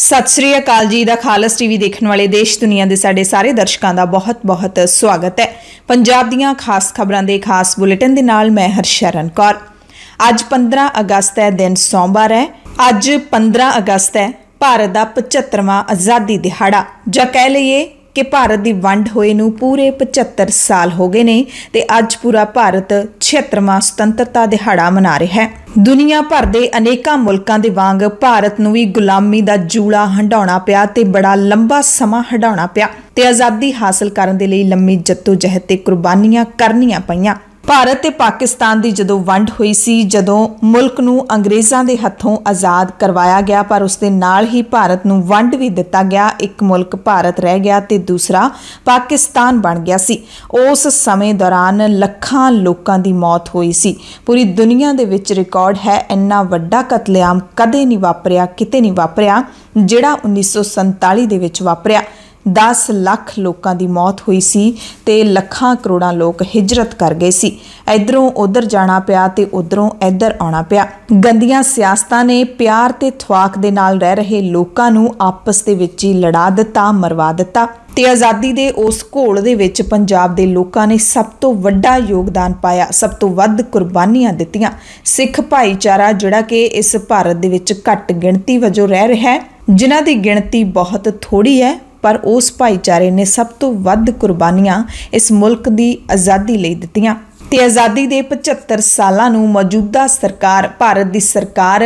ਸਤਿ ਸ੍ਰੀ ਅਕਾਲ ਜੀ ਦਾ ਖਾਲਸ ਟੀਵੀ ਦੇਖਣ ਵਾਲੇ ਦੇਸ਼ ਦੁਨੀਆ ਦੇ ਸਾਡੇ ਸਾਰੇ ਦਰਸ਼ਕਾਂ ਦਾ ਬਹੁਤ-ਬਹੁਤ ਸਵਾਗਤ ਹੈ। ਪੰਜਾਬ ਦੀਆਂ ਖਾਸ ਖਬਰਾਂ ਦੇ ਖਾਸ ਬੁਲੇਟਿਨ ਦੇ ਨਾਲ ਮੈਂ ਹਰਸ਼ਰਨ ਕੌਰ। ਅੱਜ 15 ਅਗਸਤ ਹੈ, ਦਿਨ ਸੋਮਵਾਰ ਹੈ। ਅੱਜ 15 ਅਗਸਤ ਹੈ, ਭਾਰਤ ਦਾ 75ਵਾਂ ਆਜ਼ਾਦੀ ਦਿਹਾੜਾ। ਜਾਂ ਕਹਿ ਲਈਏ ਕਿ ਭਾਰਤ ਦੀ ਵੰਡ ਹੋਏ ਨੂੰ ਪੂਰੇ 75 ਸਾਲ ਹੋ ਗਏ ਨੇ ਤੇ ਅੱਜ ਪੂਰਾ ਭਾਰਤ 76ਵਾਂ ਸੁਤੰਤਰਤਾ ਦਿਹਾੜਾ ਮਨਾ ਰਿਹਾ ਹੈ। ਦੁਨੀਆ ਭਰ ਦੇ ਅਨੇਕਾਂ ਮੁਲਕਾਂ ਦੇ ਵਾਂਗ ਭਾਰਤ ਨੂੰ ਵੀ ਗੁਲਾਮੀ ਦਾ ਜੂਲਾ ਹੰਡਾਉਣਾ ਪਿਆ ਤੇ ਬੜਾ ਲੰਬਾ ਸਮਾਂ ਹੰਡਾਉਣਾ ਪਿਆ ਤੇ ਆਜ਼ਾਦੀ ਹਾਸਲ ਕਰਨ ਦੇ ਲਈ ਲੰਮੀ ਜੱਤੋ-ਜਹਿਦ ਤੇ ਕੁਰਬਾਨੀਆਂ ਕਰਨੀਆਂ ਪਈਆਂ। ਭਾਰਤ ਤੇ ਪਾਕਿਸਤਾਨ ਦੀ ਜਦੋਂ ਵੰਡ ਹੋਈ ਸੀ, ਜਦੋਂ ਮੁਲਕ ਨੂੰ ਅੰਗਰੇਜ਼ਾਂ ਦੇ ਹੱਥੋਂ ਆਜ਼ਾਦ ਕਰਵਾਇਆ ਗਿਆ, ਪਰ ਉਸ ਦੇ ਨਾਲ ਹੀ ਭਾਰਤ ਨੂੰ ਵੰਡ ਵੀ ਦਿੱਤਾ ਗਿਆ, ਇੱਕ ਮੁਲਕ ਭਾਰਤ ਰਹਿ ਗਿਆ ਤੇ ਦੂਸਰਾ ਪਾਕਿਸਤਾਨ ਬਣ ਗਿਆ ਸੀ। ਉਸ ਸਮੇਂ ਦੌਰਾਨ ਲੱਖਾਂ ਲੋਕਾਂ ਦੀ ਮੌਤ ਹੋਈ ਸੀ। ਪੂਰੀ ਦੁਨੀਆ ਦੇ ਵਿੱਚ ਰਿਕਾਰਡ ਹੈ, ਇੰਨਾ ਵੱਡਾ ਕਤਲੇਆਮ ਕਦੇ ਨਹੀਂ ਵਾਪਰਿਆ, ਕਿਤੇ ਨਹੀਂ ਵਾਪਰਿਆ, ਜਿਹੜਾ 1947 ਦੇ ਵਿੱਚ ਵਾਪਰਿਆ। 10 ਲੱਖ ਲੋਕਾਂ ਦੀ ਮੌਤ ਹੋਈ ਸੀ ਤੇ ਲੱਖਾਂ ਕਰੋੜਾਂ ਲੋਕ ਹਿਜਰਤ ਕਰ ਗਏ ਸੀ। ਇਧਰੋਂ ਉਧਰ ਜਾਣਾ ਪਿਆ ਤੇ ਉਧਰੋਂ ਇੱਧਰ ਆਉਣਾ ਪਿਆ। ਗੰਦੀਆਂ ਸਿਆਸਤਾਂ ਨੇ ਪਿਆਰ ਤੇ ਥਵਾਕ ਦੇ ਨਾਲ ਰਹਿ ਰਹੇ ਲੋਕਾਂ ਨੂੰ ਆਪਸ ਦੇ ਵਿੱਚ ਹੀ ਲੜਾ ਦਿੱਤਾ, ਮਰਵਾ ਦਿੱਤਾ। ਤੇ ਆਜ਼ਾਦੀ ਦੇ ਉਸ ਘੋਲ ਦੇ ਵਿੱਚ ਪੰਜਾਬ ਦੇ ਲੋਕਾਂ ਨੇ ਸਭ ਤੋਂ ਵੱਡਾ ਯੋਗਦਾਨ ਪਾਇਆ, ਸਭ ਤੋਂ ਵੱਧ ਕੁਰਬਾਨੀਆਂ ਦਿੱਤੀਆਂ। ਸਿੱਖ ਭਾਈਚਾਰਾ ਜਿਹੜਾ ਕਿ ਇਸ ਭਾਰਤ ਦੇ ਵਿੱਚ ਘੱਟ ਗਿਣਤੀ ਵਜੋਂ ਰਹਿ ਰਿਹਾ ਹੈ, ਜਿਨ੍ਹਾਂ ਦੀ ਗਿਣਤੀ ਬਹੁਤ ਥੋੜੀ ਹੈ ਪਰ ਉਸ ਭਾਈਚਾਰੇ ਨੇ ਸਭ ਤੋਂ ਵੱਧ ਕੁਰਬਾਨੀਆਂ ਇਸ ਮੁਲਕ ਦੀ ਆਜ਼ਾਦੀ ਲਈ ਦਿੱਤੀਆਂ। ਤੇ ਆਜ਼ਾਦੀ ਦੇ 75 ਸਾਲਾਂ ਨੂੰ ਮੌਜੂਦਾ ਸਰਕਾਰ, ਭਾਰਤ ਦੀ ਸਰਕਾਰ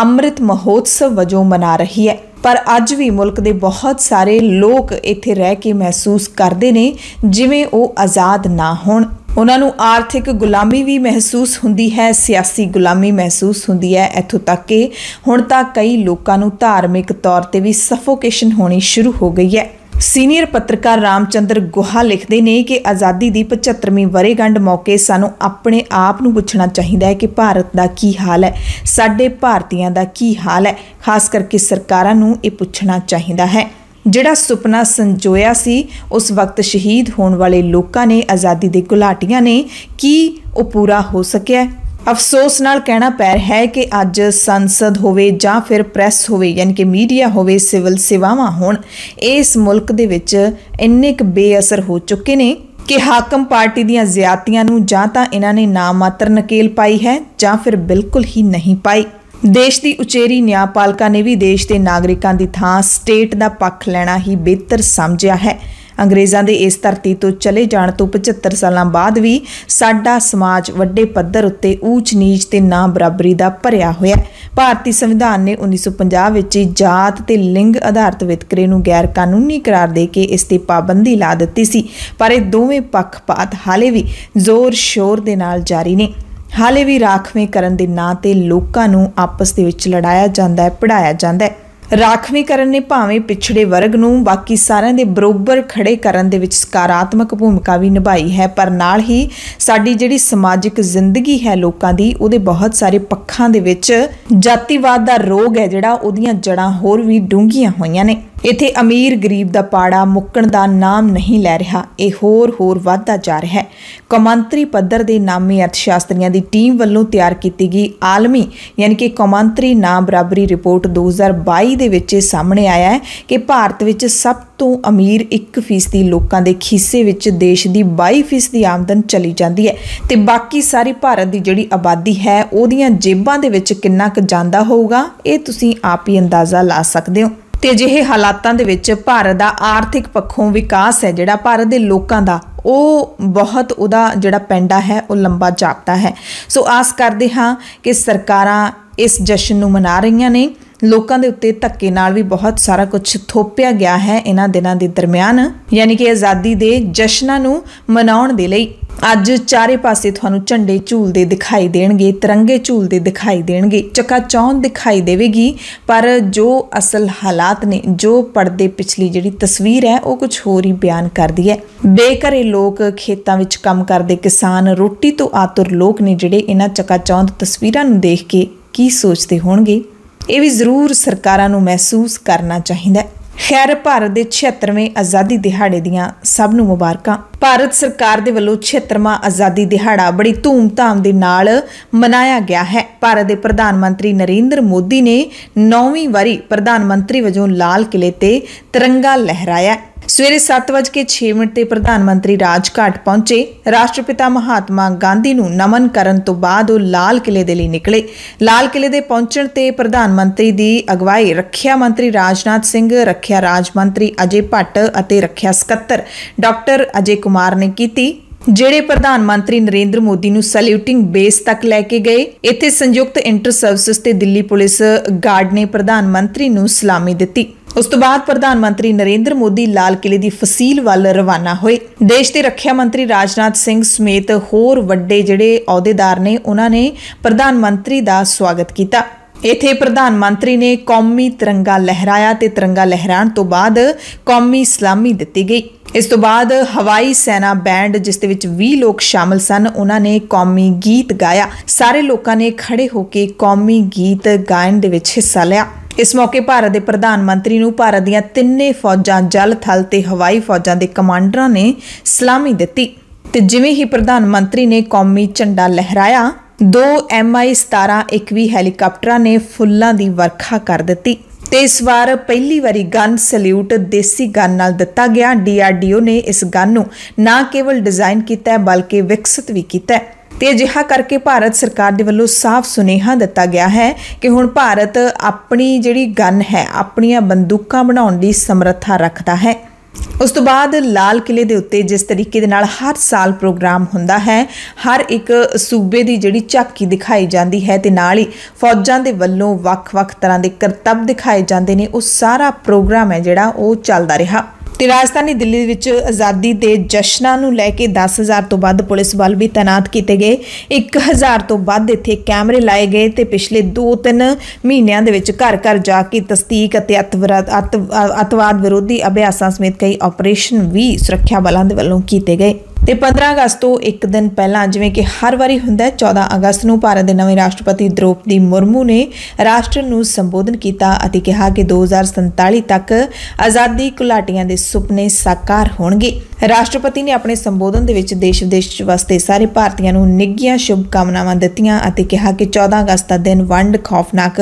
ਅੰਮ੍ਰਿਤ ਮਹੋਤਸਵ ਵਜੋਂ ਮਨਾ ਰਹੀ ਹੈ। ਪਰ ਅੱਜ ਵੀ ਮੁਲਕ ਦੇ ਬਹੁਤ ਸਾਰੇ ਲੋਕ ਇੱਥੇ ਰਹਿ ਕੇ ਮਹਿਸੂਸ ਕਰਦੇ ਨੇ, ਜਿਵੇਂ ਉਹ ਆਜ਼ਾਦ ਨਾ ਹੋਣ। ਉਹਨਾਂ ਨੂੰ ਆਰਥਿਕ ਗੁਲਾਮੀ ਵੀ ਮਹਿਸੂਸ ਹੁੰਦੀ ਹੈ, ਸਿਆਸੀ ਗੁਲਾਮੀ ਮਹਿਸੂਸ ਹੁੰਦੀ ਹੈ ਇੱਥੋਂ ਤੱਕ ਕਿ ਹੁਣ ਤਾਂ ਕਈ ਲੋਕਾਂ ਨੂੰ ਧਾਰਮਿਕ ਤੌਰ ਤੇ ਵੀ ਸਫੋਕੇਸ਼ਨ ਹੋਣੀ ਸ਼ੁਰੂ ਹੋ ਗਈ ਹੈ। ਸੀਨੀਅਰ ਪੱਤਰਕਾਰ ਰਾਮਚੰਦਰ ਗੁਹਾ ਲਿਖਦੇ ਨੇ ਕਿ ਆਜ਼ਾਦੀ ਦੀ 75ਵੀਂ ਵਰੇਗੰਢ ਮੌਕੇ ਸਾਨੂੰ ਆਪਣੇ ਆਪ ਨੂੰ ਪੁੱਛਣਾ ਚਾਹੀਦਾ ਹੈ ਕਿ ਭਾਰਤ ਦਾ ਕੀ ਹਾਲ ਹੈ, ਸਾਡੇ ਭਾਰਤੀਆਂ ਦਾ ਕੀ ਹਾਲ ਹੈ, ਖਾਸ ਕਰਕੇ ਸਰਕਾਰਾਂ ਨੂੰ ਇਹ ਪੁੱਛਣਾ ਚਾਹੀਦਾ ਹੈ। ਜਿਹੜਾ ਸੁਪਨਾ ਸੰਜੋਇਆ ਸੀ, ਉਸ ਵਕਤ ਸ਼ਹੀਦ ਹੋਣ ਵਾਲੇ ਲੋਕਾਂ ਨੇ ਆਜ਼ਾਦੀ ਦੇ ਗੁਲਾਟੀਆਂ ਨੇ, ਕੀ ਉਹ ਪੂਰਾ ਹੋ ਸਕਿਆ ਅਫਸੋਸ ਨਾਲ ਕਹਿਣਾ ਪੈ ਰਿਹਾ ਹੈ ਕਿ ਅੱਜ ਸੰਸਦ ਹੋਵੇ ਜਾਂ ਫਿਰ ਪ੍ਰੈਸ ਹੋਵੇ, ਯਾਨੀ ਕਿ ਮੀਡੀਆ ਹੋਵੇ, ਸਿਵਲ ਸੇਵਾਵਾਂ ਹੋਣ, ਇਸ ਮੁਲਕ ਦੇ ਵਿੱਚ ਇੰਨੇ ਕੁ ਬੇਅਸਰ ਹੋ ਚੁੱਕੇ ਨੇ ਕਿ ਹਾਕਮ ਪਾਰਟੀ ਦੀਆਂ ਜ਼ਿਆਤੀਆਂ ਨੂੰ ਜਾਂ ਤਾਂ ਇਹਨਾਂ ਨੇ ਨਾਮਾਤਰ ਨਕੇਲ ਪਾਈ ਹੈ ਜਾਂ ਫਿਰ ਬਿਲਕੁਲ ਹੀ ਨਹੀਂ ਪਾਈ। ਦੇਸ਼ ਦੀ ਉਚੇਰੀ ਨਿਆਂਪਾਲਕਾ ਨੇ ਵੀ ਦੇਸ਼ ਦੇ ਨਾਗਰਿਕਾਂ ਦੀ ਥਾਂ ਸਟੇਟ ਦਾ ਪੱਖ ਲੈਣਾ ਹੀ ਬਿਹਤਰ ਸਮਝਿਆ ਹੈ। ਅੰਗਰੇਜ਼ਾਂ ਦੇ ਇਸ ਧਰਤੀ ਤੋਂ ਚਲੇ ਜਾਣ ਤੋਂ 75 ਸਾਲਾਂ ਬਾਅਦ ਵੀ ਸਾਡਾ ਸਮਾਜ ਵੱਡੇ ਪੱਧਰ ਉੱਤੇ ਊਚ ਨੀਚ ਤੇ ਨਾ ਬਰਾਬਰੀ ਦਾ ਭਰਿਆ ਹੋਇਆ ਹੈ। ਭਾਰਤੀ ਸੰਵਿਧਾਨ ਨੇ 1950 ਵਿੱਚ ਜਾਤ ਤੇ ਲਿੰਗ ਆਧਾਰਿਤ ਵਿਤਕਰੇ ਨੂੰ ਗੈਰ ਕਾਨੂੰਨੀ ਕਰਾਰ ਦੇ ਕੇ ਇਸ ਤੇ ਪਾਬੰਦੀ ਲਾ ਦਿੱਤੀ ਸੀ, ਪਰ ਇਹ ਦੋਵੇਂ ਪੱਖਪਾਤ ਹਾਲੇ ਵੀ ਜ਼ੋਰ ਸ਼ੋਰ ਦੇ ਨਾਲ ਜਾਰੀ ਨੇ। ਹਾਲੇ ਵੀ ਰਾਖਵੇਂ ਕਰਨ ਦੇ ਨਾਂ ਤੇ ਲੋਕਾਂ ਨੂੰ ਆਪਸ ਦੇ ਵਿੱਚ ਲੜਾਇਆ ਜਾਂਦਾ ਹੈ ਪੜਾਇਆ ਜਾਂਦਾ ਹੈ। ਰਾਖਵੀਕਰਨ ਨੇ ਭਾਵੇਂ ਪਿਛੜੇ ਵਰਗ ਨੂੰ, ਬਾਕੀ ਸਾਰਿਆਂ ਦੇ ਬਰੋਬਰ ਖੜੇ ਕਰਨ ਦੇ ਵਿੱਚ ਸਕਾਰਾਤਮਕ ਭੂਮਿਕਾ ਵੀ ਨਿਭਾਈ ਹੈ, ਪਰ ਨਾਲ ਹੀ ਸਾਡੀ ਜਿਹੜੀ ਸਮਾਜਿਕ ਜ਼ਿੰਦਗੀ ਹੈ ਲੋਕਾਂ ਦੀ, ਉਹਦੇ ਬਹੁਤ ਸਾਰੇ ਪੱਖਾਂ ਦੇ ਵਿੱਚ ਜਾਤੀਵਾਦ ਦਾ ਰੋਗ ਹੈ ਜਿਹੜਾ, ਉਹਦੀਆਂ ਜੜਾਂ ਹੋਰ ਵੀ ਡੂੰਘੀਆਂ ਹੋਈਆਂ ਨੇ। ਇੱਥੇ ਅਮੀਰ ਗਰੀਬ ਦਾ ਪਾੜਾ ਮੁੱਕਣ ਦਾ ਨਾਮ ਨਹੀਂ ਲੈ ਰਿਹਾ, ਇਹ ਹੋਰ ਹੋਰ ਵੱਧਦਾ ਜਾ ਰਿਹਾ ਹੈ। ਕੌਮਾਂਤਰੀ ਪੱਧਰ ਦੇ ਨਾਮੀ ਅਰਥਸ਼ਾਸਤਰੀਆਂ ਦੀ ਟੀਮ ਵੱਲੋਂ ਤਿਆਰ ਕੀਤੀ ਗਈ ਆਲਮੀ, ਯਾਨੀ ਕਿ ਕੌਮਾਂਤਰੀ ਨਾ ਬਰਾਬਰੀ ਰਿਪੋਰਟ 2022 ਦੇ ਵਿੱਚ ਇਹ ਸਾਹਮਣੇ ਆਇਆ ਹੈ ਕਿ ਭਾਰਤ ਵਿੱਚ ਸਭ ਤੋਂ ਅਮੀਰ 1% ਲੋਕਾਂ ਦੇ ਖੀਸੇ ਵਿੱਚ ਦੇਸ਼ ਦੀ 22% ਦੀ ਆਮਦਨ ਚਲੀ ਜਾਂਦੀ ਹੈ ਤੇ ਬਾਕੀ ਸਾਰੀ ਭਾਰਤ ਦੀ ਜਿਹੜੀ ਆਬਾਦੀ ਹੈ, ਉਹਦੀਆਂ ਜੇਬਾਂ ਦੇ ਵਿੱਚ ਕਿੰਨਾ ਕੁ ਜਾਂਦਾ ਹੋਊਗਾ, ਇਹ ਤੁਸੀਂ ਆਪ ਹੀ ਅੰਦਾਜ਼ਾ ਲਾ ਸਕਦੇ ਹੋ। ਤੇ ਅਜਿਹੇ ਹਾਲਾਤਾਂ ਦੇ ਵਿੱਚ ਭਾਰਤ ਦਾ ਆਰਥਿਕ ਪੱਖੋਂ ਵਿਕਾਸ ਹੈ, ਜਿਹੜਾ ਭਾਰਤ ਦੇ ਲੋਕਾਂ ਦਾ, ਉਹ ਬਹੁਤ ਉਹਦਾ ਜਿਹੜਾ ਪੈਂਡਾ ਹੈ, ਉਹ ਲੰਬਾ ਜਾਪਦਾ ਹੈ। ਸੋ ਆਸ ਕਰਦੇ ਹਾਂ ਕਿ ਸਰਕਾਰਾਂ ਇਸ ਜਸ਼ਨ ਨੂੰ ਮਨਾ ਰਹੀਆਂ ਨੇ। ਲੋਕਾਂ ਦੇ ਉੱਤੇ ਧੱਕੇ ਨਾਲ ਵੀ ਬਹੁਤ ਸਾਰਾ ਕੁਝ ਥੋਪਿਆ ਗਿਆ ਹੈ ਇਹਨਾਂ ਦਿਨਾਂ ਦੇ ਦਰਮਿਆਨ। ਯਾਨੀ ਕਿ ਆਜ਼ਾਦੀ ਦੇ ਜਸ਼ਨਾਂ ਨੂੰ ਮਨਾਉਣ ਦੇ ਲਈ ਅੱਜ ਚਾਰੇ ਪਾਸੇ ਤੁਹਾਨੂੰ ਝੰਡੇ ਝੂਲਦੇ ਦਿਖਾਈ ਦੇਣਗੇ, ਤਿਰੰਗੇ ਝੂਲਦੇ ਦਿਖਾਈ ਦੇਣਗੇ, ਚੱਕਾ ਚੌਂਦ ਦਿਖਾਈ ਦੇਵੇਗੀ, ਪਰ ਜੋ ਅਸਲ ਹਾਲਾਤ ਨੇ, ਜੋ ਪਰਦੇ ਪਿਛਲੀ ਜਿਹੜੀ ਤਸਵੀਰ ਹੈ, ਉਹ ਕੁਝ ਹੋਰ ਹੀ ਬਿਆਨ ਕਰਦੀ ਹੈ। ਬੇਕਰੇ ਲੋਕ ਖੇਤਾਂ ਵਿੱਚ ਕੰਮ ਕਰਦੇ ਕਿਸਾਨ ਰੋਟੀ ਤੋਂ ਆਤੁਰ ਲੋਕ ਨੇ ਜਿਹੜੇ ਇਹਨਾਂ ਚੱਕਾ ਚੌਂਦ ਤਸਵੀਰਾਂ ਨੂੰ ਦੇਖ ਕੇ ਕੀ ਸੋਚਦੇ ਹੋਣਗੇ, ਇਹ ਵੀ ਜ਼ਰੂਰ ਸਰਕਾਰਾਂ ਨੂੰ ਮਹਿਸੂਸ ਕਰਨਾ ਚਾਹੀਦਾ ਹੈ। ਖੈਰ, ਭਾਰਤ ਦੇ 76ਵੇਂ ਆਜ਼ਾਦੀ ਦਿਹਾੜੇ ਦੀਆਂ ਸਭ ਨੂੰ ਮੁਬਾਰਕਾਂ। ਭਾਰਤ ਸਰਕਾਰ ਦੇ ਵੱਲੋਂ 76ਵਾਂ ਆਜ਼ਾਦੀ ਦਿਹਾੜਾ ਬੜੀ ਧੂਮ-ਧਾਮ ਦੇ ਨਾਲ ਮਨਾਇਆ ਗਿਆ ਹੈ। ਭਾਰਤ ਦੇ ਪ੍ਰਧਾਨ ਮੰਤਰੀ ਨਰਿੰਦਰ ਮੋਦੀ ਨੇ 9ਵੀਂ ਵਾਰੀ ਪ੍ਰਧਾਨ ਮੰਤਰੀ ਵਜੋਂ ਲਾਲ ਕਿਲੇ ਤੇ ਤਿਰੰਗਾ ਲਹਿਰਾਇਆ। ਸਵੇਰੇ 7:06 ਮਿੰਟ ਤੇ ਪ੍ਰਧਾਨ ਮੰਤਰੀ ਰਾਜਘਾਟ ਪਹੁੰਚੇ। ਰਾਸ਼ਟਰਪਿਤਾ ਮਹਾਤਮਾ ਗਾਂਧੀ ਨੂੰ ਨਮਨ ਕਰਨ ਤੋਂ ਬਾਅਦ ਉਹ ਲਾਲ ਕਿਲੇ ਦੇ ਲਈ ਨਿਕਲੇ। ਲਾਲ ਕਿਲੇ ਦੇ ਪਹੁੰਚਣ ਤੇ ਪ੍ਰਧਾਨ ਮੰਤਰੀ ਦੀ ਅਗਵਾਈ ਰੱਖਿਆ ਮੰਤਰੀ ਰਾਜਨਾਥ ਸਿੰਘ, ਰੱਖਿਆ ਰਾਜ ਮੰਤਰੀ ਅਜੇ ਭੱਟ ਅਤੇ ਰੱਖਿਆ ਸਕੱਤਰ ਡਾਕਟਰ ਅਜੇ ਕੁਮਾਰ ਨੇ ਕੀਤੀ। ਜਿਹੜੇ ਪ੍ਰਧਾਨ ਮੰਤਰੀ ਨਰਿੰਦਰ ਮੋਦੀ ਨੂੰ ਸੈਲੂਟਿੰਗ ਬੇਸ ਤੱਕ ਲੈ ਕੇ ਗਏ, ਇੱਥੇ ਸੰਯੁਕਤ ਇੰਟਰ ਸਰਵਿਸਿਜ਼ ਤੇ ਦਿੱਲੀ ਪੁਲਿਸ ਗਾਰਡ ਨੇ ਪ੍ਰਧਾਨ ਮੰਤਰੀ ਨੂੰ ਸਲਾਮੀ ਦਿੱਤੀ। ਉਸ ਤੋਂ ਬਾਅਦ ਪ੍ਰਧਾਨ ਮੰਤਰੀ ਨਰਿੰਦਰ ਮੋਦੀ ਲਾਲ ਕਿਲੇ ਦੀ ਫਸੀਲ ਵੱਲ ਰਵਾਨਾ ਹੋਏ। ਦੇਸ਼ ਦੇ ਰੱਖਿਆ ਮੰਤਰੀ ਰਾਜਨਾਥ ਸਿੰਘ ਸਮੇਤ ਹੋਰ ਵੱਡੇ ਜਿਹੜੇ ਅਹੁਦੇਦਾਰ ਨੇ, ਉਹਨਾਂ ਨੇ ਪ੍ਰਧਾਨ ਮੰਤਰੀ ਦਾ ਸਵਾਗਤ ਕੀਤਾ। ਇਥੇ ਪ੍ਰਧਾਨ ਮੰਤਰੀ ਨੇ ਕੌਮੀ ਤਿਰੰਗਾ ਲਹਿਰਾਇਆ ਤੇ ਤਿਰੰਗਾ ਲਹਿਰਾਉਣ ਤੋਂ ਬਾਅਦ ਕੌਮੀ ਸਲਾਮੀ ਦਿੱਤੀ ਗਈ। ਇਸ ਤੋਂ ਬਾਅਦ ਹਵਾਈ ਸੈਨਾ ਬੈਂਡ, ਜਿਸ ਦੇ ਵਿੱਚ 20 ਲੋਕ ਸ਼ਾਮਲ ਸਨ, ਉਹਨਾਂ ਨੇ ਕੌਮੀ ਗੀਤ ਗਾਇਆ। ਸਾਰੇ ਲੋਕਾਂ ਨੇ ਖੜੇ ਹੋ ਕੇ ਕੌਮੀ ਗੀਤ ਗਾਇਨ ਦੇ ਵਿੱਚ ਹਿੱਸਾ ਲਿਆ। ਇਸ ਮੌਕੇ ਭਾਰਤ ਦੇ ਪ੍ਰਧਾਨ ਮੰਤਰੀ ਨੂੰ ਭਾਰਤ ਦੀਆਂ ਤਿੰਨੇ ਫੌਜਾਂ, ਜਲ, ਥਲ ਤੇ ਹਵਾਈ ਫੌਜਾਂ ਦੇ ਕਮਾਂਡਰਾਂ ਨੇ ਸਲਾਮੀ ਦਿੱਤੀ। ਤੇ ਜਿਵੇਂ ਹੀ ਪ੍ਰਧਾਨ ਮੰਤਰੀ ਨੇ ਕੌਮੀ ਝੰਡਾ ਲਹਿਰਾਇਆ ਦੋ MI 17 ਇਕਵੀ ਹੈਲੀਕਾਪਟਰਾਂ ਨੇ ਫੁੱਲਾਂ ਦੀ ਵਰਖਾ ਕਰ ਦਿੱਤੀ ਤੇ ਇਸ ਵਾਰ ਪਹਿਲੀ ਵਾਰੀ ਗਨ ਸਲੂਟ ਦੇਸੀ ਗਨ ਨਾਲ ਦਿੱਤਾ ਗਿਆ। DRDO ਨੇ ਇਸ ਗਨ ਨੂੰ ਨਾ ਕੇਵਲ ਡਿਜ਼ਾਈਨ ਕੀਤਾ ਹੈ, ਬਲਕਿ ਵਿਕਸਿਤ ਵੀ ਕੀਤਾ ਹੈ। ਤੇ ਅਜਿਹਾ ਕਰਕੇ ਭਾਰਤ ਸਰਕਾਰ ਦੇ ਵੱਲੋਂ ਸਾਫ਼ ਸੁਨੇਹਾ ਦਿੱਤਾ ਗਿਆ ਹੈ ਕਿ ਹੁਣ ਭਾਰਤ ਆਪਣੀ ਜਿਹੜੀ ਗਨ ਹੈ, ਆਪਣੀਆਂ ਬੰਦੂਕਾਂ ਬਣਾਉਣ ਦੀ ਸਮਰੱਥਾ ਰੱਖਦਾ ਹੈ। ਉਸ ਤੋਂ ਬਾਅਦ ਲਾਲ ਕਿਲੇ ਦੇ ਉੱਤੇ ਜਿਸ ਤਰੀਕੇ ਦੇ ਨਾਲ ਹਰ ਸਾਲ ਪ੍ਰੋਗਰਾਮ ਹੁੰਦਾ ਹੈ, ਹਰ ਇੱਕ ਸੂਬੇ ਦੀ ਜਿਹੜੀ ਝਾਕੀ ਦਿਖਾਈ ਜਾਂਦੀ ਹੈ ਤੇ ਨਾਲ ਹੀ ਫੌਜਾਂ ਦੇ ਵੱਲੋਂ ਵੱਖ-ਵੱਖ ਤਰ੍ਹਾਂ ਦੇ ਕਰਤੱਵ ਦਿਖਾਏ ਜਾਂਦੇ ਨੇ, ਉਹ ਸਾਰਾ ਪ੍ਰੋਗਰਾਮ ਹੈ ਜਿਹੜਾ ਉਹ ਚੱਲਦਾ ਰਿਹਾ। ਤੇ ਰਾਜਧਾਨੀ ਦਿੱਲੀ ਵਿੱਚ ਆਜ਼ਾਦੀ ਦੇ ਜਸ਼ਨਾਂ ਨੂੰ ਲੈ ਕੇ 10000 ਤੋਂ ਵੱਧ ਪੁਲਿਸ ਬਲ ਵੀ ਤਾਇਨਾਤ ਕੀਤੇ ਗਏ। 1000 ਤੋਂ ਵੱਧ ਇੱਥੇ ਕੈਮਰੇ ਲਾਏ ਗਏ ਤੇ ਪਿਛਲੇ 2-3 ਮਹੀਨਿਆਂ ਦੇ ਵਿੱਚ ਘਰ-ਘਰ ਜਾ ਕੇ ਤਸਦੀਕ ਅਤੇ ਅਤਵਾਦ ਵਿਰੋਧੀ ਅਭਿਆਸਾਂ ਸਮੇਤ ਕਈ ਆਪਰੇਸ਼ਨ ਵੀ ਸੁਰੱਖਿਆ ਬਲਾਂ ਦੇ ਵੱਲੋਂ ਕੀਤੇ ਗਏ। ਤੇ 15 ਅਗਸਤ ਤੋਂ ਇੱਕ ਦਿਨ ਪਹਿਲਾਂ, ਜਿਵੇਂ ਕਿ ਹਰ ਵਾਰੀ ਹੁੰਦਾ ਹੈ 14 ਅਗਸਤ ਨੂੰ ਭਾਰਤ ਦੇ ਨਵੇਂ ਰਾਸ਼ਟਰਪਤੀ ਦ੍ਰੋਪਦੀ ਮੁਰਮੂ ਨੇ ਰਾਸ਼ਟਰ ਨੂੰ ਸੰਬੋਧਨ ਕੀਤਾ ਅਤੇ ਕਿਹਾ ਕਿ 2047 ਤੱਕ ਆਜ਼ਾਦੀ ਕੁਲਾਟੀਆਂ ਦੇ ਸੁਪਨੇ ਸਾਕਾਰ ਹੋਣਗੇ। ਰਾਸ਼ਟਰਪਤੀ ਨੇ ਆਪਣੇ ਸੰਬੋਧਨ ਦੇ ਵਿੱਚ ਦੇਸ਼ ਵਿਦੇਸ਼ ਵਿੱਚ ਵਸਦੇ ਸਾਰੇ ਭਾਰਤੀਆਂ ਨੂੰ ਨਿੱਘੀਆਂ ਸ਼ੁਭ ਕਾਮਨਾਵਾਂ ਦਿੱਤੀਆਂ ਅਤੇ ਕਿਹਾ ਕਿ 14 ਅਗਸਤ ਦਾ ਦਿਨ ਵੰਡ ਖੌਫਨਾਕ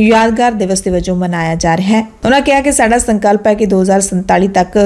ਯਾਦਗਾਰ ਦਿਵਸ ਦੇ ਵਜੋਂ ਮਨਾਇਆ ਜਾ ਰਿਹਾ ਹੈ। ਉਹਨਾਂ ਕਿਹਾ ਕਿ ਸਾਡਾ ਸੰਕਲਪ ਹੈ ਕਿ 2047 ਤੱਕ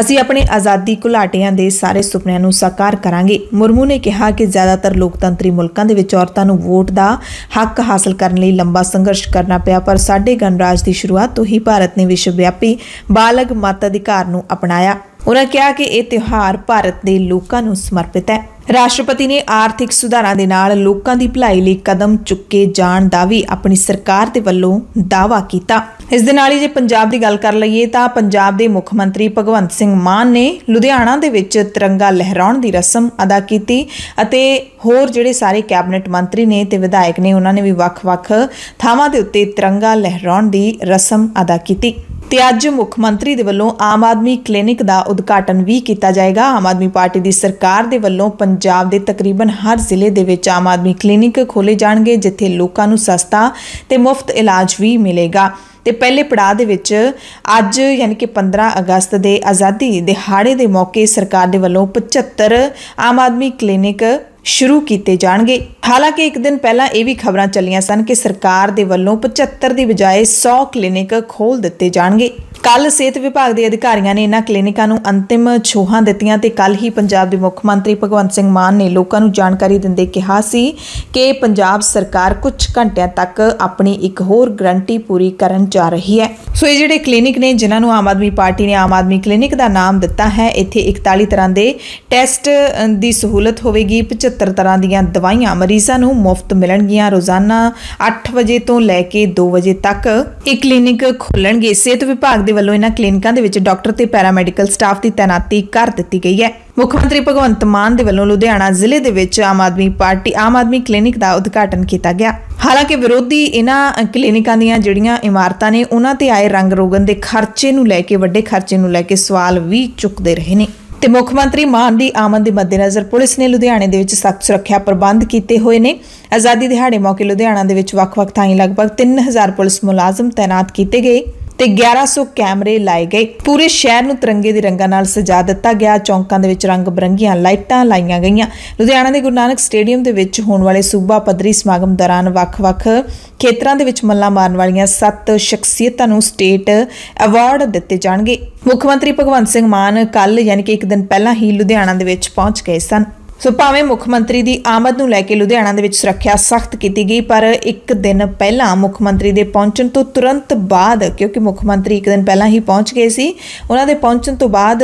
ਅਸੀਂ ਆਪਣੇ ਆਜ਼ਾਦੀ ਘੁਲਾਟੀਆਂ ਦੇ ਸਾਰੇ ਸੁਪਨਿਆਂ ਨੂੰ ਸਾਕਾਰ ਕਰਾਂਗੇ। ਮੁਰਮੂ ਨੇ ਕਿਹਾ ਕਿ ਜ਼ਿਆਦਾਤਰ ਲੋਕਤੰਤਰੀ ਮੁਲਕਾਂ ਦੇ ਵਿੱਚ ਔਰਤਾਂ ਨੂੰ ਵੋਟ ਦਾ ਹੱਕ ਹਾਸਲ ਕਰਨ ਲਈ ਲੰਬਾ ਸੰਘਰਸ਼ ਕਰਨਾ ਪਿਆ, ਪਰ ਸਾਡੇ ਗਣਰਾਜ ਦੀ ਸ਼ੁਰੂਆਤ ਤੋਂ ਹੀ ਭਾਰਤ ਨੇ ਵਿਸ਼ਵ ਵਿਆਪੀ ਬਾਲਗ ਮਤ ਅਧਿਕਾਰ ਨੂੰ ਅਪਣਾਇਆ। ਉਹਨਾਂ ਕਿਹਾ ਕਿ ਇਹ ਤਿਉਹਾਰ ਭਾਰਤ ਦੇ ਲੋਕਾਂ ਨੂੰ ਸਮਰਪਿਤ ਹੈ। ਰਾਸ਼ਟਰਪਤੀ ਨੇ ਆਰਥਿਕ ਸੁਧਾਰਾਂ ਦੇ ਨਾਲ ਲੋਕਾਂ ਦੀ ਭਲਾਈ ਲਈ ਕਦਮ ਚੁੱਕੇ ਜਾਣ ਦਾ ਵੀ ਆਪਣੀ ਸਰਕਾਰ ਦੇ ਵੱਲੋਂ ਦਾਅਵਾ ਕੀਤਾ। ਇਸ ਦੇ ਨਾਲ ਹੀ ਜੇ ਪੰਜਾਬ ਦੀ ਗੱਲ ਕਰ ਲਈਏ ਤਾਂ ਪੰਜਾਬ ਦੇ ਮੁੱਖ ਮੰਤਰੀ ਭਗਵੰਤ ਸਿੰਘ ਮਾਨ ਨੇ ਲੁਧਿਆਣਾ ਦੇ ਵਿੱਚ ਤਿਰੰਗਾ ਲਹਿਰਾਉਣ ਦੀ ਰਸਮ ਅਦਾ ਕੀਤੀ ਅਤੇ ਹੋਰ ਜਿਹੜੇ ਸਾਰੇ ਕੈਬਨਿਟ ਮੰਤਰੀ ਨੇ ਤੇ ਵਿਧਾਇਕ ਨੇ, ਉਹਨਾਂ ਨੇ ਵੀ ਵੱਖ-ਵੱਖ ਥਾਵਾਂ ਦੇ ਉੱਤੇ ਤਿਰੰਗਾ ਲਹਿਰਾਉਣ ਦੀ ਰਸਮ ਅਦਾ ਕੀਤੀ। ਤੇ ਅੱਜ ਮੁੱਖ ਮੰਤਰੀ ਦੇ ਵੱਲੋਂ ਆਮ ਆਦਮੀ ਕਲੀਨਿਕ ਦਾ ਉਦਘਾਟਨ ਵੀ ਕੀਤਾ ਜਾਏਗਾ। ਆਮ ਆਦਮੀ ਪਾਰਟੀ ਦੀ ਸਰਕਾਰ ਦੇ ਵੱਲੋਂ ਪੰਜਾਬ ਦੇ ਤਕਰੀਬਨ ਹਰ ਜ਼ਿਲ੍ਹੇ ਦੇ ਵਿੱਚ ਆਮ ਆਦਮੀ ਕਲੀਨਿਕ ਖੋਲੇ ਜਾਣਗੇ, ਜਿੱਥੇ ਲੋਕਾਂ ਨੂੰ ਸਸਤਾ ਤੇ ਮੁਫਤ ਇਲਾਜ ਵੀ ਮਿਲੇਗਾ। ਤੇ ਪਹਿਲੇ ਪੜਾਅ ਦੇ ਵਿੱਚ ਅੱਜ ਯਾਨੀ ਕਿ 15 ਅਗਸਤ ਦੇ ਆਜ਼ਾਦੀ ਦਿਹਾੜੇ ਦੇ ਮੌਕੇ ਸਰਕਾਰ ਦੇ ਵੱਲੋਂ 75 ਆਮ ਆਦਮੀ ਕਲੀਨਿਕ ਸ਼ੁਰੂ ਕੀਤੇ ਜਾਣਗੇ। ਹਾਲਾਂਕਿ ਇੱਕ ਦਿਨ ਪਹਿਲਾਂ ਇਹ ਵੀ ਖਬਰਾਂ ਚੱਲੀਆਂ ਸਨ ਕਿ ਸਰਕਾਰ ਦੇ ਵੱਲੋਂ 75 ਦੀ ਬਜਾਏ 100 ਕਲੀਨਿਕ ਖੋਲ ਦਿੱਤੇ ਜਾਣਗੇ। ਕੱਲ ਸਿਹਤ ਵਿਭਾਗ ਦੇ ਅਧਿਕਾਰੀਆਂ ਨੇ ਇਹਨਾਂ ਕਲੀਨਿਕਾਂ ਨੂੰ ਅੰਤਿਮ ਛੋਹਾਂ ਦਿੱਤੀਆਂ ਤੇ ਕੱਲ ਹੀ ਪੰਜਾਬ ਦੇ ਮੁੱਖ ਮੰਤਰੀ ਭਗਵੰਤ ਸਿੰਘ ਮਾਨ ਨੇ ਲੋਕਾਂ ਨੂੰ ਜਾਣਕਾਰੀ ਦਿੰਦੇ ਕਿਹਾ ਸੀ ਕਿ ਪੰਜਾਬ ਸਰਕਾਰ ਕੁਝ ਘੰਟਿਆਂ ਤੱਕ ਆਪਣੀ ਇੱਕ ਹੋਰ ਗਰੰਟੀ ਪੂਰੀ ਕਰਨ ਜਾ ਰਹੀ ਹੈ। ਸੋ ਇਹ ਜਿਹੜੇ ਕਲੀਨਿਕ ਨੇ, ਜਿਨ੍ਹਾਂ ਨੂੰ ਆਮ ਆਦਮੀ ਪਾਰਟੀ ਨੇ ਆਮ ਆਦਮੀ ਕਲੀਨਿਕ ਦਾ ਨਾਮ ਦਿੱਤਾ ਹੈ, ਇੱਥੇ 41 ਤਰ੍ਹਾਂ ਦੇ ਟੈਸਟ ਦੀ ਸਹੂਲਤ ਹੋਵੇਗੀ। 75 ਤਰ੍ਹਾਂ ਦੀਆਂ ਦਵਾਈਆਂ ਮਰੀਜ਼ਾਂ ਨੂੰ ਮੁਫਤ ਮਿਲਣਗੀਆਂ। ਰੋਜ਼ਾਨਾ 8 ਵਜੇ ਤੋਂ ਲੈ ਕੇ 2 ਵਜੇ ਤੱਕ ਇਹ ਕਲੀਨਿਕ ਖੁੱਲਣਗੇ। ਸਿਹਤ ਵਿਭਾਗ ਦੇ ਵੱਲੋਂ ਇਹਨਾਂ ਕਲੀਨਿਕਾਂ ਦੇ ਵਿੱਚ ਡਾਕਟਰ ਤੇ ਪੈਰਾਮੈਡੀਕਲ ਸਟਾਫ ਦੀ ਤਾਇਨਾਤੀ ਕਰ ਦਿੱਤੀ ਗਈ ਹੈ। ਮੁੱਖ ਮੰਤਰੀ ਭਗਵੰਤ ਮਾਨ ਦੇ ਵੱਲੋਂ ਲੁਧਿਆਣਾ ਜ਼ਿਲ੍ਹੇ ਦੇ ਵਿੱਚ ਆਮ ਆਦਮੀ ਪਾਰਟੀ, ਆਮ ਆਦਮੀ ਕਲੀਨਿਕ ਦਾ ਉਦਘਾਟਨ ਕੀਤਾ ਗਿਆ। ਹਾਲਾਂਕਿ ਵਿਰੋਧੀ ਇਹਨਾਂ ਕਲੀਨਿਕਾਂ ਦੀਆਂ ਜਿਹੜੀਆਂ ਇਮਾਰਤਾਂ ਨੇ, ਉਹਨਾਂ ਤੇ ਆਏ ਰੰਗ ਰੋਗਨ ਦੇ ਖਰਚੇ ਨੂੰ ਲੈ ਕੇ, ਵੱਡੇ ਖਰਚੇ ਨੂੰ ਲੈ ਕੇ ਸਵਾਲ ਵੀ ਚੁੱਕਦੇ ਰਹੇ ਨੇ। ਤੇ ਮੁੱਖ ਮੰਤਰੀ ਮਾਨ ਦੀ ਆਮਦ ਦੇ ਮੱਦੇਨਜ਼ਰ ਪੁਲਿਸ ਨੇ ਲੁਧਿਆਣੇ ਦੇ ਵਿੱਚ ਸਖਤ ਸੁਰੱਖਿਆ ਪ੍ਰਬੰਧ ਕੀਤੇ ਹੋਏ ਨੇ। ਆਜ਼ਾਦੀ ਦਿਹਾੜੇ ਮੌਕੇ ਲੁਧਿਆਣਾ ਦੇ ਵਿੱਚ ਵੱਖ-ਵੱਖ ਥਾਈਂ ਲਗਭਗ 3000 ਪੁਲਿਸ ਮੁਲਾਜ਼ਮ ਤਾਇਨਾਤ ਕੀਤੇ ਗਏ। ਤੇ 1100 ਕੈਮਰੇ ਲਾਏ ਗਏ। ਪੂਰੇ ਸ਼ਹਿਰ ਨੂੰ ਤਿਰੰਗੇ ਦੇ ਰੰਗਾਂ ਨਾਲ ਸਜਾ ਦਿੱਤਾ ਗਿਆ। ਚੌਂਕਾਂ ਦੇ ਵਿੱਚ ਰੰਗ ਬਰੰਗੀਆਂ ਲਾਈਟਾਂ ਲਾਈਆਂ ਗਈਆਂ। ਲੁਧਿਆਣਾ ਦੇ ਗੁਰੂ ਨਾਨਕ ਸਟੇਡੀਅਮ ਦੇ ਵਿੱਚ ਹੋਣ ਵਾਲੇ ਸੂਬਾ ਪੱਧਰੀ ਸਮਾਗਮ ਦੌਰਾਨ ਵੱਖ-ਵੱਖ ਖੇਤਰਾਂ ਦੇ ਵਿੱਚ ਮੱਲਾਂ ਮਾਰਨ ਵਾਲੀਆਂ ਸੱਤ ਸ਼ਖਸੀਅਤਾਂ ਨੂੰ ਸਟੇਟ ਅਵਾਰਡ ਦਿੱਤੇ ਜਾਣਗੇ। ਮੁੱਖ ਮੰਤਰੀ ਭਗਵੰਤ ਸਿੰਘ ਮਾਨ ਕੱਲ ਯਾਨੀ ਕਿ ਇੱਕ ਦਿਨ ਪਹਿਲਾਂ ਹੀ ਲੁਧਿਆਣਾ ਦੇ ਵਿੱਚ ਪਹੁੰਚ ਗਏ ਸਨ। ਸੋ ਭਾਵੇਂ ਮੁੱਖ ਮੰਤਰੀ ਦੀ ਆਮਦ ਨੂੰ ਲੈ ਕੇ ਲੁਧਿਆਣਾ ਦੇ ਵਿੱਚ ਸੁਰੱਖਿਆ ਸਖਤ ਕੀਤੀ ਗਈ, ਪਰ ਇੱਕ ਦਿਨ ਪਹਿਲਾਂ ਮੁੱਖ ਮੰਤਰੀ ਦੇ ਪਹੁੰਚਣ ਤੋਂ ਤੁਰੰਤ ਬਾਅਦ, ਕਿਉਂਕਿ ਮੁੱਖ ਮੰਤਰੀ ਇੱਕ ਦਿਨ ਪਹਿਲਾਂ ਹੀ ਪਹੁੰਚ ਗਏ ਸੀ, ਉਹਨਾਂ ਦੇ ਪਹੁੰਚਣ ਤੋਂ ਬਾਅਦ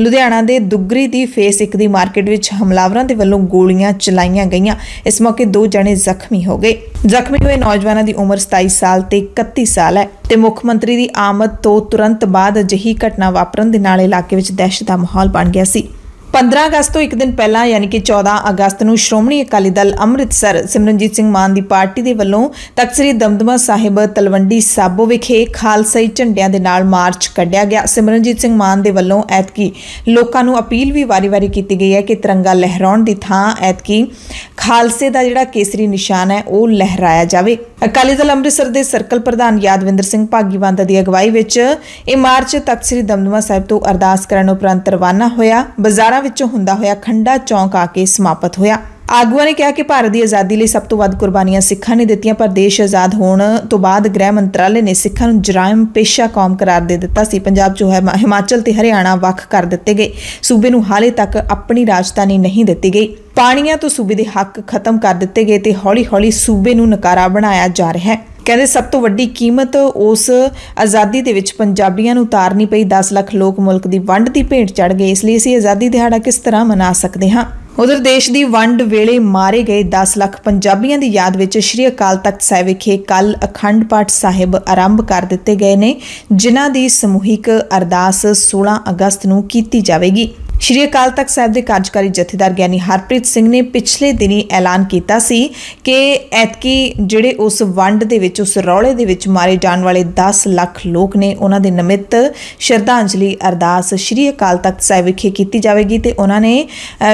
ਲੁਧਿਆਣਾ ਦੇ ਦੁੱਗਰੀ ਦੀ ਫੇਸ ਇੱਕ ਦੀ ਮਾਰਕੀਟ ਵਿੱਚ ਹਮਲਾਵਰਾਂ ਦੇ ਵੱਲੋਂ ਗੋਲੀਆਂ ਚਲਾਈਆਂ ਗਈਆਂ। ਇਸ ਮੌਕੇ ਦੋ ਜਣੇ ਜ਼ਖਮੀ ਹੋ ਗਏ। ਜ਼ਖਮੀ ਹੋਏ ਨੌਜਵਾਨਾਂ ਦੀ ਉਮਰ 27 ਸਾਲ ਤੇ 31 ਸਾਲ ਹੈ ਤੇ ਮੁੱਖ ਮੰਤਰੀ ਦੀ ਆਮਦ ਤੋਂ ਤੁਰੰਤ ਬਾਅਦ ਅਜਿਹੀ ਘਟਨਾ ਵਾਪਰਨ ਦੇ ਨਾਲ ਇਲਾਕੇ ਵਿੱਚ ਦਹਿਸ਼ਤ ਦਾ ਮਾਹੌਲ ਬਣ ਗਿਆ ਸੀ। 15 ਅਗਸਤ ਤੋਂ ਇੱਕ ਦਿਨ ਪਹਿਲਾਂ, ਯਾਨੀ ਕਿ 14 ਅਗਸਤ ਨੂੰ, ਸ਼੍ਰੋਮਣੀ ਅਕਾਲੀ ਦਲ ਅੰਮ੍ਰਿਤਸਰ ਸਿਮਰਨਜੀਤ ਸਿੰਘ ਮਾਨ ਦੀ ਪਾਰਟੀ ਦੇ ਵੱਲੋਂ ਤਖਤ ਦਮਦਮਾ ਸਾਹਿਬ ਤਲਵੰਡੀ ਸਾਬੋ ਵਿਖੇ ਖਾਲਸਾਈ ਝੰਡਿਆਂ ਦੇ ਨਾਲ ਮਾਰਚ ਕੱਢਿਆ ਗਿਆ। ਸਿਮਰਨਜੀਤ ਸਿੰਘ ਮਾਨ ਦੇ ਵੱਲੋਂ ਐਤਕੀ ਲੋਕਾਂ ਨੂੰ ਅਪੀਲ ਵੀ ਵਾਰੀ-ਵਾਰੀ ਕੀਤੀ ਗਈ ਹੈ ਕਿ ਤਿਰੰਗਾ ਲਹਿਰਾਉਣ ਦੀ ਥਾਂ ਐਤਕੀ ਖਾਲਸੇ ਦਾ ਜਿਹੜਾ ਕੇਸਰੀ ਨਿਸ਼ਾਨ ਹੈ, ਉਹ ਲਹਿਰਾਇਆ ਜਾਵੇ। ਅਕਾਲੀ ਦਲ ਅੰਮ੍ਰਿਤਸਰ ਦੇ ਸਰਕਲ ਪ੍ਰਧਾਨ ਯਾਦਵਿੰਦਰ ਸਿੰਘ ਭਾਗੀਵੰਦ ਦੀ ਅਗਵਾਈ ਵਿੱਚ ਇਹ ਮਾਰਚ ਤਖਤ ਸ੍ਰੀ ਦਮਦਮਾ ਸਾਹਿਬ ਤੋਂ ਅਰਦਾਸ ਕਰਨ ਉਪਰੰਤ ਰਵਾਨਾ ਹੋਇਆ। ਬਾਜ਼ਾਰਾਂ ਵਿੱਚੋਂ ਹੁੰਦਾ ਹੋਇਆ ਖੰਡਾ ਚੌਂਕ ਆ ਕੇ ਸਮਾਪਤ ਹੋਇਆ। ਆਗੂਆਂ ਨੇ ਕਿਹਾ ਕਿ ਭਾਰਤ ਦੀ ਆਜ਼ਾਦੀ ਲਈ ਸਭ ਤੋਂ ਵੱਧ ਕੁਰਬਾਨੀਆਂ ਸਿੱਖਾਂ ਨੇ ਦਿੱਤੀਆਂ, ਪਰ ਦੇਸ਼ ਆਜ਼ਾਦ ਹੋਣ ਤੋਂ ਬਾਅਦ ਗ੍ਰਹਿ ਮੰਤਰਾਲੇ ਨੇ ਸਿੱਖਾਂ ਨੂੰ ਜਰਾਇਮ ਪੇਸ਼ਾ ਕੌਮ ਕਰਾਰ ਦੇ ਦਿੱਤਾ ਸੀ। ਪੰਜਾਬ ਜੋ ਹੈ ਹਿਮਾਚਲ ਤੇ ਹਰਿਆਣਾ ਵੱਖ ਕਰ ਦਿੱਤੇ ਗਏ। ਸੂਬੇ ਨੂੰ ਹਾਲੇ ਤੱਕ ਆਪਣੀ ਰਾਜਧਾਨੀ ਨਹੀਂ ਦਿੱਤੀ ਗਈ। ਪਾਣੀਆਂ ਤੋਂ ਸੂਬੇ ਦੇ ਹੱਕ ਖਤਮ ਕਰ ਦਿੱਤੇ ਗਏ ਤੇ ਹੌਲੀ-ਹੌਲੀ ਸੂਬੇ ਨੂੰ ਨਕਾਰਾ ਬਣਾਇਆ ਜਾ ਰਿਹਾ ਹੈ। ਕਹਿੰਦੇ ਸਭ ਤੋਂ ਵੱਡੀ ਕੀਮਤ ਉਸ ਆਜ਼ਾਦੀ ਦੇ ਵਿੱਚ ਪੰਜਾਬੀਆਂ ਨੂੰ ਉਤਾਰਨੀ ਪਈ। 10 ਲੱਖ ਲੋਕ ਮੁਲਕ ਦੀ ਵੰਡ ਦੀ ਭੇਂਟ ਚੜ ਗਏ। ਇਸ ਲਈ ਅਸੀਂ ਆਜ਼ਾਦੀ ਦਿਹਾੜਾ ਕਿਸ ਤਰ੍ਹਾਂ ਮਨਾ ਸਕਦੇ ਹਾਂ? ਉਧਰ ਦੇਸ਼ ਦੀ ਵੰਡ ਵੇਲੇ ਮਾਰੇ ਗਏ 10 ਲੱਖ ਪੰਜਾਬੀਆਂ ਦੀ ਯਾਦ ਵਿੱਚ ਸ਼੍ਰੀ ਅਕਾਲ ਤਖਤ ਸਾਹਿਬ ਵਿਖੇ ਕੱਲ ਅਖੰਡ ਪਾਠ ਸਾਹਿਬ ਆਰੰਭ ਕਰ ਦਿੱਤੇ ਗਏ ਨੇ, ਜਿਨ੍ਹਾਂ ਦੀ ਸਮੂਹਿਕ ਅਰਦਾਸ 16 ਅਗਸਤ ਨੂੰ ਕੀਤੀ ਜਾਵੇਗੀ। ਸ਼੍ਰੀ ਅਕਾਲ ਤਖਤ ਸਾਹਿਬ ਦੇ ਕਾਰਜਕਾਰੀ ਜਥੇਦਾਰ ਗਿਆਨੀ ਹਰਪ੍ਰੀਤ ਸਿੰਘ ਨੇ ਪਿਛਲੇ ਦਿਨੀ ਐਲਾਨ ਕੀਤਾ ਸੀ ਕਿ ਐਤਕੀ ਜਿਹੜੇ ਉਸ ਵੰਡ ਦੇ ਵਿੱਚ, ਉਸ ਰੌਲੇ ਦੇ ਵਿੱਚ ਮਾਰੇ ਜਾਣ ਵਾਲੇ 10 ਲੱਖ ਲੋਕ ਨੇ, ਉਹਨਾਂ ਦੇ ਨਿਮਿਤ ਸ਼ਰਧਾਂਜਲੀ ਅਰਦਾਸ ਸ਼੍ਰੀ ਅਕਾਲ ਤਖਤ ਸਾਹਿਬ ਵਿਖੇ ਕੀਤੀ ਜਾਵੇਗੀ ਤੇ ਉਹਨਾਂ ਨੇ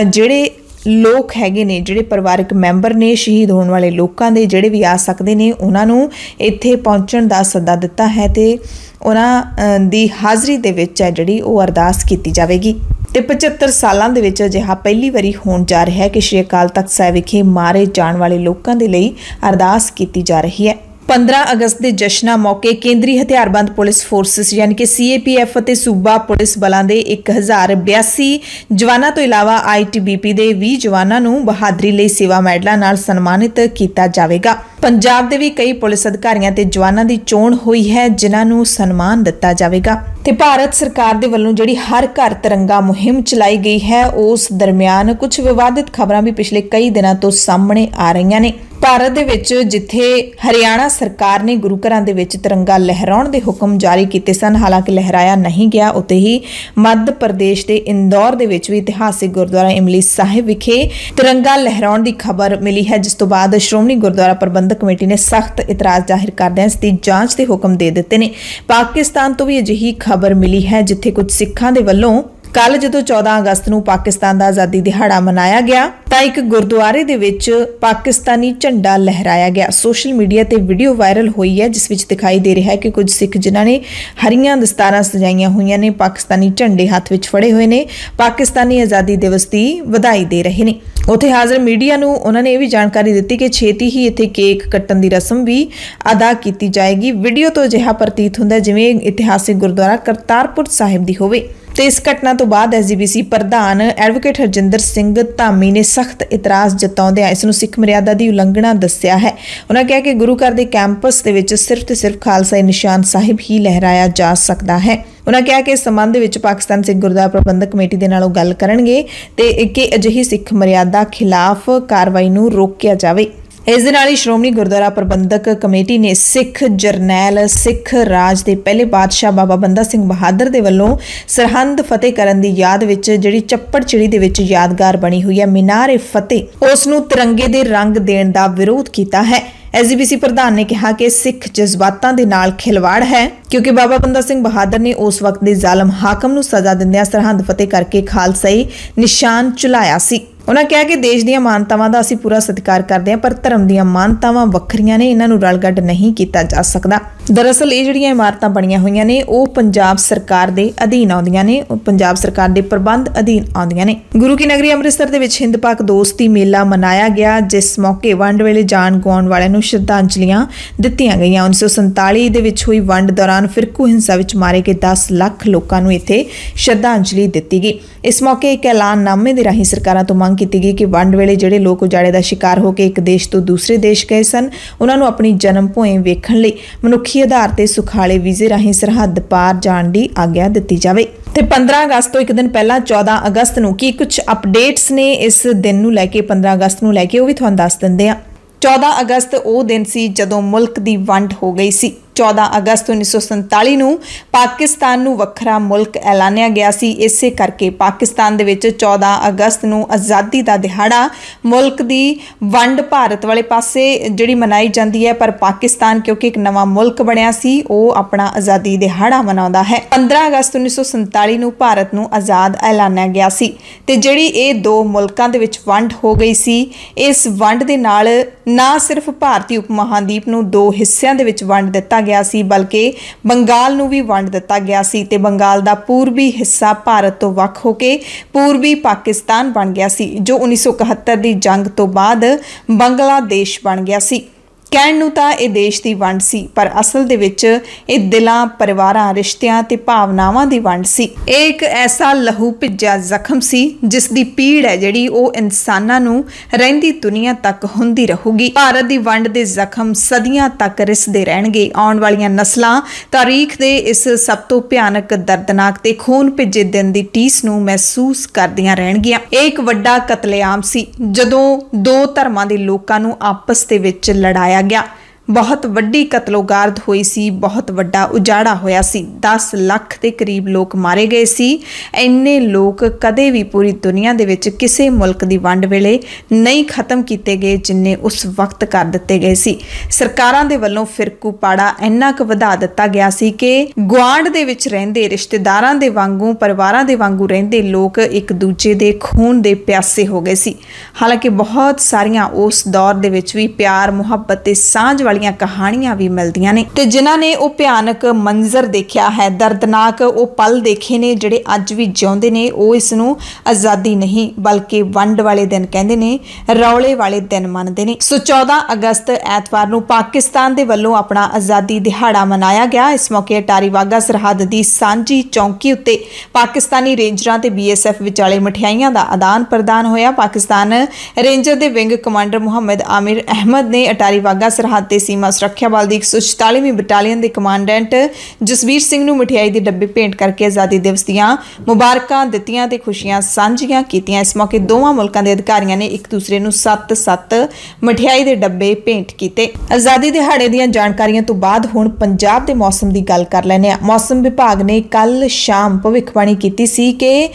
ਜਿਹੜੇ ਲੋਕ ਹੈਗੇ ਨੇ, ਜਿਹੜੇ ਪਰਿਵਾਰਕ ਮੈਂਬਰ ਨੇ, ਸ਼ਹੀਦ ਹੋਣ ਵਾਲੇ ਲੋਕਾਂ ਦੇ ਜਿਹੜੇ ਵੀ ਆ ਸਕਦੇ ਨੇ, ਉਹਨਾਂ ਨੂੰ ਇੱਥੇ ਪਹੁੰਚਣ ਦਾ ਸੱਦਾ ਦਿੱਤਾ ਹੈ ਤੇ ਉਹਨਾਂ ਦੀ ਹਾਜ਼ਰੀ ਦੇ ਵਿੱਚ ਹੈ ਜਿਹੜੀ ਉਹ ਅਰਦਾਸ ਕੀਤੀ ਜਾਵੇਗੀ। ਤੇ 75 ਸਾਲਾਂ ਦੇ ਵਿੱਚ ਅਜਿਹਾ ਪਹਿਲੀ ਵਾਰੀ ਹੋਣ ਜਾ ਰਿਹਾ ਹੈ ਕਿ ਸ਼੍ਰੀ ਅਕਾਲ ਤਖਤ ਸਾਹਿਬ ਵਿਖੇ ਮਾਰੇ ਜਾਣ ਵਾਲੇ ਲੋਕਾਂ ਦੇ ਲਈ ਅਰਦਾਸ ਕੀਤੀ ਜਾ ਰਹੀ ਹੈ। 15 ਅਗਸਤ ਦੇ ਜਸ਼ਨਾਂ ਮੌਕੇ ਕੇਂਦਰੀ ਹਥਿਆਰਬੰਦ ਪੁਲਿਸ ਫੋਰਸਸ ਯਾਨੀ ਕਿ ਸੀਏਪੀਐਫ ਅਤੇ ਸੂਬਾ ਪੁਲਿਸ ਬਲਾਂ ਦੇ 1082 ਜਵਾਨਾਂ ਤੋਂ ਇਲਾਵਾ ਆਈਟੀਬੀਪੀ ਦੇ 20 ਜਵਾਨਾਂ ਨੂੰ ਬਹਾਦਰੀ ਲਈ ਸੇਵਾ ਮੈਡਲਾਂ ਨਾਲ ਸਨਮਾਨਿਤ ਕੀਤਾ ਜਾਵੇਗਾ। ਪੰਜਾਬ ਦੇ ਵੀ ਕਈ ਪੁਲਿਸ ਅਧਿਕਾਰੀਆਂ ਤੇ ਜਵਾਨਾਂ ਦੀ ਚੋਣ ਹੋਈ ਹੈ, ਜਿਨ੍ਹਾਂ ਨੂੰ ਸਨਮਾਨ ਦਿੱਤਾ ਜਾਵੇਗਾ। ਤੇ ਭਾਰਤ ਸਰਕਾਰ ਦੇ ਵੱਲੋਂ ਜਿਹੜੀ ਹਰ ਘਰ ਤਿਰੰਗਾ ਮੁਹਿੰਮ ਚਲਾਈ ਗਈ ਹੈ, ਉਸ ਦਰਮਿਆਨ ਕੁਝ ਵਿਵਾਦਿਤ ਖਬਰਾਂ ਵੀ ਪਿਛਲੇ ਕਈ ਦਿਨਾਂ ਤੋਂ ਸਾਹਮਣੇ ਆ ਰਹੀਆਂ ਨੇ। ਭਾਰਤ ਦੇ ਵਿੱਚ ਜਿੱਥੇ ਹਰਿਆਣਾ ਸਰਕਾਰ ਨੇ ਗੁਰੂ ਘਰਾਂ ਦੇ ਵਿੱਚ ਤਿਰੰਗਾ ਲਹਿਰਾਉਣ ਦੇ ਹੁਕਮ ਜਾਰੀ ਕੀਤੇ ਸਨ, ਹਾਲਾਂਕਿ ਲਹਿਰਾਇਆ ਨਹੀਂ ਗਿਆ ਉਤੇ ਹੀ ਮੱਧ ਪ੍ਰਦੇਸ਼ ਦੇ ਇੰਦੌਰ ਦੇ ਵਿੱਚ ਵੀ ਇਤਿਹਾਸਿਕ ਗੁਰਦੁਆਰਾ ਇਮਲੀ ਸਾਹਿਬ ਵਿਖੇ ਤਿਰੰਗਾ ਲਹਿਰਾਉਣ ਦੀ ਖਬਰ ਮਿਲੀ ਹੈ, ਜਿਸ ਤੋਂ ਬਾਅਦ ਸ਼੍ਰੋਮਣੀ ਗੁਰਦੁਆਰਾ ਪ੍ਰਬੰਧਕ ਕਮੇਟੀ ਨੇ ਸਖਤ ਇਤਰਾਜ਼ ਜ਼ਾਹਿਰ ਕਰਦਿਆਂ ਇਸ ਦੀ ਜਾਂਚ ਦੇ ਹੁਕਮ ਦੇ ਦਿੱਤੇ ਨੇ। ਪਾਕਿਸਤਾਨ ਤੋਂ ਵੀ ਅਜਿਹੀ ਖਬਰ ਖਬਰ ਮਿਲੀ ਹੈ ਜਿੱਥੇ ਕੁਝ ਸਿੱਖਾਂ ਦੇ ਵੱਲੋਂ ਕੱਲ ਜਦੋਂ 14 ਅਗਸਤ ਨੂੰ ਪਾਕਿਸਤਾਨ ਦਾ ਆਜ਼ਾਦੀ ਦਿਹਾੜਾ ਮਨਾਇਆ ਗਿਆ, ਤਾਂ ਇੱਕ ਗੁਰਦੁਆਰੇ ਦੇ ਵਿੱਚ ਪਾਕਿਸਤਾਨੀ ਝੰਡਾ ਲਹਿਰਾਇਆ ਗਿਆ। ਸੋਸ਼ਲ ਮੀਡੀਆ ਤੇ ਵੀਡੀਓ ਵਾਇਰਲ ਹੋਈ ਹੈ, ਜਿਸ ਵਿੱਚ ਦਿਖਾਈ ਦੇ ਰਿਹਾ ਹੈ ਕਿ ਕੁਝ ਸਿੱਖ ਜਿਨ੍ਹਾਂ ਨੇ ਹਰੀਆਂ ਦਸਤਾਰਾਂ ਸਜਾਈਆਂ ਹੋਈਆਂ ਨੇ, ਪਾਕਿਸਤਾਨੀ ਝੰਡੇ ਹੱਥ ਵਿੱਚ ਫੜੇ ਹੋਏ ਨੇ, ਪਾਕਿਸਤਾਨੀ ਆਜ਼ਾਦੀ ਦਿਵਸ ਦੀ ਵਧਾਈ ਦੇ ਰਹੇ ਨੇ। ਉੱਥੇ ਹਾਜ਼ਰ ਮੀਡੀਆ ਨੂੰ ਉਹਨਾਂ ਨੇ ਇਹ ਵੀ ਜਾਣਕਾਰੀ ਦਿੱਤੀ ਕਿ ਛੇਤੀ ਹੀ ਇੱਥੇ ਕੇਕ ਕੱਟਣ ਦੀ ਰਸਮ ਵੀ ਅਦਾ ਕੀਤੀ ਜਾਏਗੀ। ਵੀਡੀਓ ਤੋਂ ਅਜਿਹਾ ਪ੍ਰਤੀਤ ਹੁੰਦਾ ਜਿਵੇਂ ਇਤਿਹਾਸਿਕ ਗੁਰਦੁਆਰਾ ਕਰਤਾਰਪੁਰ ਸਾਹਿਬ ਦੀ ਹੋਵੇ। ਤੇ ਇਸ ਘਟਨਾ ਤੋਂ ਬਾਅਦ ਐਸਜੀਬੀਸੀ ਪ੍ਰਧਾਨ ਐਡਵੋਕੇਟ ਹਰਜਿੰਦਰ ਸਿੰਘ ਧਾਮੀ ਨੇ ਸਖਤ ਇਤਰਾਜ਼ ਜਤਾਉਂਦਿਆਂ ਇਸ ਨੂੰ ਸਿੱਖ ਮਰਿਆਦਾ ਦੀ ਉਲੰਘਣਾ ਦੱਸਿਆ ਹੈ। ਉਹਨਾਂ ਕਿਹਾ ਕਿ ਗੁਰੂ ਘਰ ਦੇ ਕੈਂਪਸ ਦੇ ਵਿੱਚ ਸਿਰਫ ਤੇ ਸਿਰਫ ਖਾਲਸਾ ਨਿਸ਼ਾਨ ਸਾਹਿਬ ਹੀ ਲਹਿਰਾਇਆ ਜਾ ਸਕਦਾ ਹੈ। ਉਹਨਾਂ ਕਿਹਾ ਕਿ ਇਸ ਸੰਬੰਧ ਵਿੱਚ ਪਾਕਿਸਤਾਨ ਸਿੱਖ ਗੁਰਦੁਆਰਾ ਪ੍ਰਬੰਧਕ ਕਮੇਟੀ ਦੇ ਨਾਲ ਉਹ ਗੱਲ ਕਰਨਗੇ ਤੇ ਕਿ ਅਜਿਹੀ ਸਿੱਖ ਮਰਿਆਦਾ ਖਿਲਾਫ ਕਾਰਵਾਈ ਨੂੰ ਰੋਕਿਆ ਜਾਵੇ। ਇਸ ਦੇ ਨਾਲ ਹੀ ਸ਼੍ਰੋਮਣੀ ਗੁਰਦੁਆਰਾ ਪ੍ਰਬੰਧਕ ਕਮੇਟੀ ਨੇ ਸਿੱਖ ਜਰਨੈਲ, ਸਿੱਖ ਰਾਜ ਦੇ ਪਹਿਲੇ ਬਾਦਸ਼ਾਹ ਬਾਬਾ ਬੰਦਾ ਸਿੰਘ ਬਹਾਦਰ ਦੇ ਵੱਲੋਂ ਸਰਹੰਦ ਫਤਿਹ ਕਰਨ ਦੀ ਯਾਦ ਵਿੱਚ ਜਿਹੜੀ ਚੱਪੜ ਚਿੜੀ ਦੇ ਵਿੱਚ ਯਾਦਗਾਰ ਬਣੀ ਹੋਈ ਹੈ, ਮਿਨਾਰ ਫਤਿਹ, ਉਸ ਨੂੰ ਤਿਰੰਗੇ ਦੇ ਰੰਗ ਦੇਣ ਦਾ ਵਿਰੋਧ ਕੀਤਾ ਹੈ। ਐਸਜੀਪੀਸੀ ਪ੍ਰਧਾਨ ਨੇ ਕਿਹਾ ਕਿ ਸਿੱਖ ਜਜ਼ਬਾਤਾਂ ਦੇ ਨਾਲ ਖਿਲਵਾੜ ਹੈ, ਕਿਉਂਕਿ ਬਾਬਾ ਬੰਦਾ ਸਿੰਘ ਬਹਾਦਰ ਨੇ ਉਸ ਵਕਤ ਦੇ ਜ਼ਾਲਮ ਹਾਕਮ ਨੂੰ ਸਜ਼ਾ ਦਿੰਦਿਆਂ ਸਰਹੰਦ ਫਤਿਹ ਕਰਕੇ ਖਾਲਸਾਈ ਨਿਸ਼ਾਨ ਚੁਲਾਇਆ ਸੀ। ਉਹਨਾਂ ਕਿਹਾ ਕਿ ਦੇਸ਼ ਦੀਆਂ ਮਾਨਤਾਵਾਂ ਦਾ ਅਸੀਂ ਪੂਰਾ ਸਤਿਕਾਰ ਕਰਦੇ ਹਾਂ, ਪਰ ਧਰਮ ਦੀਆਂ ਮਾਨਤਾਵਾਂ ਵੱਖਰੀਆਂ ਨੇ, ਇਹਨਾਂ ਨੂੰ ਰਲਗੱਡ ਨਹੀਂ ਕੀਤਾ ਜਾ ਸਕਦਾ। ਦਰਅਸਲ ਇਹ ਜਿਹੜੀਆਂ ਇਮਾਰਤਾਂ ਬਣੀਆਂ ਹੋਈਆਂ ਨੇ, ਉਹ ਪੰਜਾਬ ਸਰਕਾਰ ਦੇ ਅਧੀਨ ਆਉਂਦੀਆਂ ਨੇ ਪੰਜਾਬ ਸਰਕਾਰ ਦੇ ਪ੍ਰਬੰਧ ਅਧੀਨ ਆਉਂਦੀਆਂ ਨੇ। ਗੁਰੂ ਕੀ ਨਗਰੀ ਅੰਮ੍ਰਿਤਸਰ ਦੇ ਵਿੱਚ ਹਿੰਦ ਪਾਕ ਦੋਸਤੀ ਮੇਲਾ ਮਨਾਇਆ ਗਿਆ, ਜਿਸ ਮੌਕੇ ਵੰਡ ਵੇਲੇ ਜਾਨ ਗਵਾਉਣ ਵਾਲਿਆਂ ਨੂੰ ਸ਼ਰਧਾਂਜਲੀਆਂ ਦਿੱਤੀਆਂ ਗਈਆਂ। 1947 ਦੇ ਵਿੱਚ ਹੋਈ ਵੰਡ ਦੌਰਾਨ ਫਿਰਕੂ ਹਿੰਸਾ ਵਿੱਚ ਮਾਰੇ ਗਏ 10 ਲੱਖ ਲੋਕਾਂ ਨੂੰ ਇੱਥੇ ਸ਼ਰਧਾਂਜਲੀ ਦਿੱਤੀ ਗਈ। ਇਸ ਮੌਕੇ ਇੱਕ ਐਲਾਨਨਾਮੇ ਦੇ ਰਾਹੀਂ ਸਰਕਾਰਾਂ ਤੋਂ ਮੰਗ ਕੀਤੀ ਗਈ ਕਿ ਵੰਡ ਵੇਲੇ ਜਿਹੜੇ ਲੋਕ ਉਜਾੜੇ ਦਾ ਸ਼ਿਕਾਰ ਹੋ ਕੇ ਇੱਕ ਦੇਸ਼ ਤੋਂ ਦੂਸਰੇ ਦੇਸ਼ ਗਏ ਸਨ, ਉਹਨਾਂ ਨੂੰ ਆਪਣੀ ਜਨਮ ਭੂਮੀ ਵੇਖਣ ਲਈ ਮਨੁੱਖੀ ਆਧਾਰ ਤੇ ਸੁਖਾਲੇ ਵੀਜ਼ੇ ਰਾਹੀਂ ਸਰਹੱਦ ਪਾਰ ਜਾਣ ਦੀ ਆਗਿਆ ਦਿੱਤੀ ਜਾਵੇ। ਤੇ 15 ਅਗਸਤ ਤੋਂ ਇੱਕ ਦਿਨ ਪਹਿਲਾਂ 14 ਅਗਸਤ ਨੂੰ ਕੀ ਕੁਝ ਅਪਡੇਟਸ ਨੇ ਇਸ ਦਿਨ ਨੂੰ ਲੈ ਕੇ 15 ਅਗਸਤ ਨੂੰ ਲੈ ਕੇ ਉਹ ਵੀ ਤੁਹਾਨੂੰ ਦੱਸ ਦਿੰਦੇ ਆ 14 ਅਗਸਤ ਉਹ ਦਿਨ ਸੀ ਜਦੋਂ ਮੁਲਕ ਦੀ ਵੰਡ ਹੋ ਗਈ ਸੀ। 14 ਅਗਸਤ 1947 ਨੂੰ ਪਾਕਿਸਤਾਨ ਨੂੰ ਵੱਖਰਾ ਮੁਲਕ ਐਲਾਨਿਆ ਗਿਆ ਸੀ। ਇਸੇ ਕਰਕੇ ਪਾਕਿਸਤਾਨ ਦੇ ਵਿੱਚ 14 ਅਗਸਤ ਨੂੰ ਆਜ਼ਾਦੀ ਦਾ ਦਿਹਾੜਾ ਮੁਲਕ ਦੀ ਵੰਡ ਭਾਰਤ ਵਾਲੇ ਪਾਸੇ ਜਿਹੜੀ ਮਨਾਈ ਜਾਂਦੀ ਹੈ। ਪਰ ਪਾਕਿਸਤਾਨ ਕਿਉਂਕਿ ਇੱਕ ਨਵਾਂ ਮੁਲਕ ਬਣਿਆ ਸੀ, ਉਹ ਆਪਣਾ ਆਜ਼ਾਦੀ ਦਿਹਾੜਾ ਮਨਾਉਂਦਾ ਹੈ। 15 ਅਗਸਤ 1947 ਨੂੰ ਭਾਰਤ ਨੂੰ ਆਜ਼ਾਦ ਐਲਾਨਿਆ ਗਿਆ ਸੀ ਤੇ ਜਿਹੜੀ ਇਹ ਦੋ ਮੁਲਕਾਂ ਦੇ ਵਿੱਚ ਵੰਡ ਹੋ ਗਈ ਸੀ, ਇਸ ਵੰਡ ਦੇ ਨਾਲ ਨਾ ਸਿਰਫ ਭਾਰਤੀ ਉਪ ਮਹਾਂਦੀਪ ਨੂੰ ਦੋ ਹਿੱਸਿਆਂ ਦੇ ਵਿੱਚ ਵੰਡ ਦਿੱਤਾ ਗਿਆ ਸੀ, ਬਲਕਿ ਬੰਗਾਲ ਨੂੰ ਵੀ ਵੰਡ ਦਿੱਤਾ ਗਿਆ ਸੀ ਤੇ ਬੰਗਾਲ ਦਾ ਪੂਰਬੀ ਹਿੱਸਾ ਭਾਰਤ ਤੋਂ ਵੱਖ ਹੋ ਕੇ ਪੂਰਬੀ ਪਾਕਿਸਤਾਨ ਬਣ ਗਿਆ ਸੀ, ਜੋ 1971 ਦੀ ਜੰਗ ਤੋਂ ਬਾਅਦ ਬੰਗਲਾਦੇਸ਼ ਬਣ ਗਿਆ ਸੀ। ਕਹਿਣ ਨੂੰ ਤਾਂ ਇਹ ਦੇਸ਼ ਦੀ ਵੰਡ ਸੀ, ਪਰ ਅਸਲ ਦੇ ਵਿੱਚ ਇਹ ਦਿਲਾਂ, ਪਰਿਵਾਰਾਂ, ਰਿਸ਼ਤਿਆਂ ਤੇ ਭਾਵਨਾਵਾਂ ਦੀ ਵੰਡ ਸੀ। ਇਹ ਇੱਕ ਐਸਾ ਲਹੂ ਭਿੱਜਿਆ ਜ਼ਖਮ ਸੀ, ਜਿਸ ਦੀ ਪੀੜ ਹੈ ਜਿਹੜੀ ਉਹ ਇਨਸਾਨਾਂ ਨੂੰ ਰਹਿੰਦੀ ਦੁਨੀਆ ਤੱਕ ਹੁੰਦੀ ਰਹੂਗੀ। ਭਾਰਤ ਦੀ ਵੰਡ ਦੇ ਜ਼ਖਮ ਸਦੀਆਂ ਤੱਕ ਰਿਸਦੇ ਰਹਿਣਗੇ। ਆਉਣ ਵਾਲੀਆਂ ਨਸਲਾਂ ਤਾਰੀਖ ਦੇ ਇਸ ਸਭ ਤੋਂ ਭਿਆਨਕ, ਦਰਦਨਾਕ ਤੇ ਖੂਨ ਭਿੱਜੇ ਦਿਨ ਦੀ ਟੀਸ ਨੂੰ ਮਹਿਸੂਸ ਕਰਦੀਆਂ ਰਹਿਣਗੀਆਂ। ਇਹ ਇੱਕ ਵੱਡਾ ਕਤਲੇਆਮ ਸੀ, ਜਦੋਂ ਦੋ ਧਰਮਾਂ ਦੇ ਲੋਕਾਂ ਨੂੰ ਆਪਸ ਦੇ ਵਿੱਚ ਲੜਾਇਆ ਗਿਆ। ਬਹੁਤ ਵੱਡੀ ਕਤਲੋਗਾਰਦ ਹੋਈ ਸੀ, ਬਹੁਤ ਵੱਡਾ ਉਜਾੜਾ ਹੋਇਆ ਸੀ। 10 ਲੱਖ ਦੇ ਕਰੀਬ ਲੋਕ ਮਾਰੇ ਗਏ ਸੀ। ਇੰਨੇ ਲੋਕ ਕਦੇ ਵੀ ਪੂਰੀ ਦੁਨੀਆ ਦੇ ਵਿੱਚ ਕਿਸੇ ਮੁਲਕ ਦੀ ਵੰਡ ਵੇਲੇ ਨਹੀਂ ਖਤਮ ਕੀਤੇ ਗਏ ਜਿੰਨੇ ਉਸ ਵਕਤ ਕਰ ਦਿੱਤੇ ਗਏ ਸੀ। ਸਰਕਾਰਾਂ ਦੇ ਵੱਲੋਂ ਫਿਰਕੂ ਪਾੜਾ ਇੰਨਾ ਕੁ ਵਧਾ ਦਿੱਤਾ ਗਿਆ ਸੀ ਕਿ ਗੁਆਂਢ ਦੇ ਵਿੱਚ ਰਹਿੰਦੇ, ਰਿਸ਼ਤੇਦਾਰਾਂ ਦੇ ਵਾਂਗੂ, ਪਰਿਵਾਰਾਂ ਦੇ ਵਾਂਗੂ ਰਹਿੰਦੇ ਲੋਕ ਇੱਕ ਦੂਜੇ ਦੇ ਖੂਨ ਦੇ ਪਿਆਸੇ ਹੋ ਗਏ ਸੀ। ਹਾਲਾਂਕਿ ਬਹੁਤ ਸਾਰੀਆਂ ਉਸ ਦੌਰ ਦੇ ਵਿੱਚ ਵੀ ਪਿਆਰ, ਮੁਹੱਬਤ ਤੇ ਸਾਂਝ ਵਾਲੀ ਵਾਲੀਆਂ ਕਹਾਣੀਆਂ ਵੀ ਮਿਲਦੀਆਂ ਨੇ। ਤੇ ਜਿਨ੍ਹਾਂ ਨੇ ਉਹ ਭਿਆਨਕ ਮੰਜ਼ਰ ਦੇਖਿਆ ਹੈ, ਦਰਦਨਾਕ ਉਹ ਪਲ ਦੇਖੇ ਨੇ ਜਿਹੜੇ ਅੱਜ ਵੀ ਜਿਉਂਦੇ ਨੇ। ਉਹ ਇਸ ਨੂੰ ਆਜ਼ਾਦੀ ਨਹੀਂ, ਬਲਕਿ ਵੰਡ ਵਾਲੇ ਦਿਨ ਕਹਿੰਦੇ ਨੇ, ਰੌਲੇ ਵਾਲੇ ਦਿਨ ਮੰਨਦੇ ਨੇ। ਸੋ 14 ਅਗਸਤ ਐਤਵਾਰ ਨੂੰ ਪਾਕਿਸਤਾਨ ਦੇ ਵੱਲੋਂ ਆਪਣਾ ਆਜ਼ਾਦੀ ਦਿਹਾੜਾ ਮਨਾਇਆ ਗਿਆ। ਇਸ ਮੌਕੇ ਅਟਾਰੀ ਵਾਗਾ ਸਰਹੱਦ ਦੀ ਸਾਂਝੀ ਚੌਂਕੀ ਉੱਤੇ ਪਾਕਿਸਤਾਨੀ ਰੇਂਜਰਾਂ ਤੇ ਬੀਐਸਐਫ ਵਿਚਾਲੇ ਮਠਿਆਈਆਂ ਦਾ ਆਦਾਨ ਪ੍ਰਦਾਨ ਹੋਇਆ। ਪਾਕਿਸਤਾਨ ਰੇਂਜਰ ਦੇ ਵਿੰਗ ਕਮਾਂਡਰ ਮੁਹੰਮਦ ਆਮਿਰ ਅਹਿਮਦ ਨੇ ਅਟਾਰੀ ਵਾਗਾ ਸਰਹੱਦ ਤੇ ਸੀਮਾ ਸੁਰੱਖਿਆ ਬਲ ਦੀ 144ਵੀਂ ਬਟਾਲੀਅਨ ਦੇ ਕਮਾਂਡੈਂਟ ਜਸਵੀਰ ਸਿੰਘ ਨੂੰ ਮਠਿਆਈ ਦੇ ਡੱਬੇ ਭੇਂਟ ਕਰਕੇ ਆਜ਼ਾਦੀ ਦਿਵਸ ਦੀਆਂ ਮੁਬਾਰਕਾਂ ਦਿੱਤੀਆਂ ਤੇ ਖੁਸ਼ੀਆਂ ਸਾਂਝੀਆਂ ਕੀਤੀਆਂ। ਇਸ ਮੌਕੇ ਦੋਵਾਂ ਮੁਲਕਾਂ ਦੇ ਅਧਿਕਾਰੀਆਂ ਨੇ ਇੱਕ ਦੂਸਰੇ ਨੂੰ 7-7 ਮਠਿਆਈ ਦੇ ਡੱਬੇ ਭੇਂਟ ਕੀਤੇ। ਆਜ਼ਾਦੀ ਦਿਹਾੜੇ ਦੀਆਂ ਜਾਣਕਾਰੀਆਂ ਤੋਂ ਬਾਅਦ ਹੁਣ ਪੰਜਾਬ ਦੇ ਮੌਸਮ ਦੀ ਗੱਲ ਕਰ ਲੈਨੇ ਆ ਮੌਸਮ ਵਿਭਾਗ ਨੇ ਕੱਲ ਸ਼ਾਮ ਭਵਿੱਖਬਾਣੀ ਕੀਤੀ ਸੀ ਕਿ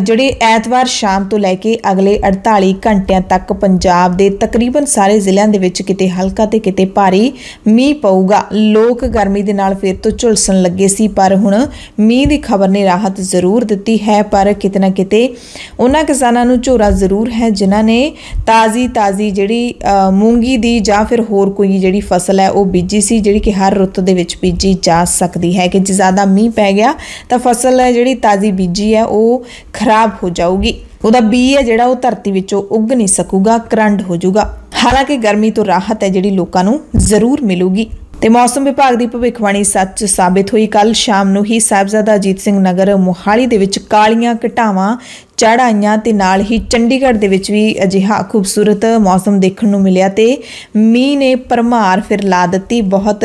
ਜਿਹੜੇ ਐਤਵਾਰ ਸ਼ਾਮ ਤੋਂ ਲੈ ਕੇ ਅਗਲੇ 48 ਘੰਟਿਆਂ ਤੱਕ ਪੰਜਾਬ ਦੇ ਤਕਰੀਬਨ ਸਾਰੇ ਜ਼ਿਲ੍ਹਿਆਂ ਦੇ ਵਿੱਚ ਕਿਤੇ ਹਲਕਾ ਤੇ ਕਿਤੇ ਭਾਰੀ ਮੀਂਹ ਪਊਗਾ। ਲੋਕ ਗਰਮੀ ਦੇ ਨਾਲ ਫਿਰ ਤੋਂ ਝੁਲਸਣ ਲੱਗੇ ਸੀ, ਪਰ ਹੁਣ ਮੀਂਹ ਦੀ ਖਬਰ ਨੇ ਰਾਹਤ ਜ਼ਰੂਰ ਦਿੱਤੀ ਹੈ, ਪਰ ਕਿਤੇ ਨਾ ਕਿਤੇ ਉਹਨਾਂ ਕਿਸਾਨਾਂ ਨੂੰ ਝੋਰਾ ਜ਼ਰੂਰ ਹੈ, ਜਿਨ੍ਹਾਂ ਨੇ ਤਾਜ਼ੀ ਤਾਜ਼ੀ ਜਿਹੜੀ ਮੂੰਗੀ ਦੀ ਜਾਂ ਫਿਰ ਹੋਰ ਕੋਈ ਜਿਹੜੀ ਫਸਲ ਹੈ, ਉਹ ਬੀਜੀ ਸੀ, ਜਿਹੜੀ ਕਿ ਹਰ ਰੁੱਤ ਦੇ ਵਿੱਚ ਬੀਜੀ ਜਾ ਸਕਦੀ ਹੈ। ਕਿ ਜੇ ਜ਼ਿਆਦਾ ਮੀਂਹ ਪੈ ਗਿਆ ਤਾਂ ਫਸਲ ਜਿਹੜੀ ਤਾਜ਼ੀ ਬੀਜੀ ਹੈ, ਉਹ ਖਰਾਬ ਹੋ ਜਾਊਗੀ। ਉਹਦਾ ਬੀ ਹੈ ਜਿਹੜਾ ਉਹ ਧਰਤੀ ਵਿੱਚੋਂ ਉੱਗ ਨਹੀਂ ਸਕੂਗਾ, ਕਰੰਡ ਹੋ ਜਾਊਗਾ। ਹਾਲਾਂਕਿ ਗਰਮੀ ਤੋਂ ਰਾਹਤ ਹੈ ਜਿਹੜੀ ਲੋਕਾਂ ਨੂੰ ਜ਼ਰੂਰ ਮਿਲੂਗੀ। ਤੇ ਮੌਸਮ ਵਿਭਾਗ ਦੀ ਭਵਿੱਖਬਾਣੀ ਸੱਚ ਸਾਬਿਤ ਹੋਈ। ਕੱਲ ਸ਼ਾਮ ਨੂੰ ਹੀ ਸਾਹਿਬਜ਼ਾਦਾ ਅਜੀਤ ਸਿੰਘ ਨਗਰ ਮੋਹਾਲੀ ਦੇ ਵਿੱਚ ਕਾਲੀਆਂ ਘਟਾਵਾਂ ਚੜ੍ਹ ਆਈਆਂ ਤੇ ਨਾਲ ਹੀ ਚੰਡੀਗੜ੍ਹ ਦੇ ਵਿੱਚ ਵੀ ਅਜਿਹਾ ਖੂਬਸੂਰਤ ਮੌਸਮ ਦੇਖਣ ਨੂੰ ਮਿਲਿਆ ਤੇ ਮੀਂਹ ਨੇ ਪਰਮਾਰ ਫਿਰ ਲਾ ਦਿੱਤੀ। ਬਹੁਤ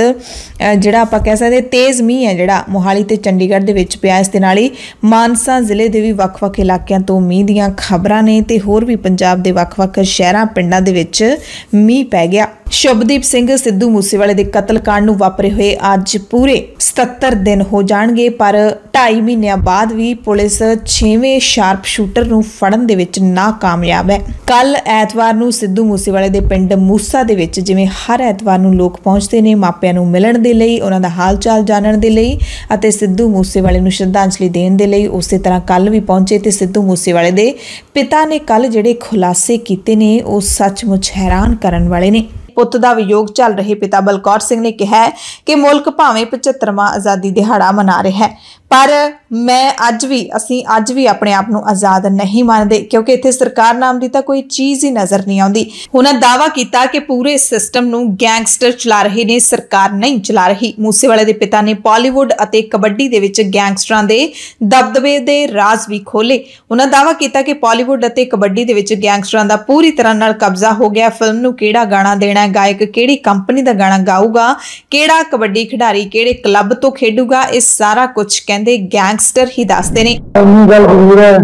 ਜਿਹੜਾ ਆਪਾਂ ਕਹਿ ਸਕਦੇ ਤੇਜ਼ ਮੀਂਹ ਹੈ ਜਿਹੜਾ ਮੋਹਾਲੀ ਤੇ ਚੰਡੀਗੜ੍ਹ ਦੇ ਵਿੱਚ ਪਿਆ। ਇਸ ਦੇ ਨਾਲ ਹੀ ਮਾਨਸਾ ਜ਼ਿਲ੍ਹੇ ਦੇ ਵੀ ਵੱਖ-ਵੱਖ ਇਲਾਕਿਆਂ ਤੋਂ ਮੀਂਹ ਦੀਆਂ ਖਬਰਾਂ ਨੇ ਤੇ ਹੋਰ ਵੀ ਪੰਜਾਬ ਦੇ ਵੱਖ-ਵੱਖ ਸ਼ਹਿਰਾਂ, ਪਿੰਡਾਂ ਦੇ ਵਿੱਚ ਮੀਂਹ ਪੈ ਗਿਆ। ਸ਼ੁਭਦੀਪ ਸਿੰਘ ਸਿੱਧੂ ਮੂਸੇਵਾਲੇ ਦੇ ਕਤਲकांड ਨੂੰ ਵਾਪਰੇ ਹੋਏ ਅੱਜ ਪੂਰੇ 77 ਦਿਨ ਹੋ ਜਾਣਗੇ, ਪਰ 2.5 ਮਹੀਨਿਆਂ ਬਾਅਦ ਵੀ ਪੁਲਿਸ 6ਵੇਂ ਸ਼ਾਰਪ ਸ਼ੂਟਰ ਨੂੰ ਫੜਨ ਦੇ ਵਿੱਚ ਨਾਕਾਮਯਾਬ ਹੈ। ਕੱਲ ਐਤਵਾਰ ਨੂੰ ਸਿੱਧੂ ਮੂਸੇਵਾਲੇ ਦੇ ਪਿੰਡ ਮੂਸਾ ਦੇ ਵਿੱਚ ਜਿਵੇਂ ਹਰ ਐਤਵਾਰ ਨੂੰ ਲੋਕ ਪਹੁੰਚਦੇ ਨੇ, ਮਾਪਿਆਂ ਨੂੰ ਮਿਲਣ ਦੇ ਲਈ, ਉਹਨਾਂ ਦਾ ਹਾਲ ਜਾਣਨ ਦੇ ਲਈ ਅਤੇ ਸਿੱਧੂ ਮੂਸੇਵਾਲੇ ਨੂੰ ਸ਼ਰਧਾਂਜਲੀ ਦੇਣ ਦੇ ਲਈ ਉਸੇ ਤਰ੍ਹਾਂ ਕੱਲ ਵੀ ਪਹੁੰਚੇ ਤੇ ਸਿੱਧੂ ਮੂਸੇਵਾਲੇ ਦੇ ਪਿਤਾ ਨੇ ਕੱਲ ਜਿਹੜੇ ਖੁਲਾਸੇ ਕੀਤੇ ਨੇ, ਉਹ ਸੱਚਮੁੱਚ ਹੈਰਾਨ ਕਰਨ ਵਾਲੇ ਨੇ। ਪੁੱਤ ਦਾ ਵਿਯੋਗ ਚੱਲ ਰਹੇ ਪਿਤਾ ਬਲਕੌਰ ਸਿੰਘ ਨੇ ਕਿਹਾ ਕਿ ਮੁਲਕ ਭਾਵੇਂ 75ਵਾਂ ਆਜ਼ਾਦੀ ਦਿਹਾੜਾ ਮਨਾ ਰਿਹਾ ਹੈ ਪਰ ਮੈਂ ਅੱਜ ਵੀ, ਅਸੀਂ ਅੱਜ ਵੀ ਆਪਣੇ ਆਪ ਨੂੰ ਆਜ਼ਾਦ ਨਹੀਂ ਮੰਨਦੇ, ਕਿਉਂਕਿ ਇੱਥੇ ਸਰਕਾਰ ਨਾਮ ਦੀ ਤਾਂ ਕੋਈ ਚੀਜ਼ ਹੀ ਨਜ਼ਰ ਨਹੀਂ ਆਉਂਦੀ। ਉਹਨਾਂ ਦਾਵਾ ਕੀਤਾ ਕਿ ਪੂਰੇ ਸਿਸਟਮ ਨੂੰ ਗੈਂਗਸਟਰ ਚਲਾ ਰਹੇ ਨੇ, ਸਰਕਾਰ ਨਹੀਂ ਚਲਾ ਰਹੀ। ਮੂਸੇਵਾਲੇ ਦੇ ਪਿਤਾ ਨੇ ਪਾਲੀਵੁੱਡ ਅਤੇ ਕਬੱਡੀ ਦੇ ਵਿੱਚ ਗੈਂਗਸਟਰਾਂ ਦੇ ਦਬਦਬੇ ਦੇ ਰਾਜ਼ ਵੀ ਖੋਲੇ ਉਹਨਾਂ ਦਾਵਾ ਕੀਤਾ ਕਿ ਪਾਲੀਵੁੱਡ ਅਤੇ ਕਬੱਡੀ ਦੇ ਵਿੱਚ ਗੈਂਗਸਟਰਾਂ ਦਾ ਪੂਰੀ ਤਰ੍ਹਾਂ ਨਾਲ ਕਬਜ਼ਾ ਹੋ ਗਿਆ। ਫਿਲਮ ਨੂੰ ਕਿਹੜਾ ਗਾਣਾ ਦੇਣਾ ਹੈ, ਗਾਇਕ ਕਿਹੜੀ ਕੰਪਨੀ ਦਾ ਗਾਣਾ ਗਾਊਗਾ, ਕਿਹੜਾ ਕਬੱਡੀ ਖਿਡਾਰੀ ਕਿਹੜੇ ਕਲੱਬ ਤੋਂ ਖੇਡੂਗਾ, ਇਹ ਸਾਰਾ ਕੁਝ ਕਹਿੰਦੇ ਗੈਂਗਸਟਰ ਹੀ ਦੱਸਦੇ ਨੇ। ਇੰਨੀ ਗੱਲ ਜ਼ਰੂਰ ਹੈ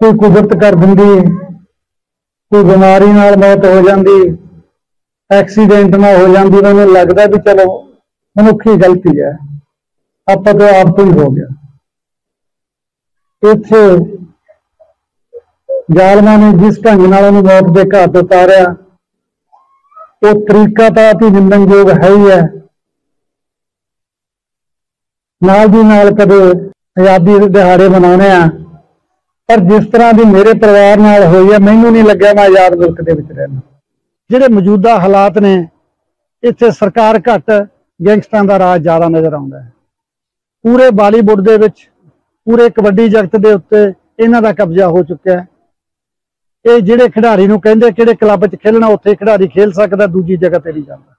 ਕੋਈ ਕੁਦਰਤ ਕਰ ਦਿੰਦੀ, ਕੋਈ ਬਿਮਾਰੀ ਨਾਲ ਮੌਤ ਹੋ ਜਾਂਦੀ, ਐਕਸੀਡੈਂਟ ਨਾਲ ਹੋ ਜਾਂਦੀ, ਮੈਨੂੰ ਲੱਗਦਾ ਵੀ ਚਲੋ, ਮਨੁੱਖੀ ਗਲਤੀ ਹੈ। ਆਪਾਂ ਤੋਂ ਆਪ ਤੋਂ ਹੀ ਹੋ ਗਿਆ। ਇੱਥੇ ਜ਼ਾਲਮਾਂ ਨੇ ਜਿਸ ਢੰਗ ਨਾਲ ਉਹਨੂੰ ਮੌਤ ਦੇ ਘਾਟ ਉਤਾਰਿਆ, ਉਹ ਤਰੀਕਾ ਤਾਂ ਅਤੀ ਨਿੰਦਣਯੋਗ ਹੈ ਹੀ ਹੈ। ਨਾਲ ਦੀ ਨਾਲ ਕਦੇ ਆਜ਼ਾਦੀ ਦੇ ਦਿਹਾੜੇ ਮਨਾਉਣੇ ਆ ਪਰ ਜਿਸ ਤਰ੍ਹਾਂ ਦੀ ਮੇਰੇ ਪਰਿਵਾਰ ਨਾਲ ਹੋਈ ਹੈ, ਮੈਨੂੰ ਨਹੀਂ ਲੱਗਿਆ ਮੈਂ ਆਜ਼ਾਦ ਮੁਲਕ ਦੇ ਵਿੱਚ ਰਹਿਣਾ। ਜਿਹੜੇ ਮੌਜੂਦਾ ਹਾਲਾਤ ਨੇ, ਇੱਥੇ ਸਰਕਾਰ ਘੱਟ ਗੈਂਗਸਟਰਾਂ ਦਾ ਰਾਜ ਜ਼ਿਆਦਾ ਨਜ਼ਰ ਆਉਂਦਾ ਹੈ। ਪੂਰੇ ਬਾਲੀਵੁੱਡ ਦੇ ਵਿੱਚ, ਪੂਰੇ ਕਬੱਡੀ ਜਗਤ ਦੇ ਉੱਤੇ ਇਹਨਾਂ ਦਾ ਕਬਜ਼ਾ ਹੋ ਚੁੱਕਿਆ ਹੈ। ਇਹ ਜਿਹੜੇ ਖਿਡਾਰੀ ਨੂੰ ਕਹਿੰਦੇ ਕਿਹੜੇ ਕਲੱਬ 'ਚ ਖੇਲਣਾ, ਉੱਥੇ ਖਿਡਾਰੀ ਖੇਲ ਸਕਦਾ, ਦੂਜੀ ਜਗ੍ਹਾ ਤੇ ਨਹੀਂ ਜਾਂਦਾ।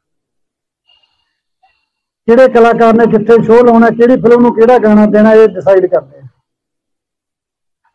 ਕਿਹੜੇ ਕਲਾਕਾਰ ਨੇ ਕਿੱਥੇ ਸ਼ੋਅ ਲਾਉਣਾ, ਕਿਹੜੀ ਫਿਲਮ ਨੂੰ ਕਿਹੜਾ ਗਾਣਾ ਦੇਣਾ, ਇਹ ਡਿਸਾਈਡ ਕਰਦੇ ਆ।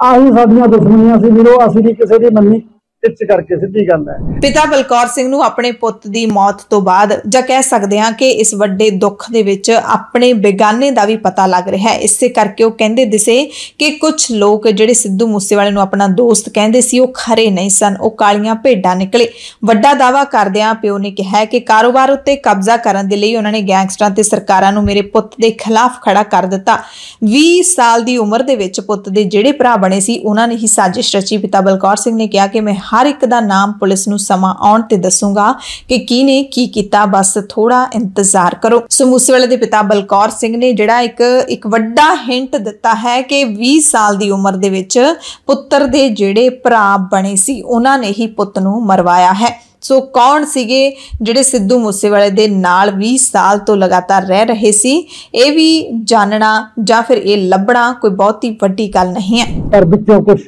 ਆਹੀ ਸਾਡੀਆਂ ਦੁਸ਼ਮਣੀਆਂ ਸੀ ਵੀਰੋ, ਅਸੀਂ ਵੀ ਕਿਸੇ ਦੀ ਮੰਨੀ। ਟਿੱਚ ਕਰਕੇ ਸਿੱਧੀ ਗੱਲ ਹੈ। ਪਿਤਾ ਬਲਕੌਰ ਸਿੰਘ ਨੂੰ ਆਪਣੇ ਪੁੱਤ ਦੀ ਮੌਤ ਤੋਂ ਬਾਅਦ ਜਾਂ ਕਹਿ ਸਕਦੇ ਹਾਂ ਕਿ ਇਸ ਵੱਡੇ ਦੁੱਖ ਦੇ ਵਿੱਚ ਆਪਣੇ ਬੇਗਾਨੇ ਦਾ ਵੀ ਪਤਾ ਲੱਗ ਰਿਹਾ ਹੈ। ਇਸੇ ਕਰਕੇ ਉਹ ਕਹਿੰਦੇ ਦਿਸੇ ਕਿ ਕੁਝ ਲੋਕ ਜਿਹੜੇ ਸਿੱਧੂ ਮੂਸੇਵਾਲੇ ਨੂੰ ਆਪਣਾ ਦੋਸਤ ਕਹਿੰਦੇ ਸੀ, ਉਹ ਖਰੇ ਨਹੀਂ ਸਨ। ਉਹ ਕਾਲੀਆਂ ਭੇਡਾਂ ਨਿਕਲੇ। ਵੱਡਾ ਦਾਵਾ ਕਰਦਿਆਂ ਪਿਓ ਨੇ ਕਿਹਾ ਕਿ ਕਾਰੋਬਾਰ ਉੱਤੇ ਕਬਜ਼ਾ ਕਰਨ ਦੇ ਲਈ ਉਹਨਾਂ ਨੇ ਗੈਂਗਸਟਰਾਂ ਤੇ ਸਰਕਾਰਾਂ ਨੂੰ ਮੇਰੇ ਪੁੱਤ ਦੇ ਖਿਲਾਫ ਖੜਾ ਕਰ ਦਿੱਤਾ। 20 ਸਾਲ ਦੀ ਉਮਰ ਦੇ ਵਿੱਚ ਪੁੱਤ ਦੇ ਜਿਹੜੇ ਭਰਾ ਬਣੇ ਸੀ, ਉਹਨਾਂ ਨੇ ਹੀ ਸਾਜ਼ਿਸ਼ ਰਚੀ। ਪਿਤਾ ਬਲਕੌਰ ਸਿੰਘ ਨੇ ਕਿਹਾ ਕਿ ਮੈਂ ਹਰ ਇੱਕ ਦਾ ਨਾਮ ਪੁਲਿਸ ਨੂੰ ਸਮਾਂ ਆਉਣ ਤੇ ਦੱਸੂਗਾ ਕਿ ਕਿਹਨੇ ਕੀ ਕੀਤਾ। ਬਸ ਥੋੜਾ ਇੰਤਜ਼ਾਰ ਕਰੋ। ਸੋ ਮੂਸੇਵਾਲੇ ਦੇ ਪਿਤਾ ਬਲਕੌਰ ਸਿੰਘ ਨੇ ਜਿਹੜਾ ਇੱਕ ਇੱਕ ਵੱਡਾ ਹਿੰਟ ਦਿੱਤਾ ਹੈ ਕਿ 20 ਸਾਲ ਦੀ ਉਮਰ ਦੇ ਵਿੱਚ ਪੁੱਤਰ ਦੇ ਜਿਹੜੇ ਭਰਾ ਬਣੇ ਸੀ, ਉਹਨਾਂ ਨੇ ਹੀ ਪੁੱਤ ਨੂੰ ਮਰਵਾਇਆ ਹੈ। ਸੋ ਕੌਣ ਸੀਗੇ ਜਿਹੜੇ ਸਿੱਧੂ ਮੂਸੇਵਾਲੇ ਦੇ ਨਾਲ 20 ਸਾਲ ਤੋਂ ਲਗਾਤਾਰ ਰਹਿ ਰਹੇ ਸੀ, ਇਹ ਵੀ ਜਾਣਨਾ ਜਾਂ ਫਿਰ ਇਹ ਲੱਭਣਾ ਕੋਈ ਬਹੁਤੀ ਵੱਡੀ ਗੱਲ ਨਹੀਂ ਹੈ। ਪਰ ਵਿੱਚੋਂ ਕੁਝ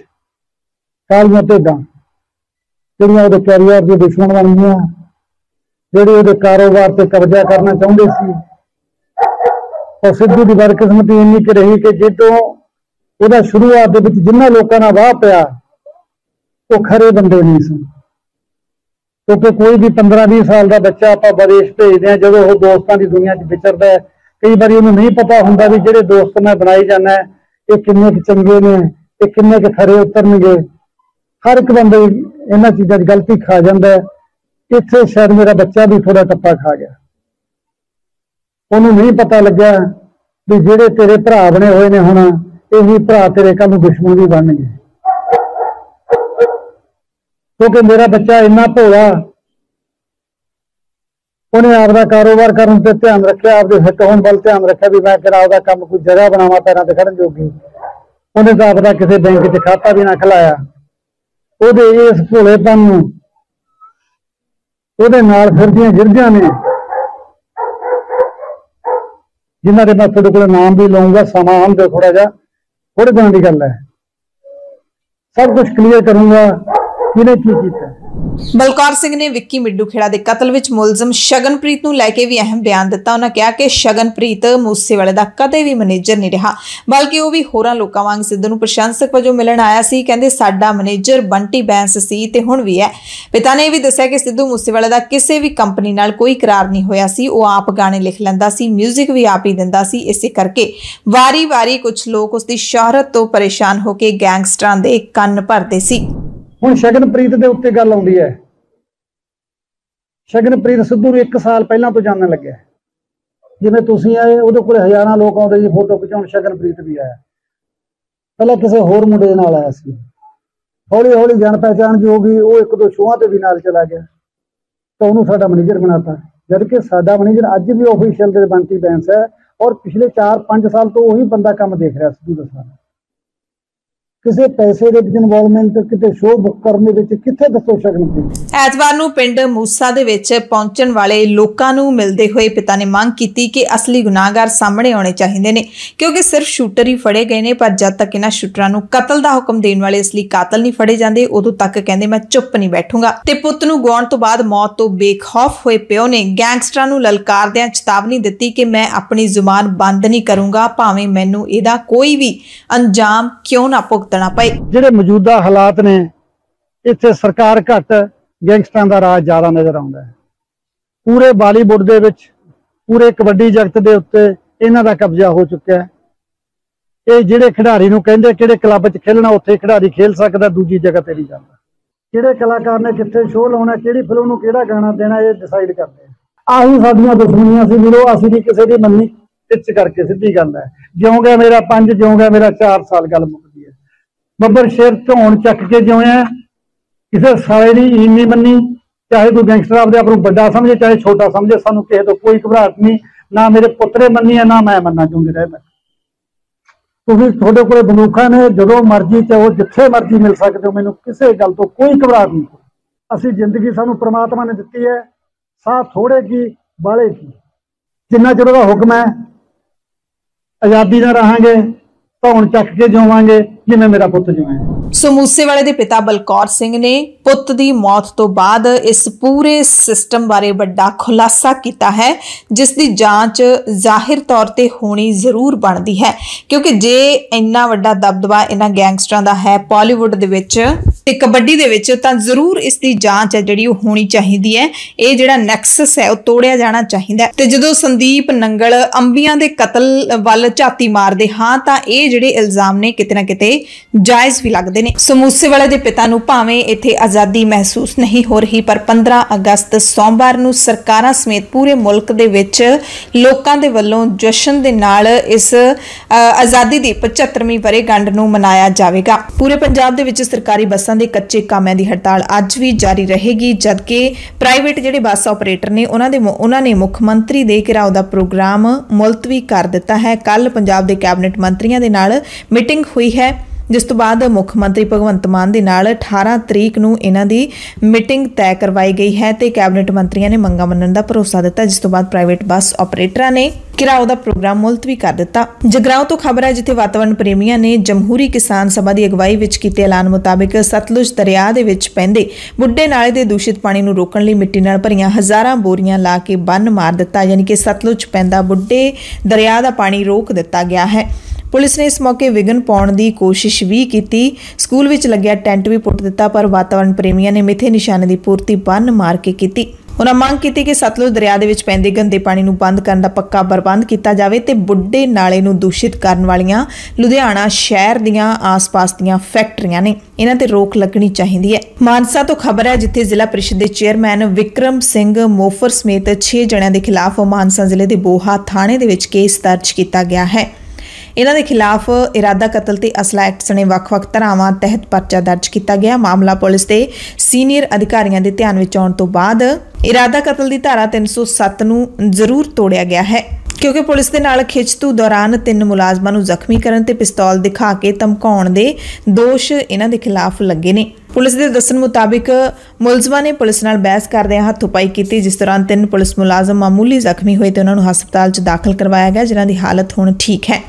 ਕਾਲੀਆਂ ਭੇਡਾਂ ਜਿਹੜੀਆਂ ਉਹਦੇ ਕੈਰੀਅਰ ਦੇ ਦੁਸ਼ਮਣ ਬਣ ਗਈਆਂ ਜਿਹੜੇ ਉਹਦੇ ਕਾਰੋਬਾਰ ਤੇ ਕਬਜ਼ਾ ਕਰਨਾ ਚਾਹੁੰਦੇ ਸੀ। ਉਹ ਸਿੱਧੂ ਦੀ ਬਦਕਿਸਮਤੀ ਇੰਨੀ ਕਿ ਰਹੀ ਕਿ ਜਦੋਂ ਉਹਦਾ ਸ਼ੁਰੂਆਤ ਦੇ ਵਿੱਚ ਜਿੰਨਾ ਲੋਕਾਂ ਨਾਲ ਵਾਹ ਪਿਆ, ਉਹ ਖਰੇ ਬੰਦੇ ਨਹੀਂ ਸਨ। ਕਿਉਂਕਿ ਕੋਈ ਵੀ 15-20 ਸਾਲ ਦਾ ਬੱਚਾ ਆਪਾਂ ਵਿਦੇਸ਼ ਭੇਜਦੇ ਆ ਜਦੋਂ ਉਹ ਦੋਸਤਾਂ ਦੀ ਦੁਨੀਆ 'ਚ ਵਿਚਰਦਾ ਹੈ, ਕਈ ਵਾਰੀ ਉਹਨੂੰ ਨਹੀਂ ਪਤਾ ਹੁੰਦਾ ਵੀ ਜਿਹੜੇ ਦੋਸਤ ਮੈਂ ਬਣਾਈ ਜਾਂਦਾ ਇਹ ਕਿੰਨੇ ਕੁ ਚੰਗੇ ਨੇ, ਇਹ ਕਿੰਨੇ ਕੁ ਖਰੇ ਉਤਰਨਗੇ। ਹਰ ਇੱਕ ਬੰਦੇ ਇਹਨਾਂ ਚੀਜ਼ਾਂ 'ਚ ਗਲਤੀ ਖਾ ਜਾਂਦਾ ਇੱਥੇ ਸ਼ਾਇਦ ਮੇਰਾ ਬੱਚਾ ਵੀ ਥੋੜਾ ਟੱਪਾ ਖਾ ਗਿਆ। ਉਹਨੂੰ ਨਹੀਂ ਪਤਾ ਲੱਗਿਆ ਵੀ ਜਿਹੜੇ ਤੇਰੇ ਭਰਾ ਬਣੇ ਹੋਏ ਨੇ ਹੁਣ, ਇਹੀ ਭਰਾ ਤੇਰੇ ਕੱਲ ਨੂੰ ਦੁਸ਼ਮਣ ਵੀ ਬਣਨਗੇ ਕਿਉਂਕਿ ਮੇਰਾ ਬੱਚਾ ਇੰਨਾ ਭੋਲਾ, ਉਹਨੇ ਆਪਦਾ ਕਾਰੋਬਾਰ ਕਰਨ ਤੇ ਧਿਆਨ ਰੱਖਿਆ, ਆਪਦੇ ਹਿੱਟ ਹੋਣ ਵੱਲ ਧਿਆਨ ਰੱਖਿਆ ਵੀ ਮੈਂ ਕਿਹੜਾ ਆਪਦਾ ਕੰਮ ਕੋਈ ਜਗ੍ਹਾ ਬਣਾਵਾਂ ਪੈਰਾਂ ਤੇ ਖੜਨ ਜੋਗੀ। ਉਹਨੇ ਤਾਂ ਆਪਦਾ ਕਿਸੇ ਬੈਂਕ 'ਚ ਖਾਤਾ ਵੀ ਨਾ ਖਲਾਇਆ। ਉਹਦੇ ਇਸ ਭੋਲੇਪਨ ਨੂੰ, ਉਹਦੇ ਨਾਲ ਫਿਰਦੀਆਂ ਗਿਰਜਾਂ ਨੇ, ਜਿਨ੍ਹਾਂ ਦੇ ਮੈਂ ਤੁਹਾਡੇ ਕੋਲ ਨਾਮ ਵੀ ਲਵਾਂਗਾ ਸਮਾਂ ਆਉਣ ਥੋੜਾ ਜਿਹਾ ਥੋੜੇ ਦਿਨਾਂ ਦੀ ਗੱਲ ਹੈ। ਸਭ ਕੁਝ ਕਲੀਅਰ ਕਰੂੰਗਾ, ਕਿਹਨੇ ਕੀ ਕੀਤਾ? ਬਲਕੌਰ ਸਿੰਘ ਨੇ ਵਿੱਕੀ ਮਿੱਡੂ ਖੇੜਾ ਦੇ ਕਤਲ ਵਿੱਚ ਮੁਲਜ਼ਮ ਸ਼ਗਨਪ੍ਰੀਤ ਨੂੰ ਲੈ ਕੇ ਵੀ ਅਹਿਮ ਬਿਆਨ ਦਿੱਤਾ। ਉਹਨਾਂ ਕਿਹਾ ਕਿ ਸ਼ਗਨਪ੍ਰੀਤ ਮੂਸੇਵਾਲੇ ਦਾ ਕਦੇ ਵੀ ਮੈਨੇਜਰ ਨਹੀਂ ਰਿਹਾ, ਬਲਕਿ ਉਹ ਵੀ ਹੋਰਾਂ ਲੋਕਾਂ ਵਾਂਗ ਸਿੱਧੂ ਨੂੰ ਪ੍ਰਸ਼ੰਸਕ ਵਜੋਂ ਮਿਲਣ ਆਇਆ ਸੀ। ਕਹਿੰਦੇ, ਸਾਡਾ ਮੈਨੇਜਰ ਬੰਟੀ ਬੈਂਸ ਸੀ ਤੇ ਹੁਣ ਵੀ ਹੈ। ਪਿਤਾ ਨੇ ਇਹ ਵੀ ਦੱਸਿਆ ਕਿ ਸਿੱਧੂ ਮੂਸੇਵਾਲੇ ਦਾ ਕਿਸੇ ਵੀ ਕੰਪਨੀ ਨਾਲ ਕੋਈ ਕਰਾਰ ਨਹੀਂ ਹੋਇਆ ਸੀ। ਉਹ ਆਪ ਗਾਣੇ ਲਿਖ ਲੈਂਦਾ ਸੀ, 뮤직 ਵੀ ਆਪ ਹੀ ਦਿੰਦਾ ਸੀ। ਇਸੇ ਕਰਕੇ ਵਾਰੀ-ਵਾਰੀ ਕੁਝ ਲੋਕ ਉਸ ਦੀ ਸ਼ੋਹਰਤ ਤੋਂ ਪਰੇਸ਼ਾਨ ਹੋ ਕੇ ਗੈਂਗਸਟਰਾਂ ਦੇ ਕੰਨ ਭਰਦੇ ਸੀ। ਹੁਣ ਸ਼ਗਨਪ੍ਰੀਤ ਦੇ ਉੱਤੇ ਗੱਲ ਆਉਂਦੀ ਹੈ। ਸ਼ਗਨਪ੍ਰੀਤ ਸਿੱਧੂ ਨੂੰ 1 ਸਾਲ ਪਹਿਲਾਂ ਤੋਂ ਜਾਣਨ ਲੱਗਿਆ। ਜਿਵੇਂ ਤੁਸੀਂ ਆਏ, ਉਹਦੇ ਕੋਲੇ ਹਜ਼ਾਰਾਂ ਲੋਕ ਆਉਂਦੇ ਜੀ ਫੋਟੋ ਖਿਚਾਉਣ, ਸ਼ਗਨਪ੍ਰੀਤ ਵੀ ਆਇਆ। ਪਹਿਲਾਂ ਕਿਸੇ ਹੋਰ ਮੁੰਡੇ ਦੇ ਨਾਲ ਆਇਆ ਸੀ। ਹੌਲੀ ਹੌਲੀ ਜਾਣ ਪਹਿਚਾਣ ਜੋ ਹੋ ਗਈ ਉਹ ਇੱਕ ਦੋ ਸ਼ੋਆਂ ਤੇ ਵੀ ਨਾਲ ਚਲਾ ਗਿਆ। ਤਾਂ ਉਹਨੂੰ ਸਾਡਾ ਮੈਨੇਜਰ ਬਣਾਤਾ। ਜਦ ਕਿ ਸਾਡਾ ਮੈਨੇਜਰ ਅੱਜ ਵੀ ਆਫੀਸ਼ੀਅਲ ਦੇ ਬੰਟੀ ਬੈਂਸ ਹੈ ਔਰ ਪਿਛਲੇ 4-5 ਸਾਲ ਤੋਂ ਉਹੀ ਬੰਦਾ ਕੰਮ ਦੇਖ ਰਿਹਾ ਸਿੱਧੂ ਦਾ ਸਾਰਾ। ਕਿਸੇ ਪੈਸੇ ਦੇ ਵਿੱਚ ਇਨਵੋਲਵਮੈਂਟ ਕਿਤੇ ਸ਼ੋਅ ਬੁੱਕ ਕਰਨ ਦੇ ਵਿੱਚ ਕਿੱਥੇ ਦੱਸੋ ਸ਼ਗਨਪ੍ਰੀਤ ਐਤਵਾਰ ਨੂੰ ਪਿੰਡ ਮੂਸਾ ਦੇ ਵਿੱਚ ਪਹੁੰਚਣ ਵਾਲੇ ਲੋਕਾਂ ਨੂੰ ਮਿਲਦੇ ਹੋਏ ਪਿਤਾ ਨੇ ਮੰਗ ਕੀਤੀ ਕਿ ਅਸਲੀ ਗੁਨਾਹਗਾਰ ਸਾਹਮਣੇ ਆਉਣੇ ਚਾਹੀਦੇ ਨੇ, ਕਿਉਂਕਿ ਸਿਰਫ ਸ਼ੂਟਰ ਹੀ ਫੜੇ ਗਏ ਨੇ, ਪਰ ਜਦ ਤੱਕ ਇਹਨਾਂ ਸ਼ੂਟਰਾਂ ਨੂੰ ਕਤਲ ਦਾ ਹੁਕਮ ਦੇਣ ਵਾਲੇ ਅਸਲੀ ਕਾਤਲ ਨਹੀਂ ਫੜੇ ਜਾਂਦੇ, ਉਦੋਂ ਤੱਕ ਕਹਿੰਦੇ ਮੈਂ ਚੁੱਪ ਨਹੀਂ ਬੈਠੂੰਗਾ। ਤੇ ਪੁੱਤ ਨੂੰ ਗਵਾਉਣ ਤੋਂ ਬਾਅਦ ਮੌਤ ਤੋਂ ਬੇਖੌਫ ਹੋਏ ਪਿਓ ਨੇ ਗੈਂਗਸਟਰਾਂ ਨੂੰ ਲਲਕਾਰਦਿਆਂ ਚੇਤਾਵਨੀ ਦਿੱਤੀ ਕਿ ਮੈਂ ਆਪਣੀ ਜ਼ੁਬਾਨ ਬੰਦ ਨਹੀਂ ਕਰੂੰਗਾ, ਭਾਵੇਂ ਮੈਨੂੰ ਇਹਦਾ ਕੋਈ ਵੀ ਅੰਜਾਮ ਕਿਉਂ ਨਾ ਭੁਗਤ। ਭੁਗਤਣਾ ਪਏ। ਜਿਹੜੇ ਮੌਜੂਦਾ ਹਾਲਾਤ ਨੇ, ਇੱਥੇ ਸਰਕਾਰ ਘੱਟ ਗੈਂਗਸਟਰਾਂ ਦਾ ਰਾਜ ਜ਼ਿਆਦਾ ਨਜ਼ਰ ਆਉਂਦਾ ਹੈ। ਪੂਰੇ ਬਾਲੀਵੁੱਡ ਦੇ ਵਿੱਚ, ਪੂਰੇ ਕਬੱਡੀ ਜਗਤ ਦੇ ਉੱਤੇ ਇਹਨਾਂ ਦਾ ਕਬਜ਼ਾ ਹੋ ਚੁੱਕਿਆ ਹੈ। ਇਹ ਜਿਹੜੇ ਖਿਡਾਰੀ ਨੂੰ ਕਹਿੰਦੇ ਕਿਹੜੇ ਕਲੱਬ 'ਚ ਖੇਲਣਾ, ਉੱਥੇ ਖਿਡਾਰੀ ਖੇਲ ਸਕਦਾ, ਦੂਜੀ ਜਗ੍ਹਾ ਤੇ ਨਹੀਂ ਜਾਂਦਾ। ਕਿਹੜੇ ਕਲਾਕਾਰ ਨੇ ਕਿੱਥੇ ਸ਼ੋਅ ਲਾਉਣਾ, ਕਿਹੜੀ ਫਿਲਮ ਨੂੰ ਕਿਹੜਾ ਗਾਣਾ ਦੇਣਾ, ਇਹ ਡਿਸਾਈਡ ਕਰਦੇ ਆ। ਆਹੀ ਸਾਡੀਆਂ ਦੁਸ਼ਮਣੀਆਂ ਸੀ, ਵੀਰੋ, ਅਸੀਂ ਵੀ ਕਿਸੇ ਦੀ ਮੰਨੀ। ਟਿੱਚ ਕਰਕੇ ਸਿੱਧੀ ਗੱਲ ਹੈ। ਜਿਉਂ ਗਿਆ ਮੇਰਾ 5 ਜਿਉਂ ਗਿਆ ਮੇਰਾ 4 ਸਾਲ ਗੱਲ ਮੁੱਕਦੀ ਬੱਬਰ ਸ਼ੇਰ ਢੋਣ ਚੱਕ ਕੇ ਜਿਉਇਆ ਕਿਸੇ ਸਾਲੇ ਦੀ ਈਨ ਨਹੀਂ ਮੰਨੀ, ਚਾਹੇ ਕੋਈ ਗੈਂਗਸਟਰ ਆਪਦੇ ਆਪ ਨੂੰ ਵੱਡਾ ਸਮਝੇ, ਚਾਹੇ ਛੋਟਾ ਸਮਝੇ, ਸਾਨੂੰ ਕਿਸੇ ਤੋਂ ਕੋਈ ਘਬਰਾਹਟ ਨਹੀਂ, ਨਾ ਮੇਰੇ ਪੁੱਤਰੇ ਮੰਨੀ ਹੈ ਨਾ ਮੈਂ ਮੰਨਣਾ ਚਾਹੁੰਦੀ ਰਹਿ ਮੈਂ। ਤੁਸੀਂ ਤੁਹਾਡੇ ਕੋਲੇ ਬੰਦੂਕਾਂ ਨੇ, ਜਦੋਂ ਮਰਜ਼ੀ ਚਾਹੋ ਜਿੱਥੇ ਮਰਜ਼ੀ ਮਿਲ ਸਕਦੇ ਹੋ, ਮੈਨੂੰ ਕਿਸੇ ਗੱਲ ਤੋਂ ਕੋਈ ਘਬਰਾਹਟ ਨਹੀਂ। ਅਸੀਂ ਜ਼ਿੰਦਗੀ ਸਾਨੂੰ ਪ੍ਰਮਾਤਮਾ ਨੇ ਦਿੱਤੀ ਹੈ, ਸਾਹ ਥੋੜੇ ਕੀ ਬਾਲੇ ਕੀ। ਜਿੰਨਾ ਚਿਰ ਉਹਦਾ ਹੁਕਮ ਹੈ, ਆਜ਼ਾਦੀ ਨਾਲ ਰਹਾਂਗੇ ਧੌਣ ਚੱਕ ਕੇ ਜਿਵਾਂਗੇ ਜਿਵੇਂ ਮੇਰਾ ਪੁੱਤ ਜਿਵੇਂ। ਸੋ ਮੂਸੇਵਾਲੇ ਦੇ ਪਿਤਾ ਬਲਕੌਰ ਸਿੰਘ ਨੇ ਪੁੱਤ ਦੀ ਮੌਤ ਤੋਂ ਬਾਅਦ ਇਸ ਪੂਰੇ ਸਿਸਟਮ ਬਾਰੇ ਵੱਡਾ ਖੁਲਾਸਾ ਕੀਤਾ ਹੈ ਜਿਸ ਦੀ ਜਾਂਚ ਜ਼ਾਹਿਰ ਤੌਰ ਤੇ ਹੋਣੀ ਜ਼ਰੂਰ ਬਣਦੀ ਹੈ। ਕਿਉਂਕਿ ਜੇ ਇੰਨਾ ਵੱਡਾ ਦਬਦਬਾ ਇਹਨਾਂ ਗੈਂਗਸਟਰਾਂ ਦਾ ਹੈ ਬਾਲੀਵੁੱਡ ਦੇ ਵਿੱਚ ਤੇ ਕਬੱਡੀ ਦੇ ਵਿੱਚ ਤਾਂ ਜ਼ਰੂਰ ਇਸ ਦੀ ਜਾਂਚ ਹੈ ਜਿਹੜੀ ਉਹ ਹੋਣੀ ਚਾਹੀਦੀ ਹੈ। ਇਹ ਜਿਹੜਾ ਨੈਕਸਸ ਹੈ, ਉਹ ਤੋੜਿਆ ਜਾਣਾ ਚਾਹੀਦਾ ਤੇ ਜਦੋਂ ਸੰਦੀਪ ਨੰਗਲ ਅੰਬੀਆਂ ਦੇ ਕਤਲ ਵੱਲ ਝਾਤੀ ਮਾਰਦੇ ਹਾਂ, ਤਾਂ ਇਹ ਜਿਹੜੇ ਇਲਜ਼ਾਮ ਨੇ ਕਿਤੇ ਨਾ ਕਿਤੇ ਜਾਇਜ਼ ਵੀ ਲੱਗਦੇ ਨੇ। ਸਮੂਸੇ ਵਾਲੇ ਦੇ ਪਿਤਾ ਨੂੰ ਭਾਵੇਂ ਇੱਥੇ ਆਜ਼ਾਦੀ ਮਹਿਸੂਸ ਨਹੀਂ ਹੋ ਰਹੀ, ਪਰ 15 ਅਗਸਤ ਸੋਮਵਾਰ ਨੂੰ ਸਰਕਾਰਾਂ ਸਮੇਤ ਪੂਰੇ ਮੁਲਕ ਦੇ ਵਿੱਚ ਲੋਕਾਂ ਦੇ ਵੱਲੋਂ ਜਸ਼ਨ ਦੇ ਨਾਲ ਇਸ ਆਜ਼ਾਦੀ ਦੀ 75ਵੀਂ ਵਰ੍ਹੇਗੰਢ ਨੂੰ ਮਨਾਇਆ ਜਾਵੇਗਾ। ਪੂਰੇ ਪੰਜਾਬ ਦੇ ਵਿੱਚ ਸਰਕਾਰੀ ਬੱਸਾਂ ਦੇ ਕੱਚੇ ਕਾਮਿਆਂ ਦੀ ਹੜਤਾਲ ਅੱਜ ਵੀ ਜਾਰੀ ਰਹੇਗੀ, ਜਦਕਿ ਪ੍ਰਾਈਵੇਟ ਜਿਹੜੇ ਬੱਸ ਆਪਰੇਟਰ ਨੇ, ਉਹਨਾਂ ਦੇ ਉਹਨਾਂ ਨੇ ਮੁੱਖ ਮੰਤਰੀ ਦੇ ਘਿਰਾਓ ਦਾ ਪ੍ਰੋਗਰਾਮ ਮੁਲਤਵੀ ਕਰ ਦਿੱਤਾ ਹੈ। ਕੱਲ ਪੰਜਾਬ ਦੇ ਕੈਬਨਿਟ ਮੰਤਰੀਆਂ ਦੇ ਨਾਲ ਮੀਟਿੰਗ ਹੋਈ ਹੈ। ਜਿਸ ਤੋਂ ਬਾਅਦ ਮੁੱਖ ਮੰਤਰੀ ਭਗਵੰਤ ਮਾਨ ਦੇ ਨਾਲ 18 ਤਰੀਕ ਨੂੰ ਇਹਨਾਂ ਦੀ ਮੀਟਿੰਗ ਤੈਅ ਕਰਵਾਈ ਗਈ ਹੈ ਤੇ ਕੈਬਨਿਟ ਮੰਤਰੀਆਂ ਨੇ ਮੰਗਾਂ ਮੰਨਣ ਦਾ ਭਰੋਸਾ ਦਿੱਤਾ, ਜਿਸ ਤੋਂ ਬਾਅਦ ਪ੍ਰਾਈਵੇਟ ਬੱਸ ਆਪਰੇਟਰਾਂ ਨੇ ਘਿਰਾਓ ਦਾ ਪ੍ਰੋਗਰਾਮ ਮੁਲਤਵੀ ਕਰ ਦਿੱਤਾ। ਜਗਰਾਉਂ ਤੋਂ ਖਬਰ ਹੈ ਜਿੱਥੇ ਵਾਤਾਵਰਣ ਪ੍ਰੇਮੀਆਂ ਨੇ ਜਮਹੂਰੀ ਕਿਸਾਨ ਸਭਾ ਦੀ ਅਗਵਾਈ ਵਿੱਚ ਕੀਤੇ ਐਲਾਨ ਮੁਤਾਬਕ ਸਤਲੁਜ ਦਰਿਆ ਦੇ ਵਿੱਚ ਪੈਂਦੇ ਬੁੱਢੇ ਨਾਲੇ ਦੇ ਦੂਸ਼ਿਤ ਪਾਣੀ ਨੂੰ ਰੋਕਣ ਲਈ ਮਿੱਟੀ ਨਾਲ ਭਰੀਆਂ ਹਜ਼ਾਰਾਂ ਬੋਰੀਆਂ ਲਾ ਕੇ ਬੰਨ ਮਾਰ ਦਿੱਤਾ, ਯਾਨੀ ਕਿ ਸਤਲੁਜ ਪੈਂਦਾ ਬੁੱਢੇ ਦਰਿਆ ਦਾ ਪਾਣੀ ਰੋਕ ਦਿੱਤਾ ਗਿਆ ਹੈ। ਪੁਲਿਸ ਨੇ ਇਸ ਮੌਕੇ ਵਿਗਨ ਪਾਉਣ ਦੀ ਕੋਸ਼ਿਸ਼ ਵੀ ਕੀਤੀ। ਸਕੂਲ ਵਿੱਚ ਲੱਗਿਆ ਟੈਂਟ ਵੀ ਪੁੱਟ ਦਿੱਤਾ, ਪਰ ਵਾਤਾਵਰਣ ਪ੍ਰੇਮੀਆਂ ਨੇ ਮਿੱਥੇ ਨਿਸ਼ਾਨੇ ਦੀ ਪੂਰਤੀ ਬੰਨ ਮਾਰ ਕੇ ਕੀਤੀ। ਉਹਨਾਂ ਮੰਗ ਕੀਤੀ ਕਿ ਸਤਲੁਜ ਦਰਿਆ ਦੇ ਵਿੱਚ ਪੈਂਦੇ ਗੰਦੇ ਪਾਣੀ ਨੂੰ ਬੰਦ ਕਰਨ ਦਾ ਪੱਕਾ ਪ੍ਰਬੰਧ ਕੀਤਾ ਜਾਵੇ ਤੇ ਬੁੱਢੇ ਨਾਲੇ ਨੂੰ ਦੂਸ਼ਿਤ ਕਰਨ ਵਾਲੀਆਂ ਲੁਧਿਆਣਾ ਸ਼ਹਿਰ ਦੀਆਂ ਆਸ-ਪਾਸ ਦੀਆਂ ਫੈਕਟਰੀਆਂ ਨੇ। ਇਹਨਾਂ ਤੇ ਰੋਕ ਲੱਗਣੀ ਚਾਹੀਦੀ ਹੈ। ਮਾਨਸਾ ਤੋਂ ਖਬਰ ਹੈ, ਜਿੱਥੇ ਜ਼ਿਲ੍ਹਾ ਪ੍ਰੀਸ਼ਦ ਦੇ ਚੇਅਰਮੈਨ ਵਿਕਰਮ ਸਿੰਘ ਮੋਫਰ ਸਮੇਤ 6 ਜਣਿਆਂ ਦੇ ਖਿਲਾਫ ਮਾਨਸਾ ਜ਼ਿਲ੍ਹੇ ਦੇ ਬੋਹਾ ਥਾਣੇ ਦੇ ਵਿੱਚ ਕੇਸ ਦਰਜ ਕੀਤਾ ਗਿਆ ਹੈ। ਇਹਨਾਂ ਦੇ ਖਿਲਾਫ ਇਰਾਦਾ ਕਤਲ ਤੇ ਅਸਲਾ ਐਕਟ ਸਣੇ ਵੱਖ-ਵੱਖ ਧਾਰਾਵਾਂ ਤਹਿਤ ਪਰਚਾ ਦਰਜ ਕੀਤਾ ਗਿਆ। ਮਾਮਲਾ ਪੁਲਿਸ ਦੇ ਸੀਨੀਅਰ ਅਧਿਕਾਰੀਆਂ ਦੇ ਧਿਆਨ ਵਿੱਚ ਆਉਣ ਤੋਂ ਬਾਅਦ ਇਰਾਦਾ ਕਤਲ ਦੀ ਧਾਰਾ 307 ਨੂੰ ਜ਼ਰੂਰ ਤੋੜਿਆ ਗਿਆ ਹੈ। ਕਿਉਂਕਿ ਪੁਲਿਸ ਦੇ ਨਾਲ ਖਿੱਚਤੂ ਦੌਰਾਨ ਤਿੰਨ ਮੁਲਾਜ਼ਮਾਂ ਨੂੰ ਜ਼ਖਮੀ ਕਰਨ ਤੇ ਪਿਸਤੌਲ ਦਿਖਾ ਕੇ ਧਮਕਾਉਣ ਦੇ ਦੋਸ਼ ਇਹਨਾਂ ਦੇ ਖਿਲਾਫ ਲੱਗੇ ਨੇ। ਪੁਲਿਸ ਦੇ ਦੱਸਣ ਮੁਤਾਬਿਕ ਮੁਲਜ਼ਮਾਂ ਨੇ ਪੁਲਿਸ ਨਾਲ ਬਹਿਸ ਕਰਦਿਆਂ ਹੱਥੋਂ-ਪਾਈ ਕੀਤੀ, ਜਿਸ ਦੌਰਾਨ ਤਿੰਨ ਪੁਲਿਸ ਮੁਲਾਜ਼ਮ ਮਾਮੂਲੀ ਜ਼ਖਮੀ ਹੋਏ ਤੇ ਉਹਨਾਂ ਨੂੰ ਹਸਪਤਾਲ 'ਚ ਦਾਖਲ ਕਰਵਾਇਆ ਗਿਆ, ਜਿਨ੍ਹਾਂ ਦੀ ਹਾਲਤ ਹੁਣ ਠੀਕ ਹੈ।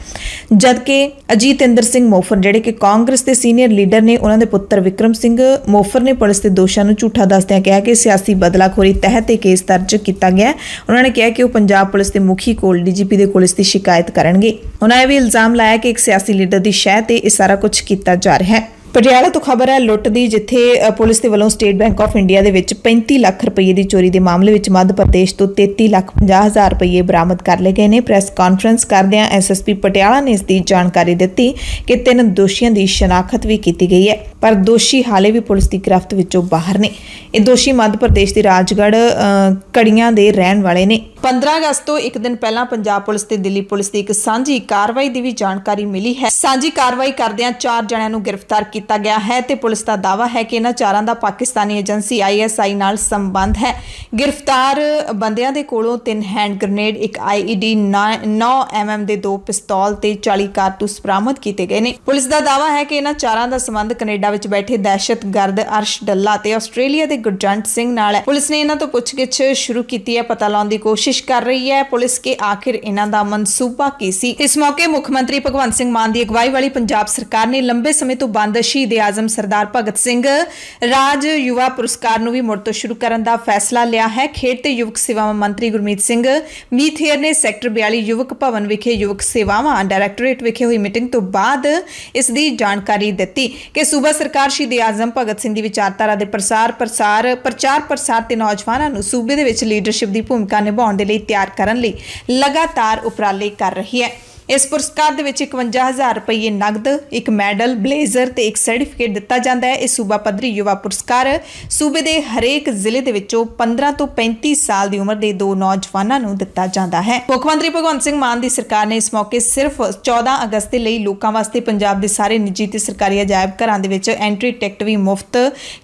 ਜਦਕਿ ਅਜੀਤਿੰਦਰ ਸਿੰਘ ਮੋਫਰ, ਜਿਹੜੇ ਕਿ ਕਾਂਗਰਸ ਦੇ ਸੀਨੀਅਰ ਲੀਡਰ ਨੇ, ਉਹਨਾਂ ਦੇ ਪੁੱਤਰ ਵਿਕਰਮ ਸਿੰਘ ਮੋਫਰ ਨੇ ਪੁਲਿਸ ਦੇ ਦੋਸ਼ਾਂ ਨੂੰ ਝੂਠਾ ਦੱਸਦਿਆਂ ਕਿਹਾ ਕਿ ਸਿਆਸੀ ਬਦਲਾਖੋਰੀ ਤਹਿਤ ਇਹ ਕੇਸ ਦਰਜ ਕੀਤਾ ਗਿਆ ਉਹਨਾਂ ਨੇ ਕਿਹਾ ਕਿ ਉਹ ਪੰਜਾਬ ਪੁਲਿਸ ਦੇ ਮੁਖੀ ਕੋਲ ਡੀਜੀਪੀ ਦੇ ਕੋਲ ਇਸ ਦੀ ਸ਼ਿਕਾਇਤ ਕਰਨਗੇ। ਉਹਨਾਂ ਇਹ ਵੀ ਇਲਜ਼ਾਮ ਲਾਇਆ ਕਿ ਇੱਕ ਸਿਆਸੀ ਲੀਡਰ ਦੀ ਸ਼ਹਿ ਤੇ ਇਹ ਸਾਰਾ ਕੁਝ ਕੀਤਾ ਜਾ ਰਿਹਾ ਹੈ। ਪਟਿਆਲਾ ਤੋਂ ਖਬਰ ਹੈ ਲੁੱਟ ਦੀ ਜਿੱਥੇ ਪੁਲਿਸ ਦੇ ਵੱਲੋਂ ਸਟੇਟ ਬੈਂਕ ਆਫ ਇੰਡੀਆ ਦੇ ਵਿੱਚ 35 ਲੱਖ ਰੁਪਏ ਦੀ ਚੋਰੀ ਦੇ ਮਾਮਲੇ ਵਿੱਚ ਮੱਧ ਪ੍ਰਦੇਸ਼ ਤੋਂ 33 ਲੱਖ 50 ਹਜ਼ਾਰ ਰੁਪਏ ਬਰਾਮਦ ਕਰ ਲਏ ਗਏ ਨੇ। ਪ੍ਰੈਸ ਕਾਨਫਰੰਸ ਕਰਦਿਆਂ ਐਸਐਸਪੀ ਪਟਿਆਲਾ ਨੇ ਇਸ ਦੀ ਜਾਣਕਾਰੀ ਦਿੱਤੀ ਕਿ ਤਿੰਨ ਦੋਸ਼ੀਆਂ ਦੀ ਸ਼ਨਾਖਤ ਵੀ ਕੀਤੀ ਗਈ ਹੈ ਪਰ ਦੋਸ਼ੀ ਹਾਲੇ ਵੀ ਪੁਲਿਸ ਦੀ ਗ੍ਰਿਫਤ ਵਿੱਚੋਂ ਬਾਹਰ ਨੇ। ਇਹ ਦੋਸ਼ੀ ਮੱਧ ਪ੍ਰਦੇਸ਼ ਦੇ ਰਾਜਗੜ੍ਹ ਅ, ਕੜੀਆਂ ਦੇ ਰਹਿਣ ਵਾਲੇ ਨੇ। 15 ਅਗਸਤ ਤੋਂ ਇੱਕ ਦਿਨ ਪਹਿਲਾਂ ਪੰਜਾਬ ਪੁਲਿਸ ਤੇ ਦਿੱਲੀ ਪੁਲਿਸ ਦੀ ਇੱਕ ਸਾਂਝੀ ਕਾਰਵਾਈ ਦੀ ਵੀ ਜਾਣਕਾਰੀ ਮਿਲੀ ਹੈ। ਸਾਂਝੀ ਕਾਰਵਾਈ ਕਰਦਿਆਂ ਚਾਰ ਜਣਿਆਂ ਨੂੰ ਗ੍ਰਿਫਤਾਰ ਕੀਤਾ ਕੀਤਾ ਗਿਆ ਹੈ ਤੇ ਪੁਲਿਸ ਦਾ ਦਾਅਵਾ ਹੈ ਕਿ ਇਹਨਾਂ ਚਾਰਾਂ ਦਾ ਪਾਕਿਸਤਾਨੀ ਏਜੰਸੀ ਆਈਐਸਆਈ ਨਾਲ ਸੰਬੰਧ ਹੈ। ਗ੍ਰਿਫਤਾਰ ਬੰਦਿਆਂ ਦੇ ਕੋਲੋਂ ਤਿੰਨ ਹੈਂਡ ਗ੍ਰਨੇਡ, ਇੱਕ ਆਈਈਡੀ 9 ਐਮਐਮ ਦੇ ਦੋ ਪਿਸਤੌਲ ਤੇ 40 ਕਾਰਤੂਸ ਬਰਾਮਦ ਕੀਤੇ ਗਏ ਨੇ। ਪੁਲਿਸ ਦਾ ਦਾਅਵਾ ਹੈ ਕਿ ਇਹਨਾਂ ਚਾਰਾਂ ਦਾ ਸੰਬੰਧ ਕੈਨੇਡਾ ਵਿੱਚ ਬੈਠੇ ਦਹਿਸ਼ਤਗਰਦ ਅਰਸ਼ ਡੱਲਾ ਤੇ ਆਸਟ੍ਰੇਲੀਆ ਦੇ ਗੁਰਜੰਟ ਸਿੰਘ ਨਾਲ ਹੈ। ਪੁਲਿਸ ਨੇ ਇਹਨਾਂ ਤੋਂ ਪੁੱਛਗਿੱਛ ਸ਼ੁਰੂ ਕੀਤੀ ਹੈ, ਪਤਾ ਲਾਉਣ ਦੀ ਕੋਸ਼ਿਸ਼ ਕਰ ਰਹੀ ਹੈ। ਪੁਲਿਸ ਕੇ ਆਖਿਰ ਇਹਨਾਂ ਦਾ ਮਨਸੂਬਾ ਕੀ ਸੀ? ਇਸ ਮੌਕੇ ਮੁੱਖ ਮੰਤਰੀ ਭਗਵੰਤ ਸਿੰਘ ਮਾਨ ਦੀ ਅਗਵਾਈ ਵਾਲੀ ਪੰਜਾਬ ਸਰਕਾਰ ਨੇ ਲੰਬੇ ਸਮੇਂ ਤੋਂ ਬੰਦ ਸ਼ਹੀਦ ਆਜ਼ਮ ਸਰਦਾਰ ਭਗਤ ਸਿੰਘ ਰਾਜ ਯੁਵਾ ਪੁਰਸਕਾਰ ਨੂੰ ਵੀ ਮੁੜ ਤੋਂ ਸ਼ੁਰੂ ਕਰਨ ਦਾ ਫੈਸਲਾ ਲਿਆ ਹੈ। ਖੇਡ ਤੇ ਯੁਵਕ ਸੇਵਾਵਾਂ ਮੰਤਰੀ ਗੁਰਮੀਤ ਸਿੰਘ ਮੀਥੇਰ ਨੇ ਸੈਕਟਰ 42 ਯੁਵਕ ਭਵਨ ਵਿਖੇ ਯੁਵਕ ਸੇਵਾਵਾਂ ਡਾਇਰੈਕਟੋਰੇਟ ਵਿਖੇ ਹੋਈ ਮੀਟਿੰਗ ਤੋਂ ਬਾਅਦ ਇਸ ਦੀ ਜਾਣਕਾਰੀ ਦਿੱਤੀ ਕਿ ਸੂਬਾ ਸਰਕਾਰ ਸ਼ਹੀਦ ਆਜ਼ਮ ਭਗਤ ਸਿੰਘ ਦੀ ਵਿਚਾਰਧਾਰਾ ਦੇ ਪ੍ਰਸਾਰ ਪ੍ਰਸਾਰ ਪ੍ਰਚਾਰ ਪ੍ਰਸਾਰ ਤੇ ਨੌਜਵਾਨਾਂ ਨੂੰ ਸੂਬੇ ਦੇ ਵਿੱਚ ਲੀਡਰਸ਼ਿਪ ਦੀ ਭੂਮਿਕਾ ਨਿਭਾਉਣ ਦੇ ਲਈ ਤਿਆਰ ਕਰਨ ਲਈ ਲਗਾਤਾਰ ਉਪਰਾਲੇ ਕਰ ਰਹੀ ਹੈ। ਇਸ ਪੁਰਸਕਾਰ ਦੇ ਵਿੱਚ 51000 ਰੁਪਏ ਨਗਦ, ਇੱਕ ਮੈਡਲ, ਬਲੇਜ਼ਰ ਤੇ ਇੱਕ ਸਰਟੀਫਿਕੇਟ ਦਿੱਤਾ ਜਾਂਦਾ ਹੈ। ਇਹ ਸੂਬਾ ਪੱਧਰੀ ਯੁਵਾ ਪੁਰਸਕਾਰ ਸੂਬੇ ਦੇ ਹਰੇਕ ਜ਼ਿਲ੍ਹੇ ਦੇ ਵਿੱਚੋਂ 15 ਤੋਂ 35 ਸਾਲ ਦੀ ਉਮਰ ਦੇ ਦੋ ਨੌਜਵਾਨਾਂ ਨੂੰ ਦਿੱਤਾ ਜਾਂਦਾ ਹੈ। ਮੁੱਖ ਮੰਤਰੀ ਭਗਵੰਤ ਸਿੰਘ ਮਾਨ ਦੀ ਸਰਕਾਰ ਨੇ ਇਸ ਮੌਕੇ ਸਿਰਫ 14 ਅਗਸਤ ਦੇ ਲਈ ਲੋਕਾਂ ਵਾਸਤੇ ਪੰਜਾਬ ਦੇ ਸਾਰੇ ਨਿੱਜੀ ਤੇ ਸਰਕਾਰੀ ਅਜਾਇਬ ਘਰਾਂ ਦੇ ਵਿੱਚ ਐਂਟਰੀ ਟਿਕਟ ਵੀ ਮੁਫਤ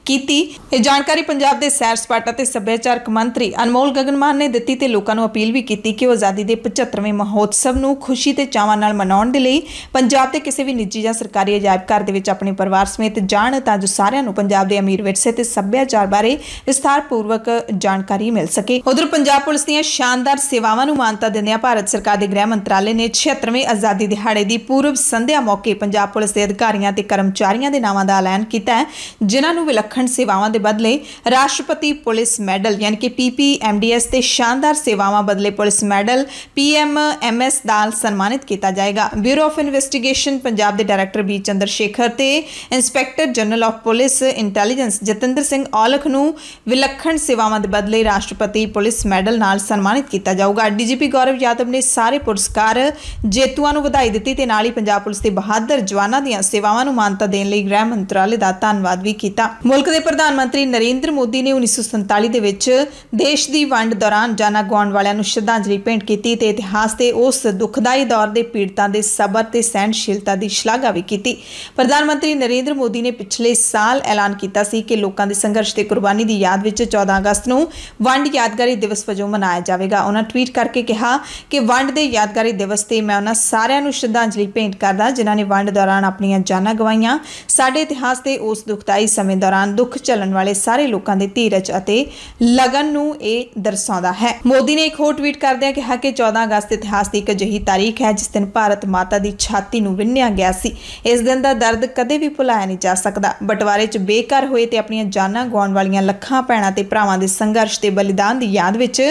ਕੀਤੀ। ਇਹ ਜਾਣਕਾਰੀ ਪੰਜਾਬ ਦੇ ਸੈਰ ਸਪਾਟਾ ਤੇ ਸੱਭਿਆਚਾਰਕ ਮੰਤਰੀ ਅਨਮੋਲ ਗਗਨਮਾਨ ਨੇ ਦਿੱਤੀ ਤੇ ਲੋਕਾਂ ਨੂੰ ਅਪੀਲ ਵੀ ਕੀਤੀ ਕਿ ਉਹ ਆਜ਼ਾਦੀ ਦੇ 75ਵੇਂ ਮਹੋਤਸਵ ਨੂੰ ਖੁਸ਼ੀ ਤੇ ਚਾਵਾਂ ਨਾਲ ਮਨਾਉਣ ਦੇ ਲਈ ਪੰਜਾਬ ਦੇ ਕਿਸੇ ਵੀ ਨਿੱਜੀ ਜਾਂ ਸਰਕਾਰੀ ਅਜਾਇਬ ਘਰ ਦੇ ਵਿੱਚ ਆਪਣੇ ਪਰਿਵਾਰ ਸਮੇਤ ਜਾਣ ਤਾਂ ਜੋ ਸਾਰਿਆਂ ਨੂੰ ਪੰਜਾਬ ਦੇ ਅਮੀਰ ਵਿਰਸੇ ਤੇ ਸੱਭਿਆਚਾਰ ਬਾਰੇ ਵਿਸਥਾਰਪੂਰਵਕ ਜਾਣਕਾਰੀ ਮਿਲ ਸਕੇ। ਉਧਰ ਪੰਜਾਬ ਪੁਲਿਸ ਦੀਆਂ ਸ਼ਾਨਦਾਰ ਸੇਵਾਵਾਂ ਨੂੰ ਮਾਨਤਾ ਦਿੰਦਿਆਂ ਭਾਰਤ ਸਰਕਾਰ ਦੇ ਗ੍ਰਹਿ ਮੰਤਰਾਲੇ ਨੇ 76ਵੇਂ ਆਜ਼ਾਦੀ ਦਿਹਾੜੇ ਦੀ ਪੂਰਵ ਸੰਧਿਆ ਮੌਕੇ ਪੰਜਾਬ ਪੁਲਿਸ ਦੇ ਅਧਿਕਾਰੀਆਂ ਤੇ ਕਰਮਚਾਰੀਆਂ ਦੇ ਨਾਵਾਂ ਦਾ ਐਲਾਨ ਕੀਤਾ ਹੈ, ਜਿਨ੍ਹਾਂ ਨੂੰ ਵਿਲੱਖਣ ਸੇਵਾਵਾਂ ਦੇ ਬਦਲੇ ਰਾਸ਼ਟਰਪਤੀ ਪੁਲਿਸ ਮੈਡਲ ਯਾਨੀ ਕਿ ਪੀਪੀਐਮਡੀਐਸ ਤੇ ਸ਼ਾਨਦਾਰ ਸੇਵਾਵਾਂ ਬਦਲੇ ਪੁਲਿਸ ਮੈਡਲ ਪੀਐਮਐਮਐਸ ਨਾਲ ਸਨਮਾਨਿਤ ਕੀਤਾ ਜਾਏਗਾ। ਬਿਊਰੋ ਆਫ ਇਨਵੈਸਟੀਗੇਸ਼ਨ ਪੰਜਾਬ ਦੇ ਡਾਇਰੈਕਟਰ ਬੀ ਚੰਦਰ ਸ਼ੇਖਰ ਤੇ inspector general of police intelligence Jatinder Singh Aulakh ਨੂੰ ਵਿਲੱਖਣ ਸੇਵਾਵਾਂ ਦੇ ਬਦਲੇ ਰਾਸ਼ਟਰਪਤੀ ਪੁਲਿਸ ਮੈਡਲ ਨਾਲ ਸਨਮਾਨਿਤ ਕੀਤਾ ਜਾਊਗਾ। ਡੀਜੀਪੀ ਗੌਰਵ ਯਾਦਵ ਨੇ ਸਾਰੇ ਪੁਰਸਕਾਰ ਜੇਤੂਆਂ ਨੂੰ ਵਧਾਈ ਦਿੱਤੀ ਤੇ ਨਾਲ ਹੀ ਪੰਜਾਬ ਪੁਲਿਸ ਦੇ ਬਹਾਦਰ ਜਵਾਨਾਂ ਦੀਆਂ ਸੇਵਾਵਾਂ ਨੂੰ ਮਾਨਤਾ ਦੇਣ ਲਈ ਗ੍ਰਹਿ ਮੰਤਰਾਲੇ ਦਾ ਧੰਨਵਾਦ ਵੀ ਕੀਤਾ। ਮੁਲਕ ਦੇ ਪ੍ਰਧਾਨ ਮੰਤਰੀ ਨਰਿੰਦਰ ਮੋਦੀ ਨੇ 1947 ਦੇ ਵਿੱਚ ਦੇਸ਼ ਦੀ ਵੰਡ ਦੌਰਾਨ ਜਾਨਾਂ ਗਵਾਉਣ ਵਾਲਿਆਂ ਨੂੰ ਸ਼ਰਧਾਂਜਲੀ ਭੇਂਟ ਕੀਤੀ ਤੇ ਇਤਿਹਾਸ ਦੇ ਉਸ ਦੁਖਦਾਈ ਦੌਰ ਦੇ ਪੀੜਤਾਂ ਦੇ ਸਬਰ ਤੇ ਸਹਿਣਸ਼ੀਲਤਾ ਦੀ ਸ਼ਲਾਘਾ ਵੀ ਕੀਤੀ। ਪ੍ਰਧਾਨ ਮੰਤਰੀ ਨਰਿੰਦਰ ਮੋਦੀ ਨੇ ਪਿਛਲੇ ਸਾਲ ਐਲਾਨ ਕੀਤਾ ਸੀ ਕਿ ਲੋਕਾਂ ਦੇ ਸੰਘਰਸ਼ ਤੇ ਕੁਰਬਾਨੀ ਦੀ ਯਾਦ ਵਿੱਚ 14 ਅਗਸਤ ਨੂੰ ਵੰਡ ਯਾਦਗਾਰੀ ਦਿਵਸ ਵਜੋਂ ਮਨਾਇਆ ਜਾਵੇਗਾ। ਉਹਨਾਂ ਟਵੀਟ ਕਰਕੇ ਕਿਹਾ ਕਿ ਵੰਡ ਦੇ ਯਾਦਗਾਰੀ ਦਿਵਸ ਤੇ ਮੈਂ ਉਹਨਾਂ ਸਾਰਿਆਂ ਨੂੰ ਸ਼ਰਧਾਂਜਲੀ ਭੇਂਟ ਕਰਦਾ, ਜਿਨ੍ਹਾਂ ਨੇ ਵੰਡ ਦੌਰਾਨ ਆਪਣੀਆਂ ਜਾਨਾਂ ਗਵਾਈਆਂ। ਸਾਡੇ ਇਤਿਹਾਸ ਦੇ ਉਸ ਦੁਖਦਾਈ ਸਮੇਂ ਦੌਰਾਨ ਦੁੱਖ ਝੱਲਣ ਵਾਲੇ ਸਾਰੇ ਲੋਕਾਂ ਦੇ ਧੀਰਜ ਅਤੇ ਲਗਨ ਨੂੰ ਇਹ ਦਰਸਾਉਂਦਾ ਹੈ। ਮੋਦੀ ਨੇ ਇੱਕ ਹੋਰ ਟਵੀਟ ਕਰਦਿਆਂ ਕਿਹਾ ਕਿ 14 ਅਗਸਤ ਇਤਿਹਾਸ ਦੀ ਇੱਕ ਅਜਿਹੀ ਤਾਰੀਖ ਹੈ ਜਿਸ ਦਿਨ ਭਾਰਤ ਮਾਤਾ ਦੀ ਛਾਤੀ ਨੂੰ ਵਿੰਨਿਆ ਗਿਆ ਸੀ। ਇਸ ਦਿਨ ਦਾ ਦਰਦ ਕਦੇ ਵੀ ਭੁਲਾਇਆ ਨਹੀਂ ਜਾ ਸਕਦਾ। ਬਟਵਾਰੇ 'ਚ ਬੇਕਾਰ ਹੋਏ ਤੇ ਆਪਣੀਆਂ ਜਾਨਾਂ ਗਵਾਉਣ ਵਾਲੀਆਂ ਲੱਖਾਂ ਭੈਣਾਂ ਤੇ ਭਰਾਵਾਂ ਦੇ ਸੰਘਰਸ਼ ਤੇ ਬਲੀਦਾਨ ਦੀ ਯਾਦ ਵਿੱਚ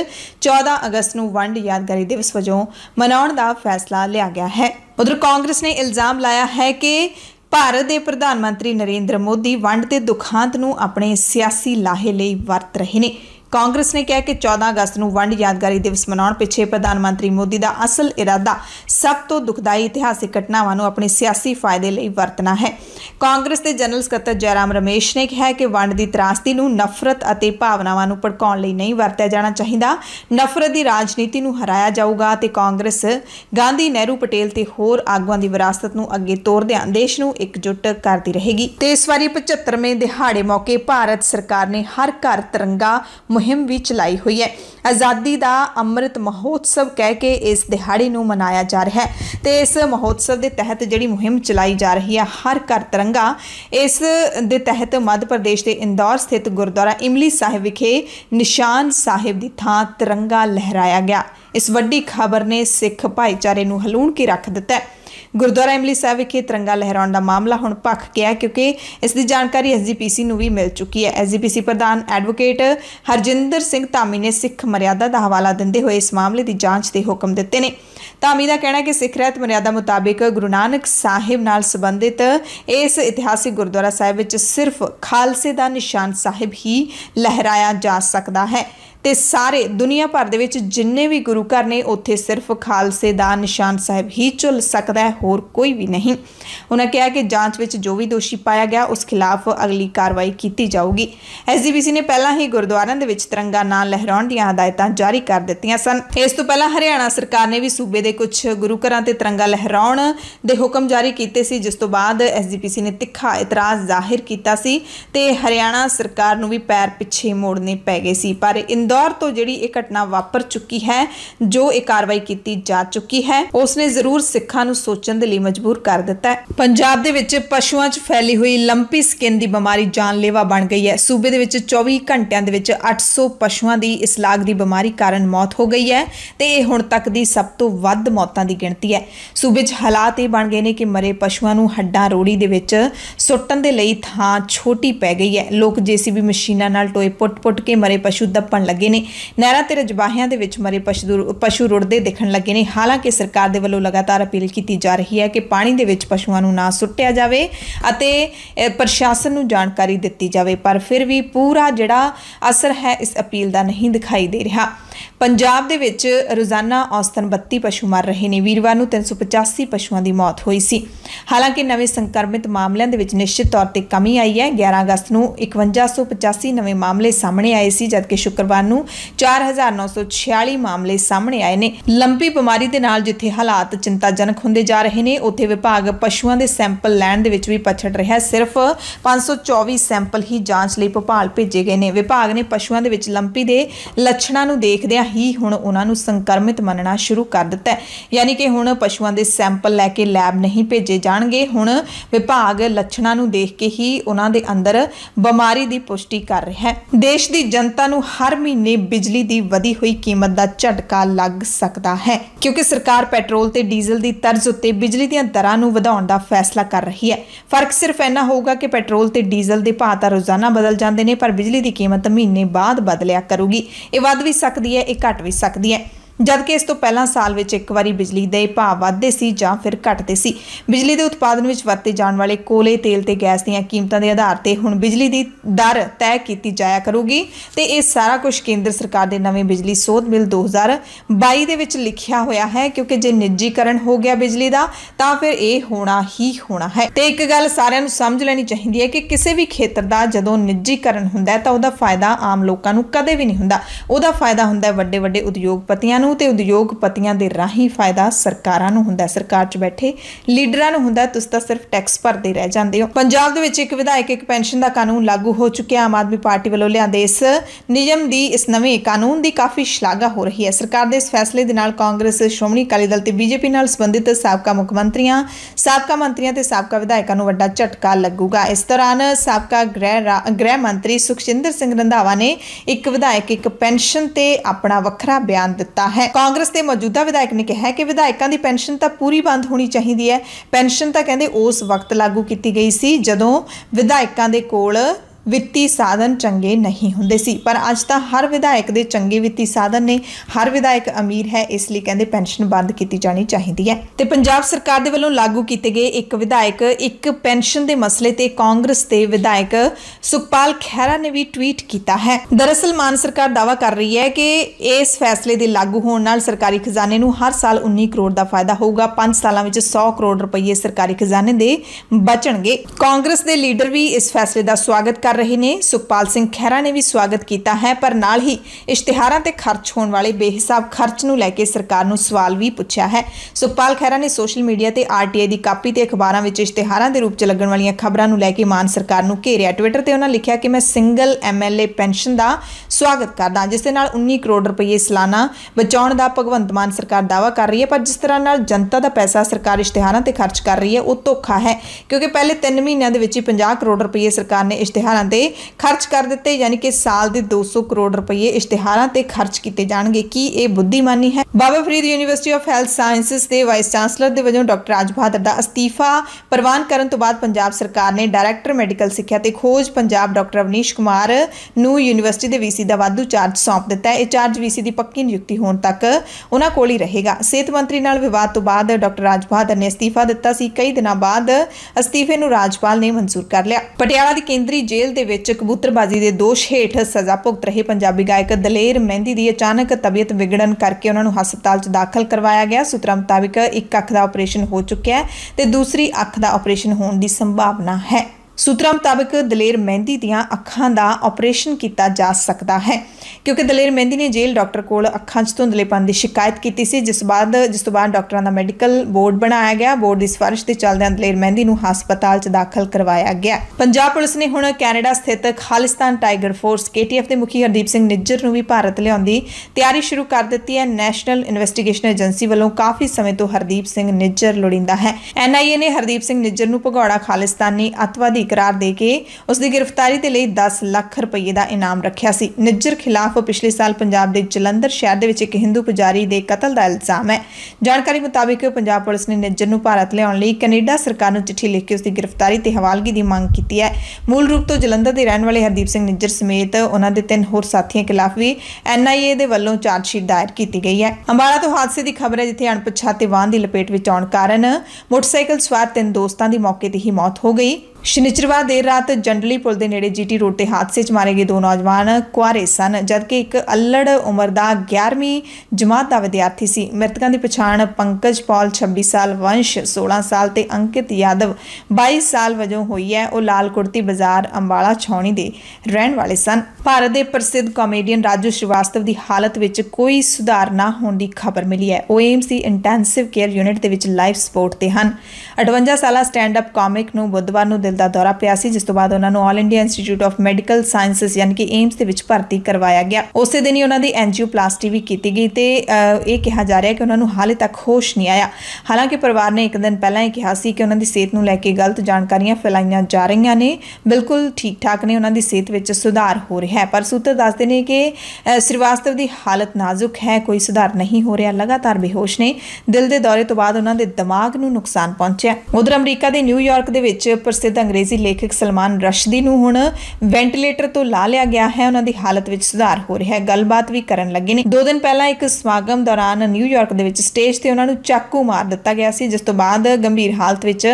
14 ਅਗਸਤ ਨੂੰ ਵੰਡ ਯਾਦਗਾਰੀ ਦਿਵਸ ਵਜੋਂ ਮਨਾਉਣ ਦਾ ਫੈਸਲਾ ਲਿਆ ਗਿਆ ਹੈ। ਉਧਰ ਕਾਂਗਰਸ ਨੇ ਇਲਜ਼ਾਮ ਲਾਇਆ ਹੈ ਕਿ ਭਾਰਤ ਦੇ ਪ੍ਰਧਾਨ ਮੰਤਰੀ ਨਰਿੰਦਰ ਮੋਦੀ ਵੰਡ ਤੇ ਦੁਖਾਂਤ ਨੂੰ ਆਪਣੇ ਸਿਆਸੀ ਲਾਹੇ ਲਈ ਵਰਤ ਰਹੇ ਨੇ। ਕਾਂਗਰਸ ਨੇ ਕਿਹਾ ਕਿ 14 ਅਗਸਤ ਨੂੰ ਵੰਡ ਯਾਦਗਾਰੀ ਦਿਵਸ ਮਨਾਉਣ ਪਿੱਛੇ ਪ੍ਰਧਾਨ ਮੰਤਰੀ ਮੋਦੀ ਦਾ ਅਸਲ ਇਰਾਦਾ ਸਭ ਤੋਂ ਦੁਖਦਾਈ ਇਤਿਹਾਸਿਕ ਘਟਨਾਵਾਂ ਨੂੰ ਆਪਣੇ ਸਿਆਸੀ ਫਾਇਦੇ ਲਈ ਵਰਤਣਾ ਹੈ। ਕਾਂਗਰਸ ਦੇ ਜਨਰਲ ਸਕੱਤਰ ਜੈਰਾਮ ਰਮੇਸ਼ ਨੇ ਕਿਹਾ ਕਿ ਵੰਡ ਦੀ ਤਰਾਸਦੀ ਨੂੰ ਨਫ਼ਰਤ ਅਤੇ ਭਾਵਨਾਵਾਂ ਨੂੰ ਭੜਕਾਉਣ ਲਈ ਨਹੀਂ ਵਰਤਿਆ ਜਾਣਾ ਚਾਹੀਦਾ। ਨਫ਼ਰਤ ਦੀ ਰਾਜਨੀਤੀ ਨੂੰ ਹਰਾਇਆ ਜਾਊਗਾ ਤੇ ਕਾਂਗਰਸ ਗਾਂਧੀ ਨਹਿਰੂ ਪਟੇਲ ਤੇ ਹੋਰ ਆਗੂਆਂ ਦੀ ਵਿਰਾਸਤ ਨੂੰ ਅੱਗੇ ਤੋਰਦਿਆਂ ਦੇਸ਼ ਨੂੰ ਇਕਜੁੱਟ ਕਰਦੀ ਰਹੇਗੀ। ਤੇ ਇਸ ਵਾਰੀ 75ਵੇਂ ਦਿਹਾੜੇ ਮੌਕੇ ਭਾਰਤ ਸਰਕਾਰ ਨੇ ਹਰ ਘਰ ਤਿਰੰਗਾ ਮੁਹਿੰਮ ਵੀ ਚਲਾਈ ਹੋਈ ਹੈ। ਆਜ਼ਾਦੀ ਦਾ ਅੰਮ੍ਰਿਤ ਮਹੋਤਸਵ ਕਹਿ ਕੇ ਇਸ ਦਿਹਾੜੇ ਨੂੰ ਮਨਾਇਆ ਜਾ ਰਿਹਾ ਹੈ ਤੇ ਇਸ ਮਹੋਤਸਵ ਦੇ ਤਹਿਤ ਜਿਹੜੀ ਮੁਹਿੰਮ ਚਲਾਈ ਜਾ ਰਹੀ ਹੈ, ਹਰ ਘਰ ਤਿਰੰਗਾ, ਇਸ ਦੇ ਤਹਿਤ ਮੱਧ ਪ੍ਰਦੇਸ਼ ਦੇ ਇੰਦੌਰ ਸਥਿਤ ਗੁਰਦੁਆਰਾ ਇਮਲੀ ਸਾਹਿਬ ਵਿਖੇ ਨਿਸ਼ਾਨ ਸਾਹਿਬ ਦੀ ਥਾਂ ਤਿਰੰਗਾ ਲਹਿਰਾਇਆ ਗਿਆ। ਇਸ ਵੱਡੀ ਖਬਰ ਨੇ ਸਿੱਖ ਭਾਈਚਾਰੇ ਨੂੰ ਹਲੂਣ ਕੇ ਰੱਖ ਦਿੱਤਾ ਹੈ। ਗੁਰਦੁਆਰਾ ਇਮਲੀ ਸਾਹਿਬ ਵਿਖੇ ਤਿਰੰਗਾ ਲਹਿਰਾਉਣ ਦਾ ਮਾਮਲਾ ਹੁਣ ਭਖ ਗਿਆ ਕਿਉਂਕਿ ਇਸ ਦੀ ਜਾਣਕਾਰੀ ਐਸਜੀਪੀਸੀ ਨੂੰ ਵੀ ਮਿਲ ਚੁੱਕੀ ਹੈ। ਐਸਜੀਪੀਸੀ ਪ੍ਰਧਾਨ ਐਡਵੋਕੇਟ ਹਰਜਿੰਦਰ ਸਿੰਘ ਧਾਮੀ ਨੇ ਸਿੱਖ ਮਰਿਆਦਾ ਦਾ ਹਵਾਲਾ ਦਿੰਦੇ ਹੋਏ ਇਸ ਮਾਮਲੇ ਦੀ ਜਾਂਚ ਦੇ ਹੁਕਮ ਦਿੱਤੇ ਨੇ। ਧਾਮੀ ਦਾ ਕਹਿਣਾ ਹੈ ਕਿ ਸਿੱਖ ਰਹਿਤ ਮਰਿਆਦਾ ਮੁਤਾਬਿਕ ਗੁਰੂ ਨਾਨਕ ਸਾਹਿਬ ਨਾਲ ਸੰਬੰਧਿਤ ਇਸ ਇਤਿਹਾਸਿਕ ਗੁਰਦੁਆਰਾ ਸਾਹਿਬ ਵਿੱਚ ਸਿਰਫ ਖਾਲਸੇ ਦਾ ਨਿਸ਼ਾਨ ਸਾਹਿਬ ਹੀ ਲਹਿਰਾਇਆ ਜਾ ਸਕਦਾ ਹੈ। ਤੇ ਸਾਰੇ ਦੁਨੀਆ ਭਰ ਦੇ ਵਿੱਚ ਜਿੰਨੇ ਵੀ ਗੁਰੂ ਘਰ ਨੇ, ਉੱਥੇ ਸਿਰਫ ਖਾਲਸੇ ਦਾ ਨਿਸ਼ਾਨ ਸਾਹਿਬ ਹੀ ਝੁੱਲ ਸਕਦਾ ਸਕਦਾ ਹੈ, ਹੋਰ ਕੋਈ ਵੀ ਨਹੀਂ। ਉਹਨਾਂ ਕਿਹਾ ਕਿ ਜਾਂਚ ਵਿੱਚ ਜੋ ਵੀ ਦੋਸ਼ੀ ਪਾਇਆ ਗਿਆ, ਉਸ ਖਿਲਾਫ ਅਗਲੀ ਕਾਰਵਾਈ ਕੀਤੀ ਜਾਊਗੀ। ਐਸਜੀਪੀਸੀ ਨੇ ਪਹਿਲਾਂ ਹੀ ਗੁਰਦੁਆਰਿਆਂ ਦੇ ਵਿੱਚ ਤਿਰੰਗਾ ਨਾ ਲਹਿਰਾਉਣ ਦੀਆਂ ਹਦਾਇਤਾਂ ਜਾਰੀ ਕਰ ਦਿੱਤੀਆਂ ਸਨ। ਇਸ ਤੋਂ ਪਹਿਲਾਂ ਹਰਿਆਣਾ ਸਰਕਾਰ ਨੇ ਵੀ ਸੂਬੇ ਦੇ ਕੁਝ ਗੁਰੂ ਘਰਾਂ ਤੇ ਤਿਰੰਗਾ ਲਹਿਰਾਉਣ ਦੇ ਹੁਕਮ ਜਾਰੀ ਕੀਤੇ ਸੀ, ਜਿਸ ਤੋਂ ਬਾਅਦ ਐਸਜੀਪੀਸੀ ਨੇ ਤਿੱਖਾ ਇਤਰਾਜ਼ ਜ਼ਾਹਿਰ ਕੀਤਾ ਸੀ ਤੇ ਹਰਿਆਣਾ ਸਰਕਾਰ ਨੂੰ ਵੀ ਪੈਰ ਪਿੱਛੇ ਮੋੜਨੇ ਪੈ ਗਏ ਸੀ। ਪਰ ਇੰਦੌਰ ਤੋਂ ਜਿਹੜੀ ਇਹ ਘਟਨਾ ਵਾਪਰ ਚੁੱਕੀ ਹੈ, ਜੋ ਇਹ ਕਾਰਵਾਈ ਕੀਤੀ ਜਾ ਚੁੱਕੀ ਹੈ ਉਸ ਨੇ ਜ਼ਰੂਰ ਸਿੱਖਾਂ ਨੂੰ ਸੋਚਣ ਦੇ ਲਈ ਮਜਬੂਰ ਕਰ ਦਿੱਤਾ ਹੈ। ਪੰਜਾਬ ਦੇ ਵਿੱਚ ਪਸ਼ੂਆਂ 'ਚ ਫੈਲੀ ਹੋਈ ਲੰਪੀ ਸਕਿਨ ਦੀ ਬਿਮਾਰੀ ਜਾਨਲੇਵਾ ਬਣ ਗਈ ਹੈ। ਸੂਬੇ ਦੇ ਵਿੱਚ 24 ਘੰਟਿਆਂ ਦੇ ਵਿੱਚ 800 ਪਸ਼ੂਆਂ ਦੀ ਇਸ ਲਾਗ ਦੀ ਬਿਮਾਰੀ ਕਾਰਨ ਮੌਤ ਹੋ ਗਈ ਹੈ ਤੇ ਇਹ ਹੁਣ ਤੱਕ ਦੀ ਸਭ ਤੋਂ ਵੱਧ ਮੌਤਾਂ ਦੀ ਗਿਣਤੀ ਹੈ। ਸੂਬੇ 'ਚ ਹਾਲਾਤ ਇਹ ਬਣ ਗਏ ਨੇ ਕਿ ਮਰੇ ਪਸ਼ੂਆਂ ਨੂੰ ਹੱਡਾਂ ਰੋੜੀ ਦੇ ਵਿੱਚ ਸੁੱਟਣ ਦੇ ਲਈ ਥਾਂ ਛੋਟੀ ਪੈ ਗਈ ਹੈ। ਲੋਕ ਜੀਸੀਬੀ ਮਸ਼ੀਨਾਂ ਨਾਲ ਟੋਏ ਪੁੱਟ-ਪੁੱਟ ਕੇ ਮਰੇ ਪਸ਼ੂ ਦੱਪਣ ਲੱਗੇ ਨੇ। ਨਹਿਰਾਂ ਤੇ ਰਜਬਾਹਿਆਂ ਦੇ ਵਿੱਚ ਮਰੇ ਪਸ਼ੂ ਰੁੜਦੇ ਦਿਖਣ ਲੱਗੇ ਨੇ। ਹਾਲਾਂਕਿ ਸਰਕਾਰ ਦੇ ਵੱਲੋਂ ਲਗਾਤਾਰ ਅਪੀਲ ਕੀਤੀ ਜਾ ਰਹੀ ਹੈ ਕਿ ਪਾਣੀ ਦੇ ਵਿੱਚ ਪਸ਼ੂਆਂ ਨੂੰ ਨਾ ਸੁੱਟਿਆ ਜਾਵੇ ਅਤੇ ਪ੍ਰਸ਼ਾਸਨ ਨੂੰ ਜਾਣਕਾਰੀ ਦਿੱਤੀ ਜਾਵੇ। ਪਰ ਫਿਰ ਵੀ ਪੂਰਾ ਜਿਹੜਾ ਅਸਰ ਹੈ, ਇਸ ਅਪੀਲ ਦਾ ਨਹੀਂ ਦਿਖਾਈ ਦੇ ਰਿਹਾ। ਪੰਜਾਬ ਦੇ ਵਿੱਚ ਰੋਜ਼ਾਨਾ ਔਸਤਨ 32 ਪਸ਼ੂ ਮਰ ਰਹੇ ਨੇ। ਵੀਰਵਾਰ ਨੂੰ 385 ਪਸ਼ੂਆਂ ਦੀ ਮੌਤ ਹੋਈ ਸੀ। ਹਾਲਾਂਕਿ ਨਵੇਂ ਸੰਕਰਮਿਤ ਮਾਮਲਿਆਂ ਦੇ ਵਿੱਚ ਨਿਸ਼ਚਿਤ ਤੌਰ ਤੇ ਕਮੀ ਆਈ ਹੈ। 11 ਅਗਸਤ ਨੂੰ 5185 ਨਵੇਂ ਮਾਮਲੇ ਸਾਹਮਣੇ ਆਏ ਸੀ, ਜਦਕਿ ਸ਼ੁੱਕਰਵਾਰ ਨੂੰ 4946 ਮਾਮਲੇ ਸਾਹਮਣੇ ਆਏ ਨੇ। ਲੰਬੀ ਬਿਮਾਰੀ ਦੇ ਨਾਲ ਜਿੱਥੇ ਹਾਲਾਤ ਚਿੰਤਾਜਨਕ ਹੁੰਦੇ ਜਾ ਰਹੇ ਨੇ, ਉੱਥੇ ਵਿਭਾਗ ਪਸ਼ੂਆਂ ਦੇ ਸੈਂਪਲ ਲੈਣ ਦੇ ਵਿੱਚ ਵੀ ਪਛੜ ਰਿਹਾ ਹੈ। ਸਿਰਫ 524 ਸੈਂਪਲ ਹੀ ਜਾਂਚ ਲਈ ਭੋਪਾਲ ਭੇਜੇ ਗਏ ਨੇ। ਵਿਭਾਗ ਨੇ ਪਸ਼ੂਆਂ ਦੇ ਵਿੱਚ ਲੰਪੀ ਦੇ ਲੱਛਣਾਂ ਨੂੰ ਦੇਖਦਿਆਂ ਹੀ ਹੁਣ ਉਹਨਾਂ ਨੂੰ ਸੰਕਰਮਿਤ ਮੰਨਣਾ ਸ਼ੁਰੂ ਕਰ ਦਿੱਤਾ ਹੈ। ਯਾਨੀ ਕਿ ਹੁਣ ਪਸ਼ੂਆਂ ਦੇ ਸੈਂਪਲ ਲੈ ਕੇ ਲੈਬ ਨਹੀਂ ਭੇਜੇ ਜਾਣਗੇ। ਹੁਣ ਵਿਭਾਗ ਲੱਛਣਾਂ ਨੂੰ ਦੇਖ ਕੇ ਹੀ ਉਹਨਾਂ ਦੇ ਅੰਦਰ ਬਿਮਾਰੀ ਦੀ ਪੁਸ਼ਟੀ ਕਰ ਰਿਹਾ ਹੈ। ਦੇਸ਼ ਦੀ ਜਨਤਾ ਨੂੰ ਹਰ ਮਹੀਨੇ ਬਿਜਲੀ ਦੀ ਵਧੀ ਹੋਈ ਕੀਮਤ ਦਾ ਝਟਕਾ ਲੱਗ ਸਕਦਾ ਹੈ। ਕਿਉਂਕਿ ਸਰਕਾਰ ਪੈਟਰੋਲ ਤੇ ਡੀਜ਼ਲ ਦੀ ਤਰਜ਼ ਉੱਤੇ ਬਿਜਲੀ ਦੀਆਂ ਦਰਾਂ ਨੂੰ ਵਧਾਉਣ ਦਾ ਫੈਸਲਾ ਕਰ ਰਹੀ ਹੈ। ਫ਼ਰਕ ਸਿਰਫ ਇੰਨਾ ਹੋਊਗਾ ਕਿ ਪੈਟਰੋਲ ਤੇ ਡੀਜ਼ਲ ਦੇ ਭਾਅ ਤਾਂ ਰੋਜ਼ਾਨਾ ਬਦਲ ਜਾਂਦੇ ਨੇ, ਪਰ ਬਿਜਲੀ ਦੀ ਕੀਮਤ ਮਹੀਨੇ ਬਾਅਦ ਬਦਲਿਆ ਕਰੂਗੀ। ਇਹ ਵੱਧ ਵੀ ਸਕਦੀ ਹੈ। ਘਟ ਵੀ ਸਕਦੀ ਹੈ। ਜਦਕਿ ਇਸ ਤੋਂ ਪਹਿਲਾਂ ਸਾਲ ਵਿੱਚ ਇੱਕ ਵਾਰੀ ਬਿਜਲੀ ਦੇ ਭਾਅ ਵਧਦੇ ਸੀ ਜਾਂ ਫਿਰ ਘਟਦੇ ਸੀ। ਬਿਜਲੀ ਦੇ ਉਤਪਾਦਨ ਵਿੱਚ ਵਰਤੇ ਜਾਣ ਵਾਲੇ ਕੋਲੇ ਤੇਲ ਤੇ ਗੈਸ ਦੀਆਂ ਕੀਮਤਾਂ ਦੇ ਆਧਾਰ ਤੇ ਹੁਣ ਬਿਜਲੀ ਦੀ ਦਰ ਤੈਅ ਕੀਤੀ ਜਾਇਆ ਕਰੂਗੀ ਤੇ ਇਹ ਸਾਰਾ ਕੁਝ ਕੇਂਦਰ ਸਰਕਾਰ ਦੇ ਨਵੇਂ ਬਿਜਲੀ ਸੋਧ ਬਿੱਲ 2022 ਦੇ ਵਿੱਚ ਲਿਖਿਆ ਹੋਇਆ ਹੈ, ਕਿਉਂਕਿ ਜੇ ਨਿੱਜੀਕਰਨ ਹੋ ਗਿਆ ਬਿਜਲੀ ਦਾ, ਤਾਂ ਫਿਰ ਇਹ ਹੋਣਾ ਹੀ ਹੋਣਾ ਹੈ। ਤੇ ਇੱਕ ਗੱਲ ਸਾਰਿਆਂ ਨੂੰ ਸਮਝ ਲੈਣੀ ਚਾਹੀਦੀ ਹੈ ਕਿ ਕਿਸੇ ਵੀ ਖੇਤਰ ਦਾ ਜਦੋਂ ਨਿੱਜੀਕਰਨ ਹੁੰਦਾ ਹੈ, ਤਾਂ ਉਹਦਾ ਫਾਇਦਾ ਆਮ ਲੋਕਾਂ ਨੂੰ ਕਦੇ ਵੀ ਨਹੀਂ ਹੁੰਦਾ। ਉਹਦਾ ਫਾਇਦਾ ਹੁੰਦਾ ਵੱਡੇ ਵੱਡੇ ਉਦਯੋਗਪਤੀਆਂ ਨੂੰ ਤੇ ਉਦਯੋਗਪਤੀਆਂ ਦੇ ਰਾਹੀਂ ਫਾਇਦਾ ਸਰਕਾਰਾਂ ਨੂੰ ਹੁੰਦਾ ਸਰਕਾਰ 'ਚ ਬੈਠੇ ਲੀਡਰਾਂ ਨੂੰ ਹੁੰਦਾ ਤੁਸੀਂ ਤਾਂ ਸਿਰਫ ਟੈਕਸ ਭਰਦੇ ਰਹਿ ਜਾਂਦੇ ਹੋ। ਪੰਜਾਬ ਦੇ ਵਿੱਚ ਇੱਕ ਵਿਧਾਇਕ, ਇੱਕ ਪੈਨਸ਼ਨ ਦਾ ਕਾਨੂੰਨ ਲਾਗੂ ਹੋ ਚੁੱਕਿਆ। ਆਮ ਆਦਮੀ ਪਾਰਟੀ ਵੱਲੋਂ ਲਿਆਂਦੇ ਇਸ ਨਿਯਮ ਦੀ ਇਸ ਨਵੇਂ ਕਾਨੂੰਨ ਦੀ ਕਾਫੀ ਸ਼ਲਾਘਾ ਹੋ ਰਹੀ ਹੈ। ਸਰਕਾਰ ਦੇ ਇਸ ਫੈਸਲੇ ਦੇ ਨਾਲ ਕਾਂਗਰਸ, ਸ਼੍ਰੋਮਣੀ ਅਕਾਲੀ ਦਲ ਤੇ ਬੀਜੇਪੀ ਨਾਲ ਸੰਬੰਧਿਤ ਸਾਬਕਾ ਮੁੱਖ ਮੰਤਰੀਆਂ, ਸਾਬਕਾ ਮੰਤਰੀਆਂ ਤੇ ਸਾਬਕਾ ਵਿਧਾਇਕਾਂ ਨੂੰ ਵੱਡਾ ਝਟਕਾ ਲੱਗੂਗਾ। ਇਸ ਦੌਰਾਨ ਸਾਬਕਾ ਗ੍ਰਹਿ ਗ੍ਰਹਿ ਮੰਤਰੀ ਸੁਖਜਿੰਦਰ ਸਿੰਘ ਰੰਧਾਵਾ ਨੇ ਇੱਕ ਵਿਧਾਇਕ, ਇੱਕ ਪੈਨਸ਼ਨ ਤੇ ਆਪਣਾ ਵੱਖਰਾ ਬਿਆਨ ਦਿੱਤਾ ਹੈ। ਹੈ। ਕਾਂਗਰਸ ਦੇ ਮੌਜੂਦਾ ਵਿਧਾਇਕ ਨੇ ਕਿਹਾ ਕਿ ਵਿਧਾਇਕਾਂ ਦੀ ਪੈਨਸ਼ਨ ਤਾਂ ਪੂਰੀ ਬੰਦ ਹੋਣੀ ਚਾਹੀਦੀ ਹੈ। ਪੈਨਸ਼ਨ ਤਾਂ ਕਹਿੰਦੇ ਉਸ ਵਕਤ ਲਾਗੂ ਕੀਤੀ ਗਈ ਸੀ ਜਦੋਂ ਵਿਧਾਇਕਾਂ ਦੇ ਕੋਲ ਵਿੱਤੀ ਸਾਧਨ ਚੰਗੇ ਨਹੀਂ ਹੁੰਦੇ ਸੀ। ਪਰ ਅੱਜ ਤਾਂ ਹਰ ਵਿਧਾਇਕ ਦੇ ਚੰਗੇ ਵਿੱਤੀ ਸਾਧਨ ਨੇ। ਹਰ ਵਿਧਾਇਕ ਅਮੀਰ ਹੈ, ਇਸ ਲਈ ਕਹਿੰਦੇ ਪੈਨਸ਼ਨ ਬੰਦ ਕੀਤੀ ਜਾਣੀ ਚਾਹੀਦੀ ਹੈ। ਤੇ ਪੰਜਾਬ ਸਰਕਾਰ ਦੇ ਵੱਲੋਂ ਲਾਗੂ ਕੀਤੇ ਗਏ ਇੱਕ ਵਿਧਾਇਕ, ਇੱਕ ਪੈਨਸ਼ਨ ਦੇ ਮਸਲੇ ਤੇ ਕਾਂਗਰਸ ਦੇ ਵਿਧਾਇਕ ਸੁਖਪਾਲ ਖਹਿਰਾ ਨੇ ਵੀ ਟਵੀਟ ਕੀਤਾ ਹੈ। ਦਰਅਸਲ ਮਾਨ ਸਰਕਾਰ ਦਾਵਾ ਕਰ ਰਹੀ ਹੈ ਕਿ ਇਸ ਫੈਸਲੇ ਦੇ ਲਾਗੂ ਹੋਣ ਨਾਲ ਸਰਕਾਰੀ ਖਜ਼ਾਨੇ ਨੂੰ ਹਰ ਸਾਲ 19 ਕਰੋੜ ਦਾ ਫਾਇਦਾ ਹੋਊਗਾ। 5 ਸਾਲਾਂ ਵਿੱਚ 100 ਕਰੋੜ ਰੁਪਏ ਸਰਕਾਰੀ ਖਜ਼ਾਨੇ ਦੇ ਬਚਣਗੇ। ਕਾਂਗਰਸ ਦੇ ਲੀਡਰ ਵੀ ਇਸ ਫੈਸਲੇ ਦਾ ਸਵਾਗਤ ਕਰ ਰਹੇ ਨੇ। ਸੁਖਪਾਲ ਸਿੰਘ ਖਹਿਰਾ ਨੇ ਵੀ ਸਵਾਗਤ ਕੀਤਾ ਹੈ, ਪਰ ਨਾਲ ਹੀ ਇਸ਼ਤਿਹਾਰਾਂ ਤੇ ਖਰਚ ਹੋਣ ਵਾਲੇ ਬੇਹਿਸਾਬ ਖਰਚ ਨੂੰ ਲੈ ਕੇ ਸਰਕਾਰ ਨੂੰ ਸਵਾਲ ਵੀ ਪੁੱਛਿਆ ਹੈ। ਸੁਖਪਾਲ ਖਹਿਰਾ ਨੇ ਸੋਸ਼ਲ ਮੀਡੀਆ ਤੇ ਆਰਟੀਆਈ ਦੀ ਕਾਪੀ ਤੇ ਅਖਬਾਰਾਂ ਵਿੱਚ ਇਸ਼ਤਿਹਾਰਾਂ ਦੇ ਰੂਪ 'ਚ ਲੱਗਣ ਵਾਲੀਆਂ ਖਬਰਾਂ ਨੂੰ ਲੈ ਕੇ ਮਾਨ ਸਰਕਾਰ ਨੂੰ ਘੇਰਿਆ। ਟਵਿੱਟਰ ਤੇ ਉਹਨਾਂ ਲਿਖਿਆ ਕਿ ਮੈਂ ਸਿੰਗਲ ਐਮਐਲਏ ਪੈਨਸ਼ਨ ਦਾ ਸਵਾਗਤ ਕਰਦਾ ਜਿਸ ਦੇ ਨਾਲ 19 ਕਰੋੜ ਰੁਪਏ ਸਾਲਾਨਾ ਬਚਾਉਣ ਦਾ ਭਗਵੰਤ ਮਾਨ ਸਰਕਾਰ ਦਾਵਾ ਕਰ ਰਹੀ ਹੈ, ਪਰ ਜਿਸ ਤਰ੍ਹਾਂ ਨਾਲ ਜਨਤਾ ਦਾ ਪੈਸਾ ਸਰਕਾਰ ਇਸ਼ਤਿਹਾਰਾਂ ਤੇ ਖਰਚ ਕਰ ਰਹੀ ਹੈ, ਉਹ ਧੋਖਾ ਹੈ, ਕਿਉਂਕਿ ਪਹਿਲੇ 3 ਮਹੀਨਿਆਂ ਦੇ ਵਿੱਚ ਹੀ 50 ਕਰੋੜ ਰੁਪਏ ਸਰਕਾਰ ਨੇ ਇਸ਼ਤਿਹਾਰਾਂ ਤੇ ਖਰਚ ਕਰ ਦਿੱਤੇ, ਯਾਨੀ ਕਿ ਸਾਲ ਦੇ 200 ਕਰੋੜ ਰੁਪਏ ਇਸ਼ਤਿਹਾਰਾਂ ਤੇ ਖਰਚ ਕੀਤੇ ਜਾਣਗੇ। ਕੀ ਇਹ ਬੁੱਧੀਮਾਨੀ ਹੈ? Baba Farid university of health sciences ਦੇ ਵਾਈਸ ਚਾਂਸਲਰ ਦੇ ਵਜੋਂ ਡਾਕਟਰ ਰਾਜ ਬਹਾਦਰ ਦਾ ਅਸਤੀਫਾ ਪ੍ਰਵਾਨ ਕਰਨ ਤੋਂ ਬਾਅਦ ਪੰਜਾਬ ਸਰਕਾਰ ਨੇ ਡਾਇਰੈਕਟਰ ਮੈਡੀਕਲ ਸਿੱਖਿਆ ਤੇ ਖੋਜ ਪੰਜਾਬ ਡਾਕਟਰ ਅਵਨੀਸ਼ ਕੁਮਾਰ ਨੂੰ ਯੂਨੀਵਰਸਿਟੀ ਦੇ ਵੀਸੀ ਦਾ ਵਾਧੂ ਚਾਰਜ ਸੌਂਪ ਦਿੱਤਾ ਹੈ। ਇਹ ਚਾਰਜ ਵੀਸੀ ਦੀ ਪੱਕੀ ਨਿਯੁਕਤੀ ਹੋਣ ਤੱਕ ਉਹਨਾਂ ਕੋਲ ਹੀ ਰਹੇਗਾ। ਸਿਹਤ ਮੰਤਰੀ ਨਾਲ ਵਿਵਾਦ ਤੋਂ ਬਾਅਦ ਡਾਕਟਰ ਰਾਜ ਬਹਾਦਰ ਨੇ ਅਸਤੀਫਾ ਦਿੱਤਾ ਸੀ। ਕਈ ਦਿਨਾਂ ਬਾਅਦ ਅਸਤੀਫੇ ਨੂੰ ਰਾਜਪਾਲ ਨੇ ਮਨਜ਼ੂਰ ਕਰ ਲਿਆ। ਪਟਿਆਲਾ ਦੀ ਕੇਂਦਰੀ ਜੇਲ੍ਹ ਦੇ ਵਿੱਚ ਕਬੂਤਰਬਾਜ਼ੀ ਦੇ ਦੋਸ਼ ਹੇਠ ਸਜ਼ਾ ਭੁਗਤ ਰਹੇ ਪੰਜਾਬੀ ਗਾਇਕ ਦਲੇਰ ਮਹਿੰਦੀ ਦੀ ਅਚਾਨਕ ਤਬੀਅਤ ਵਿਗੜਨ ਕਰਕੇ ਉਹਨਾਂ ਨੂੰ ਹਸਪਤਾਲ 'ਚ ਦਾਖਲ ਕਰਵਾਇਆ ਗਿਆ। ਸੂਤਰਾਂ ਮੁਤਾਬਿਕ ਇੱਕ ਅੱਖ ਦਾ ਆਪਰੇਸ਼ਨ ਹੋ ਚੁੱਕਿਆ ਹੈ ਤੇ ਦੂਸਰੀ ਅੱਖ ਦਾ ਆਪਰੇਸ਼ਨ ਹੋਣ ਦੀ ਸੰਭਾਵਨਾ ਹੈ। ਸੂਤਰਾਂ ਮੁਤਾਬਕ ਦਲੇਰ ਮਹਿੰਦੀ ਦੀਆਂ ਅੱਖਾਂ ਦਾ ਆਪਰੇਸ਼ਨ ਕੀਤਾ ਜਾ ਸਕਦਾ ਹੈ। ਕਿਉਂਕਿ ਦਲੇਰ ਮਹਿੰਦੀ ਨੇ ਜੇਲ੍ਹ ਡਾਕਟਰ ਕੋਲ ਅੱਖਾਂ 'ਚ ਧੁੰਦਲੇਪਨ ਦੀ ਸ਼ਿਕਾਇਤ ਕੀਤੀ ਸੀ, ਜਿਸ ਬਾਅਦ, ਜਿਸ ਤੋਂ ਬਾਅਦ ਡਾਕਟਰਾਂ ਦਾ ਮੈਡੀਕਲ ਬੋਰਡ ਬਣਾਇਆ ਗਿਆ। ਬੋਰਡ ਦੀ ਸਿਫਾਰਿਸ਼ ਤੇ ਚੱਲਦਿਆਂ ਦਲੇਰ ਮਹਿੰਦੀ ਨੂੰ ਹਸਪਤਾਲ 'ਚ ਦਾਖਲ ਕਰਵਾਇਆ ਗਿਆ। ਪੰਜਾਬ ਪੁਲਿਸ ਨੇ ਹੁਣ ਕੈਨੇਡਾ ਸਥਿਤ ਖਾਲਿਸਤਾਨ ਟਾਈਗਰ ਫੋਰਸ KTF ਦੇ ਮੁਖੀ ਹਰਦੀਪ ਸਿੰਘ ਨਿੱਜਰ ਨੂੰ ਵੀ ਭਾਰਤ ਲਿਆਉਣ ਦੀ ਤਿਆਰੀ ਸ਼ੁਰੂ ਕਰ ਦਿੱਤੀ ਹੈ। ਨੈਸ਼ਨਲ ਇਨਵੈਸਟੀਗੇਸ਼ਨ ਏਜੰਸੀ ਵੱਲੋਂ ਕਾਫੀ ਸਮੇਂ ਤੋਂ ਹਰਦੀਪ ਸਿੰਘ ਨਿੱਜਰ ਲੋੜਿੰਦਾ ਹੈ। NIA ਨੇ ਹਰਦੀਪ ਸਿੰਘ ਨਿੱਜਰ ਨੂੰ ਭਗੌੜਾ ਖਾਲਿਸਤਾਨੀ ਅਤਵਾਦੀ ਕਰਾਰ ਦੇ ਕੇ ਉਸ ਦੀ ਗ੍ਰਿਫਤਾਰੀ ਦੇ ਲਈ 10 ਲੱਖ ਰੁਪਏ ਦਾ ਇਨਾਮ ਰੱਖਿਆ ਸੀ। ਨਿੱਜਰ ਖਿਲਾਫ ਪਿਛਲੇ ਸਾਲ ਪੰਜਾਬ ਦੇ ਜਲੰਧਰ ਸ਼ਹਿਰ ਦੇ ਵਿੱਚ ਇੱਕ ਹਿੰਦੂ ਪੁਜਾਰੀ ਦੇ ਕਤਲ ਦਾ ਇਲਜ਼ਾਮ ਹੈ। ਜਾਣਕਾਰੀ ਮੁਤਾਬਿਕ ਪੰਜਾਬ ਪੁਲਿਸ ਨੇ ਨਿੱਜਰ ਨੂੰ ਭਾਰਤ ਲਿਆਉਣ ਲਈ ਕੈਨੇਡਾ ਸਰਕਾਰ ਨੂੰ ਚਿੱਠੀ ਲਿਖ ਕੇ ਉਸ ਦੀ ਗ੍ਰਿਫਤਾਰੀ ਤੇ ਹਵਾਲਗੀ ਦੀ ਮੰਗ ਕੀਤੀ ਹੈ। ਮੂਲ ਰੂਪ ਤੋਂ ਜਲੰਧਰ ਦੇ ਰਹਿਣ ਵਾਲੇ ਹਰਦੀਪ ਸਿੰਘ ਨਿੱਜਰ ਸਮੇਤ ਉਹਨਾਂ ਦੇ ਤਿੰਨ ਹੋਰ ਸਾਥੀਆਂ ਖਿਲਾਫ ਵੀ ਐਨਆਈਏ ਦੇ ਵੱਲੋਂ ਚਾਰਜਸ਼ੀਟ ਦਾਇਰ ਕੀਤੀ ਗਈ ਹੈ। ਅੰਬਾਲਾ ਤੋਂ ਹਾਦਸੇ ਦੀ ਖਬਰ ਹੈ ਜਿੱਥੇ ਅਣਪਛਾਤੇ ਵਾਹਨ ਦੀ ਲਪੇਟ ਵਿੱਚ ਆਉਣ ਕਾਰਨ ਮੋਟਰਸਾਈਕਲ ਸਵਾਰ ਤਿੰਨ ਦੋਸਤਾਂ ਦੀ ਮੌਕੇ ਤੇ ਹੀ ਮੌਤ ਹੋ ਗਈ। ਸ਼ਨੀਚਰਵਾਰ ਦੇਰ ਰਾਤ ਜੰਡਲੀ ਪੁਲ ਦੇ ਨੇੜੇ ਜੀਟੀ ਰੋਡ ਤੇ ਹਾਦਸੇ 'ਚ ਮਾਰੇ ਗਏ ਦੋ ਨੌਜਵਾਨ ਕੁਆਰੇ ਸਨ, ਜਦਕਿ ਇੱਕ ਅਲੜ ਉਮਰ ਦਾ 11ਵੀਂ ਜਮਾਤ ਦਾ ਵਿਦਿਆਰਥੀ ਸੀ। ਮ੍ਰਿਤਕਾਂ ਦੀ ਪਛਾਣ ਪੰਕਜ ਪੌਲ 26 ਸਾਲ ਵੰਸ਼ 16 ਸਾਲ ਤੇ ਅੰਕਿਤ ਯਾਦਵ 22 ਸਾਲ ਵਜੋਂ ਹੋਈ ਹੈ। ਉਹ ਲਾਲ ਕੁੜਤੀ ਬਾਜ਼ਾਰ ਅੰਬਾਲਾ ਛਾਉਣੀ ਦੇ ਰਹਿਣ ਵਾਲੇ ਸਨ। ਭਾਰਤ ਦੇ ਪ੍ਰਸਿੱਧ ਕਾਮੇਡੀਅਨ ਰਾਜੂ ਸ਼੍ਰੀਵਾਸਤਵ ਦੀ ਹਾਲਤ ਵਿੱਚ ਕੋਈ ਸੁਧਾਰ ਨਾ ਹੋਣ ਦੀ ਖਬਰ ਮਿਲੀ ਹੈ। ਉਹ ਏਮਸ ਦੀ ਇੰਟੈਂਸਿਵ ਕੇਅਰ ਯੂਨਿਟ ਦੇ ਵਿੱਚ ਲਾਈਫ ਸਪੋਰਟ ਤੇ ਹਨ। 58 ਸਾਲਾ ਸਟੈਂਡ ਅਪ ਕਾਮਿਕ ਨੂੰ ਬੁੱਧਵਾਰ ਨੂੰ ਦਿਲ ਦਾ ਦੌਰਾ ਪਿਆ ਸੀ, ਜਿਸ ਤੋਂ ਬਾਅਦ ਉਹਨਾਂ ਨੂੰ all India institute of medical sciences ਯਾਨੀ ਕਿ ਏਮਸ ਦੇ ਵਿੱਚ ਭਰਤੀ ਕਰਵਾਇਆ ਗਿਆ। ਉਸੇ ਦਿਨ ਹੀ ਉਹਨਾਂ ਦੀ ਐਂਜੀਓਪਲਾਸਟੀ ਵੀ ਕੀਤੀ ਗਈ ਤੇ ਇਹ ਕਿਹਾ ਜਾ ਰਿਹਾ ਹੈ ਕਿ ਉਹਨਾਂ ਨੂੰ ਹਾਲੇ ਤੱਕ ਹੋਸ਼ ਨਹੀਂ ਆਇਆ। ਹਾਲਾਂਕਿ ਪਰਿਵਾਰ ਨੇ ਇੱਕ ਦਿਨ ਪਹਿਲਾਂ ਇਹ ਕਿਹਾ ਸੀ ਕਿ ਉਹਨਾਂ ਦੀ ਸਿਹਤ ਨੂੰ ਲੈ ਕੇ ਗਲਤ ਜਾਣਕਾਰੀਆਂ ਫੈਲਾਈਆਂ ਜਾ ਰਹੀਆਂ ਨੇ। ਬਿਲਕੁਲ ਠੀਕ ਠਾਕ ਨੇ, ਉਹਨਾਂ ਦੀ ਸਿਹਤ ਵਿੱਚ ਸੁਧਾਰ ਹੋ ਰਿਹਾ ਹੈ। ਪਰ ਸੂਤਰ ਦੱਸਦੇ ਨੇ ਕਿ ਸ੍ਰੀਵਾਸਤਵ ਦੀ ਹਾਲਤ ਨਾਜ਼ੁਕ ਹੈ, ਕੋਈ ਸੁਧਾਰ ਨਹੀਂ ਹੋ ਰਿਹਾ, ਲਗਾਤਾਰ ਬੇਹੋਸ਼ ਨੇ। ਦਿਲ ਦੇ ਦੌਰੇ ਤੋਂ ਬਾਅਦ ਉਹਨਾਂ ਦੇ ਦਿਮਾਗ ਨੂੰ ਨੁਕਸਾਨ ਪਹੁੰਚਿਆ। ਉਧਰ ਅਮਰੀਕਾ ਦੇ ਨਿਊਯਾਰਕ ਦੇ ਵਿੱਚ ਪ੍ਰਸਿੱਧ ਅੰਗਰੇਜ਼ੀ ਲੇਖਕ ਸਲਮਾਨ ਰਸ਼ਦੀ ਨੂੰ ਹੁਣ ਵੈਂਟੀਲੇਟਰ ਤੋਂ ਲਾ ਲਿਆ ਗਿਆ ਹੈ। ਉਹਨਾਂ ਦੀ ਹਾਲਤ ਵਿੱਚ ਸੁਧਾਰ ਹੋ ਰਿਹਾ ਹੈ। ਗੱਲਬਾਤ ਵੀ ਕਰਨ ਲੱਗੇ ਨੇ। ਦੋ ਦਿਨ ਪਹਿਲਾਂ ਇੱਕ ਸਮਾਗਮ ਦੌਰਾਨ ਨਿਊਯਾਰਕ ਦੇ ਵਿੱਚ ਸਟੇਜ ਤੇ ਉਹਨਾਂ ਨੂੰ ਚਾਕੂ ਮਾਰ ਦਿੱਤਾ ਗਿਆ ਸੀ, ਜਿਸ ਤੋਂ ਬਾਅਦ ਗੰਭੀਰ ਹਾਲਤ ਵਿੱਚ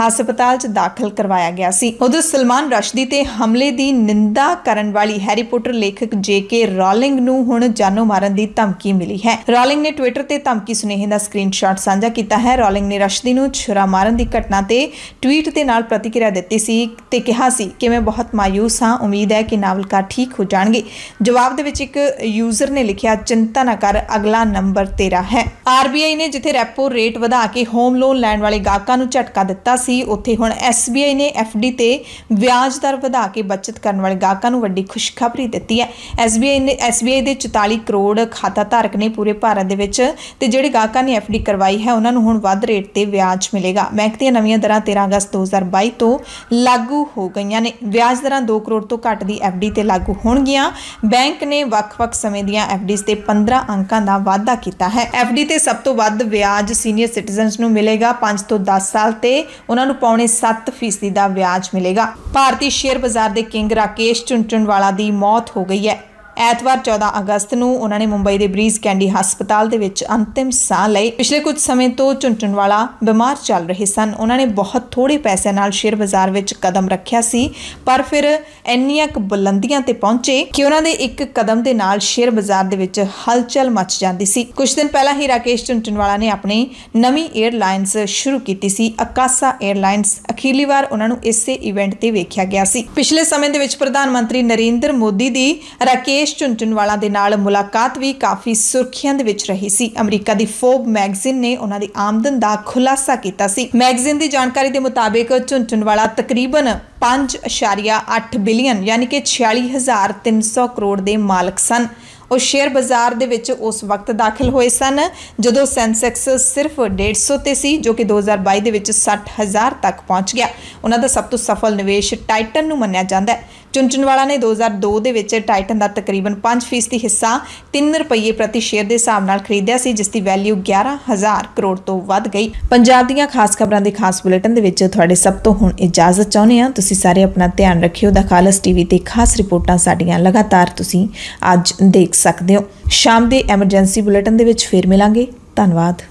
ਹਸਪਤਾਲ 'ਚ ਦਾਖਲ ਕਰਵਾਇਆ ਗਿਆ ਸੀ। ਉਧਰ ਸਲਮਾਨ ਰਸ਼ਦੀ ਤੇ ਹਮਲੇ ਦੀ ਨਿੰਦਾ ਕਰਨ ਵਾਲੀ ਹੈਰੀ ਪੋਟਰ ਲੇਖਕ ਜੇਕੇ ਰੋਲਿੰਗ ਨੂੰ ਹੁਣ ਜਾਨੋਂ ਮਾਰਨ ਦੀ ਧਮਕੀ ਮਿਲੀ ਹੈ। ਰੋਲਿੰਗ ਨੇ ਟਵਿੱਟਰ ਤੇ ਧਮਕੀ ਸੁਨੇਹੇ ਦਾ ਸਕਰੀਨਸ਼ਾਟ ਸਾਂਝਾ ਕੀਤਾ ਹੈ। ਰੋਲਿੰਗ ਨੇ ਰਸ਼ਦੀ ਨੂੰ ਛੁਰਾ ਮਾਰਨ ਦੀ ਘਟਨਾ ਤੇ ਟਵੀਟ ਦੇ ਨਾਲ ਪ੍ਰਤੀਕਿਰਿਆ ਦਿੱਤੀ ਸੀ ਤੇ ਕਿਹਾ ਸੀ ਕਿ ਮੈਂ ਬਹੁਤ ਮਾਯੂਸ ਹਾਂ, ਉਮੀਦ ਹੈ ਕਿ ਨਾਵਲਕਾਰ ਠੀਕ ਹੋ ਜਾਣਗੇ। ਜਵਾਬ ਦੇ ਵਿੱਚ ਇੱਕ ਯੂਜ਼ਰ ਨੇ ਲਿਖਿਆ, ਚਿੰਤਾ ਨਾ ਕਰ, ਅਗਲਾ ਨੰਬਰ ਤੇਰਾ ਹੈ। ਆਰਬੀਆਈ ਨੇ ਜਿੱਥੇ ਰੈਪੋ ਰੇਟ ਵਧਾ ਕੇ ਹੋਮ ਲੋਨ ਲੈਣ ਵਾਲੇ ਗਾਹਕਾਂ ਨੂੰ ਝਟਕਾ ਦਿੱਤਾ ਸੀ, ਉੱਥੇ ਹੁਣ ਐਸਬੀਆਈ ਨੇ ਐਫਡੀ ਤੇ ਵਿਆਜ ਦਰ ਵਧਾ ਕੇ ਬਚਤ ਕਰਨ ਵਾਲੇ ਗਾਹਕਾਂ ਨੂੰ ਵੱਡੀ ਖੁਸ਼ਖਬਰੀ ਦਿੱਤੀ ਹੈ। ਐਸਬੀਆਈ ਨੇ ਐਸਬੀਆਈ ਦੇ 44 ਕਰੋੜ ਖਾਤਾ ਧਾਰਕ ਨੇ ਪੂਰੇ ਭਾਰਤ ਦੇ ਵਿੱਚ ਤੇ ਜਿਹੜੇ ਗਾਹਕਾਂ ਨੇ ਐਫਡੀ ਕਰਵਾਈ ਹੈ, ਉਹਨਾਂ ਨੂੰ ਹੁਣ ਵੱਧ ਰੇਟ ਤੇ ਵਿਆਜ ਮਿਲੇਗਾ। ਬੈਂਕ ਦੀਆਂ ਨਵੀਆਂ ਦਰਾਂ 13 ਅਗਸਤ 2022 ਤੋਂ ਲਾਗੂ ਹੋ ਗਈਆਂ ਨੇ। ਵਿਆਜ ਦਰਾਂ 2 ਕਰੋੜ ਤੋਂ ਘੱਟ ਦੀ ਐਫਡੀ ਤੇ ਲਾਗੂ ਹੋਣਗੀਆਂ। ਬੈਂਕ ਨੇ ਵੱਖ-ਵੱਖ ਸਮੇਂ ਦੀਆਂ ਐਫਡੀਜ਼ ਤੇ 15 ਅੰਕਾਂ ਦਾ ਵਾਧਾ ਕੀਤਾ ਹੈ। ਐਫਡੀ ਤੇ ਸਭ ਤੋਂ ਵੱਧ ਵਿਆਜ ਸੀਨੀਅਰ ਸਿਟੀਜ਼ਨਸ ਨੂੰ ਮਿਲੇਗਾ। 5 ਤੋਂ 10 ਸਾਲ ਤੇ ਉਹਨਾਂ ਨੂੰ ਪੌਣੇ 7% ਦਾ ਵਿਆਜ ਮਿਲੇਗਾ। ਭਾਰਤੀ ਸ਼ੇਅਰ ਬਾਜ਼ਾਰ ਦੇ ਕਿੰਗ ਰਾਕੇਸ਼ ਚੁੰਚੁਨਵਾਲਾ ਦੀ ਮੌਤ ਹੋ ਗਈ ਹੈ। ਐਤਵਾਰ 14 ਅਗਸਤ ਨੂੰ ਉਹਨਾਂ ਨੇ ਮੁੰਬਈ ਦੇ ਬਰੀਜ਼ ਕੈਂਡੀ ਹਸਪਤਾਲ ਦੇ ਵਿੱਚ ਅੰਤਿਮ ਸਾਹ ਲਏ। ਪਿਛਲੇ ਕੁਝ ਸਮੇਂ ਤੋਂ ਝੁੰਝੁਨਵਾਲਾ ਬਿਮਾਰ ਚੱਲ ਰਹੇ ਸਨ। ਉਹਨਾਂ ਨੇ ਬਹੁਤ ਥੋੜੇ ਪੈਸਿਆਂ ਨਾਲ ਸ਼ੇਅਰ ਬਾਜ਼ਾਰ ਵਿੱਚ ਕਦਮ ਰੱਖਿਆ ਸੀ, ਪਰ ਫਿਰ ਇੰਨੀਆਂ ਕੁ ਬੁਲੰਦੀਆਂ ਤੇ ਪਹੁੰਚੇ ਕਿ ਉਹਨਾਂ ਦੇ ਇੱਕ ਕਦਮ ਦੇ ਨਾਲ ਸ਼ੇਅਰ ਬਾਜ਼ਾਰ ਦੇ ਵਿੱਚ ਹਲਚਲ ਮਚ ਜਾਂਦੀ ਸੀ। ਕੁਝ ਦਿਨ ਪਹਿਲਾਂ ਹੀ ਰਾਕੇਸ਼ ਝੁੰਝੁਨਵਾਲਾ ਨੇ ਆਪਣੀ ਨਵੀਂ 에ਅਰਲਾਈਨਸ ਸ਼ੁਰੂ ਕੀਤੀ ਸੀ। ਅਕਾਸਾ 에ਅਰਲਾਈਨਸ ਅਖੀਰਲੀ ਵਾਰ ਉਹਨਾਂ ਨੂੰ ਇਸੇ ਇਵੈਂਟ ਤੇ ਵੇਖਿਆ ਗਿਆ ਸੀ। ਪਿਛਲੇ ਸਮੇਂ ਦੇ ਵਿੱਚ ਪ੍ਰਧਾਨ ਮੰਤਰੀ ਨਰਿੰਦਰ ਮੋਦੀ ਦੀ ਰਾਕੇਸ਼ ਰਾਕੇਸ਼ ਝੁੰਝੁਨਵਾਲਾ ਦੇ ਨਾਲ ਮੁਲਾਕਾਤ ਵੀ ਕਾਫੀ ਸੁਰਖੀਆਂ ਦੇ ਵਿੱਚ ਰਹੀ ਸੀ। ਅਮਰੀਕਾ ਦੀ ਫੋਬ ਮੈਗਜ਼ੀਨ ਨੇ ਉਹਨਾਂ ਦੀ ਆਮਦਨ ਦਾ ਖੁਲਾਸਾ ਕੀਤਾ ਸੀ। ਮੈਗਜ਼ੀਨ ਦੀ ਜਾਣਕਾਰੀ ਦੇ ਮੁਤਾਬਿਕ ਝੁੰਝੁਨਵਾਲਾ ਤਕਰੀਬਨ 5.8 ਬਿਲੀਅਨ, ਯਾਨੀ ਕਿ 46300 ਕਰੋੜ ਦੇ ਮਾਲਕ ਸਨ। ਉਹ ਸ਼ੇਅਰ ਬਾਜ਼ਾਰ ਦੇ ਵਿੱਚ ਉਸ ਵਕਤ ਦਾਖਲ ਹੋਏ ਸਨ, ਜਦੋਂ ਸੈਂਸੈਕਸ ਸਿਰਫ 150 ਤੇ ਸੀ, ਜੋ ਕਿ 2022 ਦੇ ਵਿੱਚ 60000 ਤੱਕ ਪਹੁੰਚ ਗਿਆ। ਉਹਨਾਂ ਦਾ ਸਭ ਤੋਂ ਸਫਲ ਨਿਵੇਸ਼ ਟਾਈਟਨ ਨੂੰ ਮੰਨਿਆ ਜਾਂਦਾ ਹੈ। ਚੁੰਚਨਵਾਲਾ ਨੇ 2002 ਦੇ ਵਿੱਚ ਟਾਈਟਨ ਦਾ ਤਕਰੀਬਨ 5% ਹਿੱਸਾ 3 ਰੁਪਏ ਪ੍ਰਤੀ ਸ਼ੇਅਰ ਦੇ ਹਿਸਾਬ ਨਾਲ ਖਰੀਦਿਆ ਸੀ, ਜਿਸ ਦੀ ਵੈਲਿਊ 11000 ਕਰੋੜ ਤੋਂ ਵੱਧ ਗਈ। ਪੰਜਾਬ ਦੀਆਂ ਖਾਸ ਖਬਰਾਂ ਦੇ ਖਾਸ ਬੁਲੇਟਿਨ ਦੇ ਵਿੱਚ ਤੁਹਾਡੇ ਸਭ ਤੋਂ ਹੁਣ ਇਜਾਜ਼ਤ ਚਾਹੁੰਦੇ ਹਾਂ। ਤੁਸੀਂ ਸਾਰੇ ਆਪਣਾ ਧਿਆਨ ਰੱਖਿਓ। ਦਾ ਖਾਲਸ ਟੀਵੀ ਤੇ ਖਾਸ ਰਿਪੋਰਟਾਂ ਸਾਡੀਆਂ ਲਗਾਤਾਰ ਤੁਸੀਂ ਅੱਜ ਦੇਖ ਸਕਦੇ ਹੋ। ਸ਼ਾਮ ਦੇ ਐਮਰਜੈਂਸੀ ਬੁਲੇਟਿਨ ਦੇ ਵਿੱਚ ਫੇਰ ਮਿਲਾਂਗੇ। ਧੰਨਵਾਦ।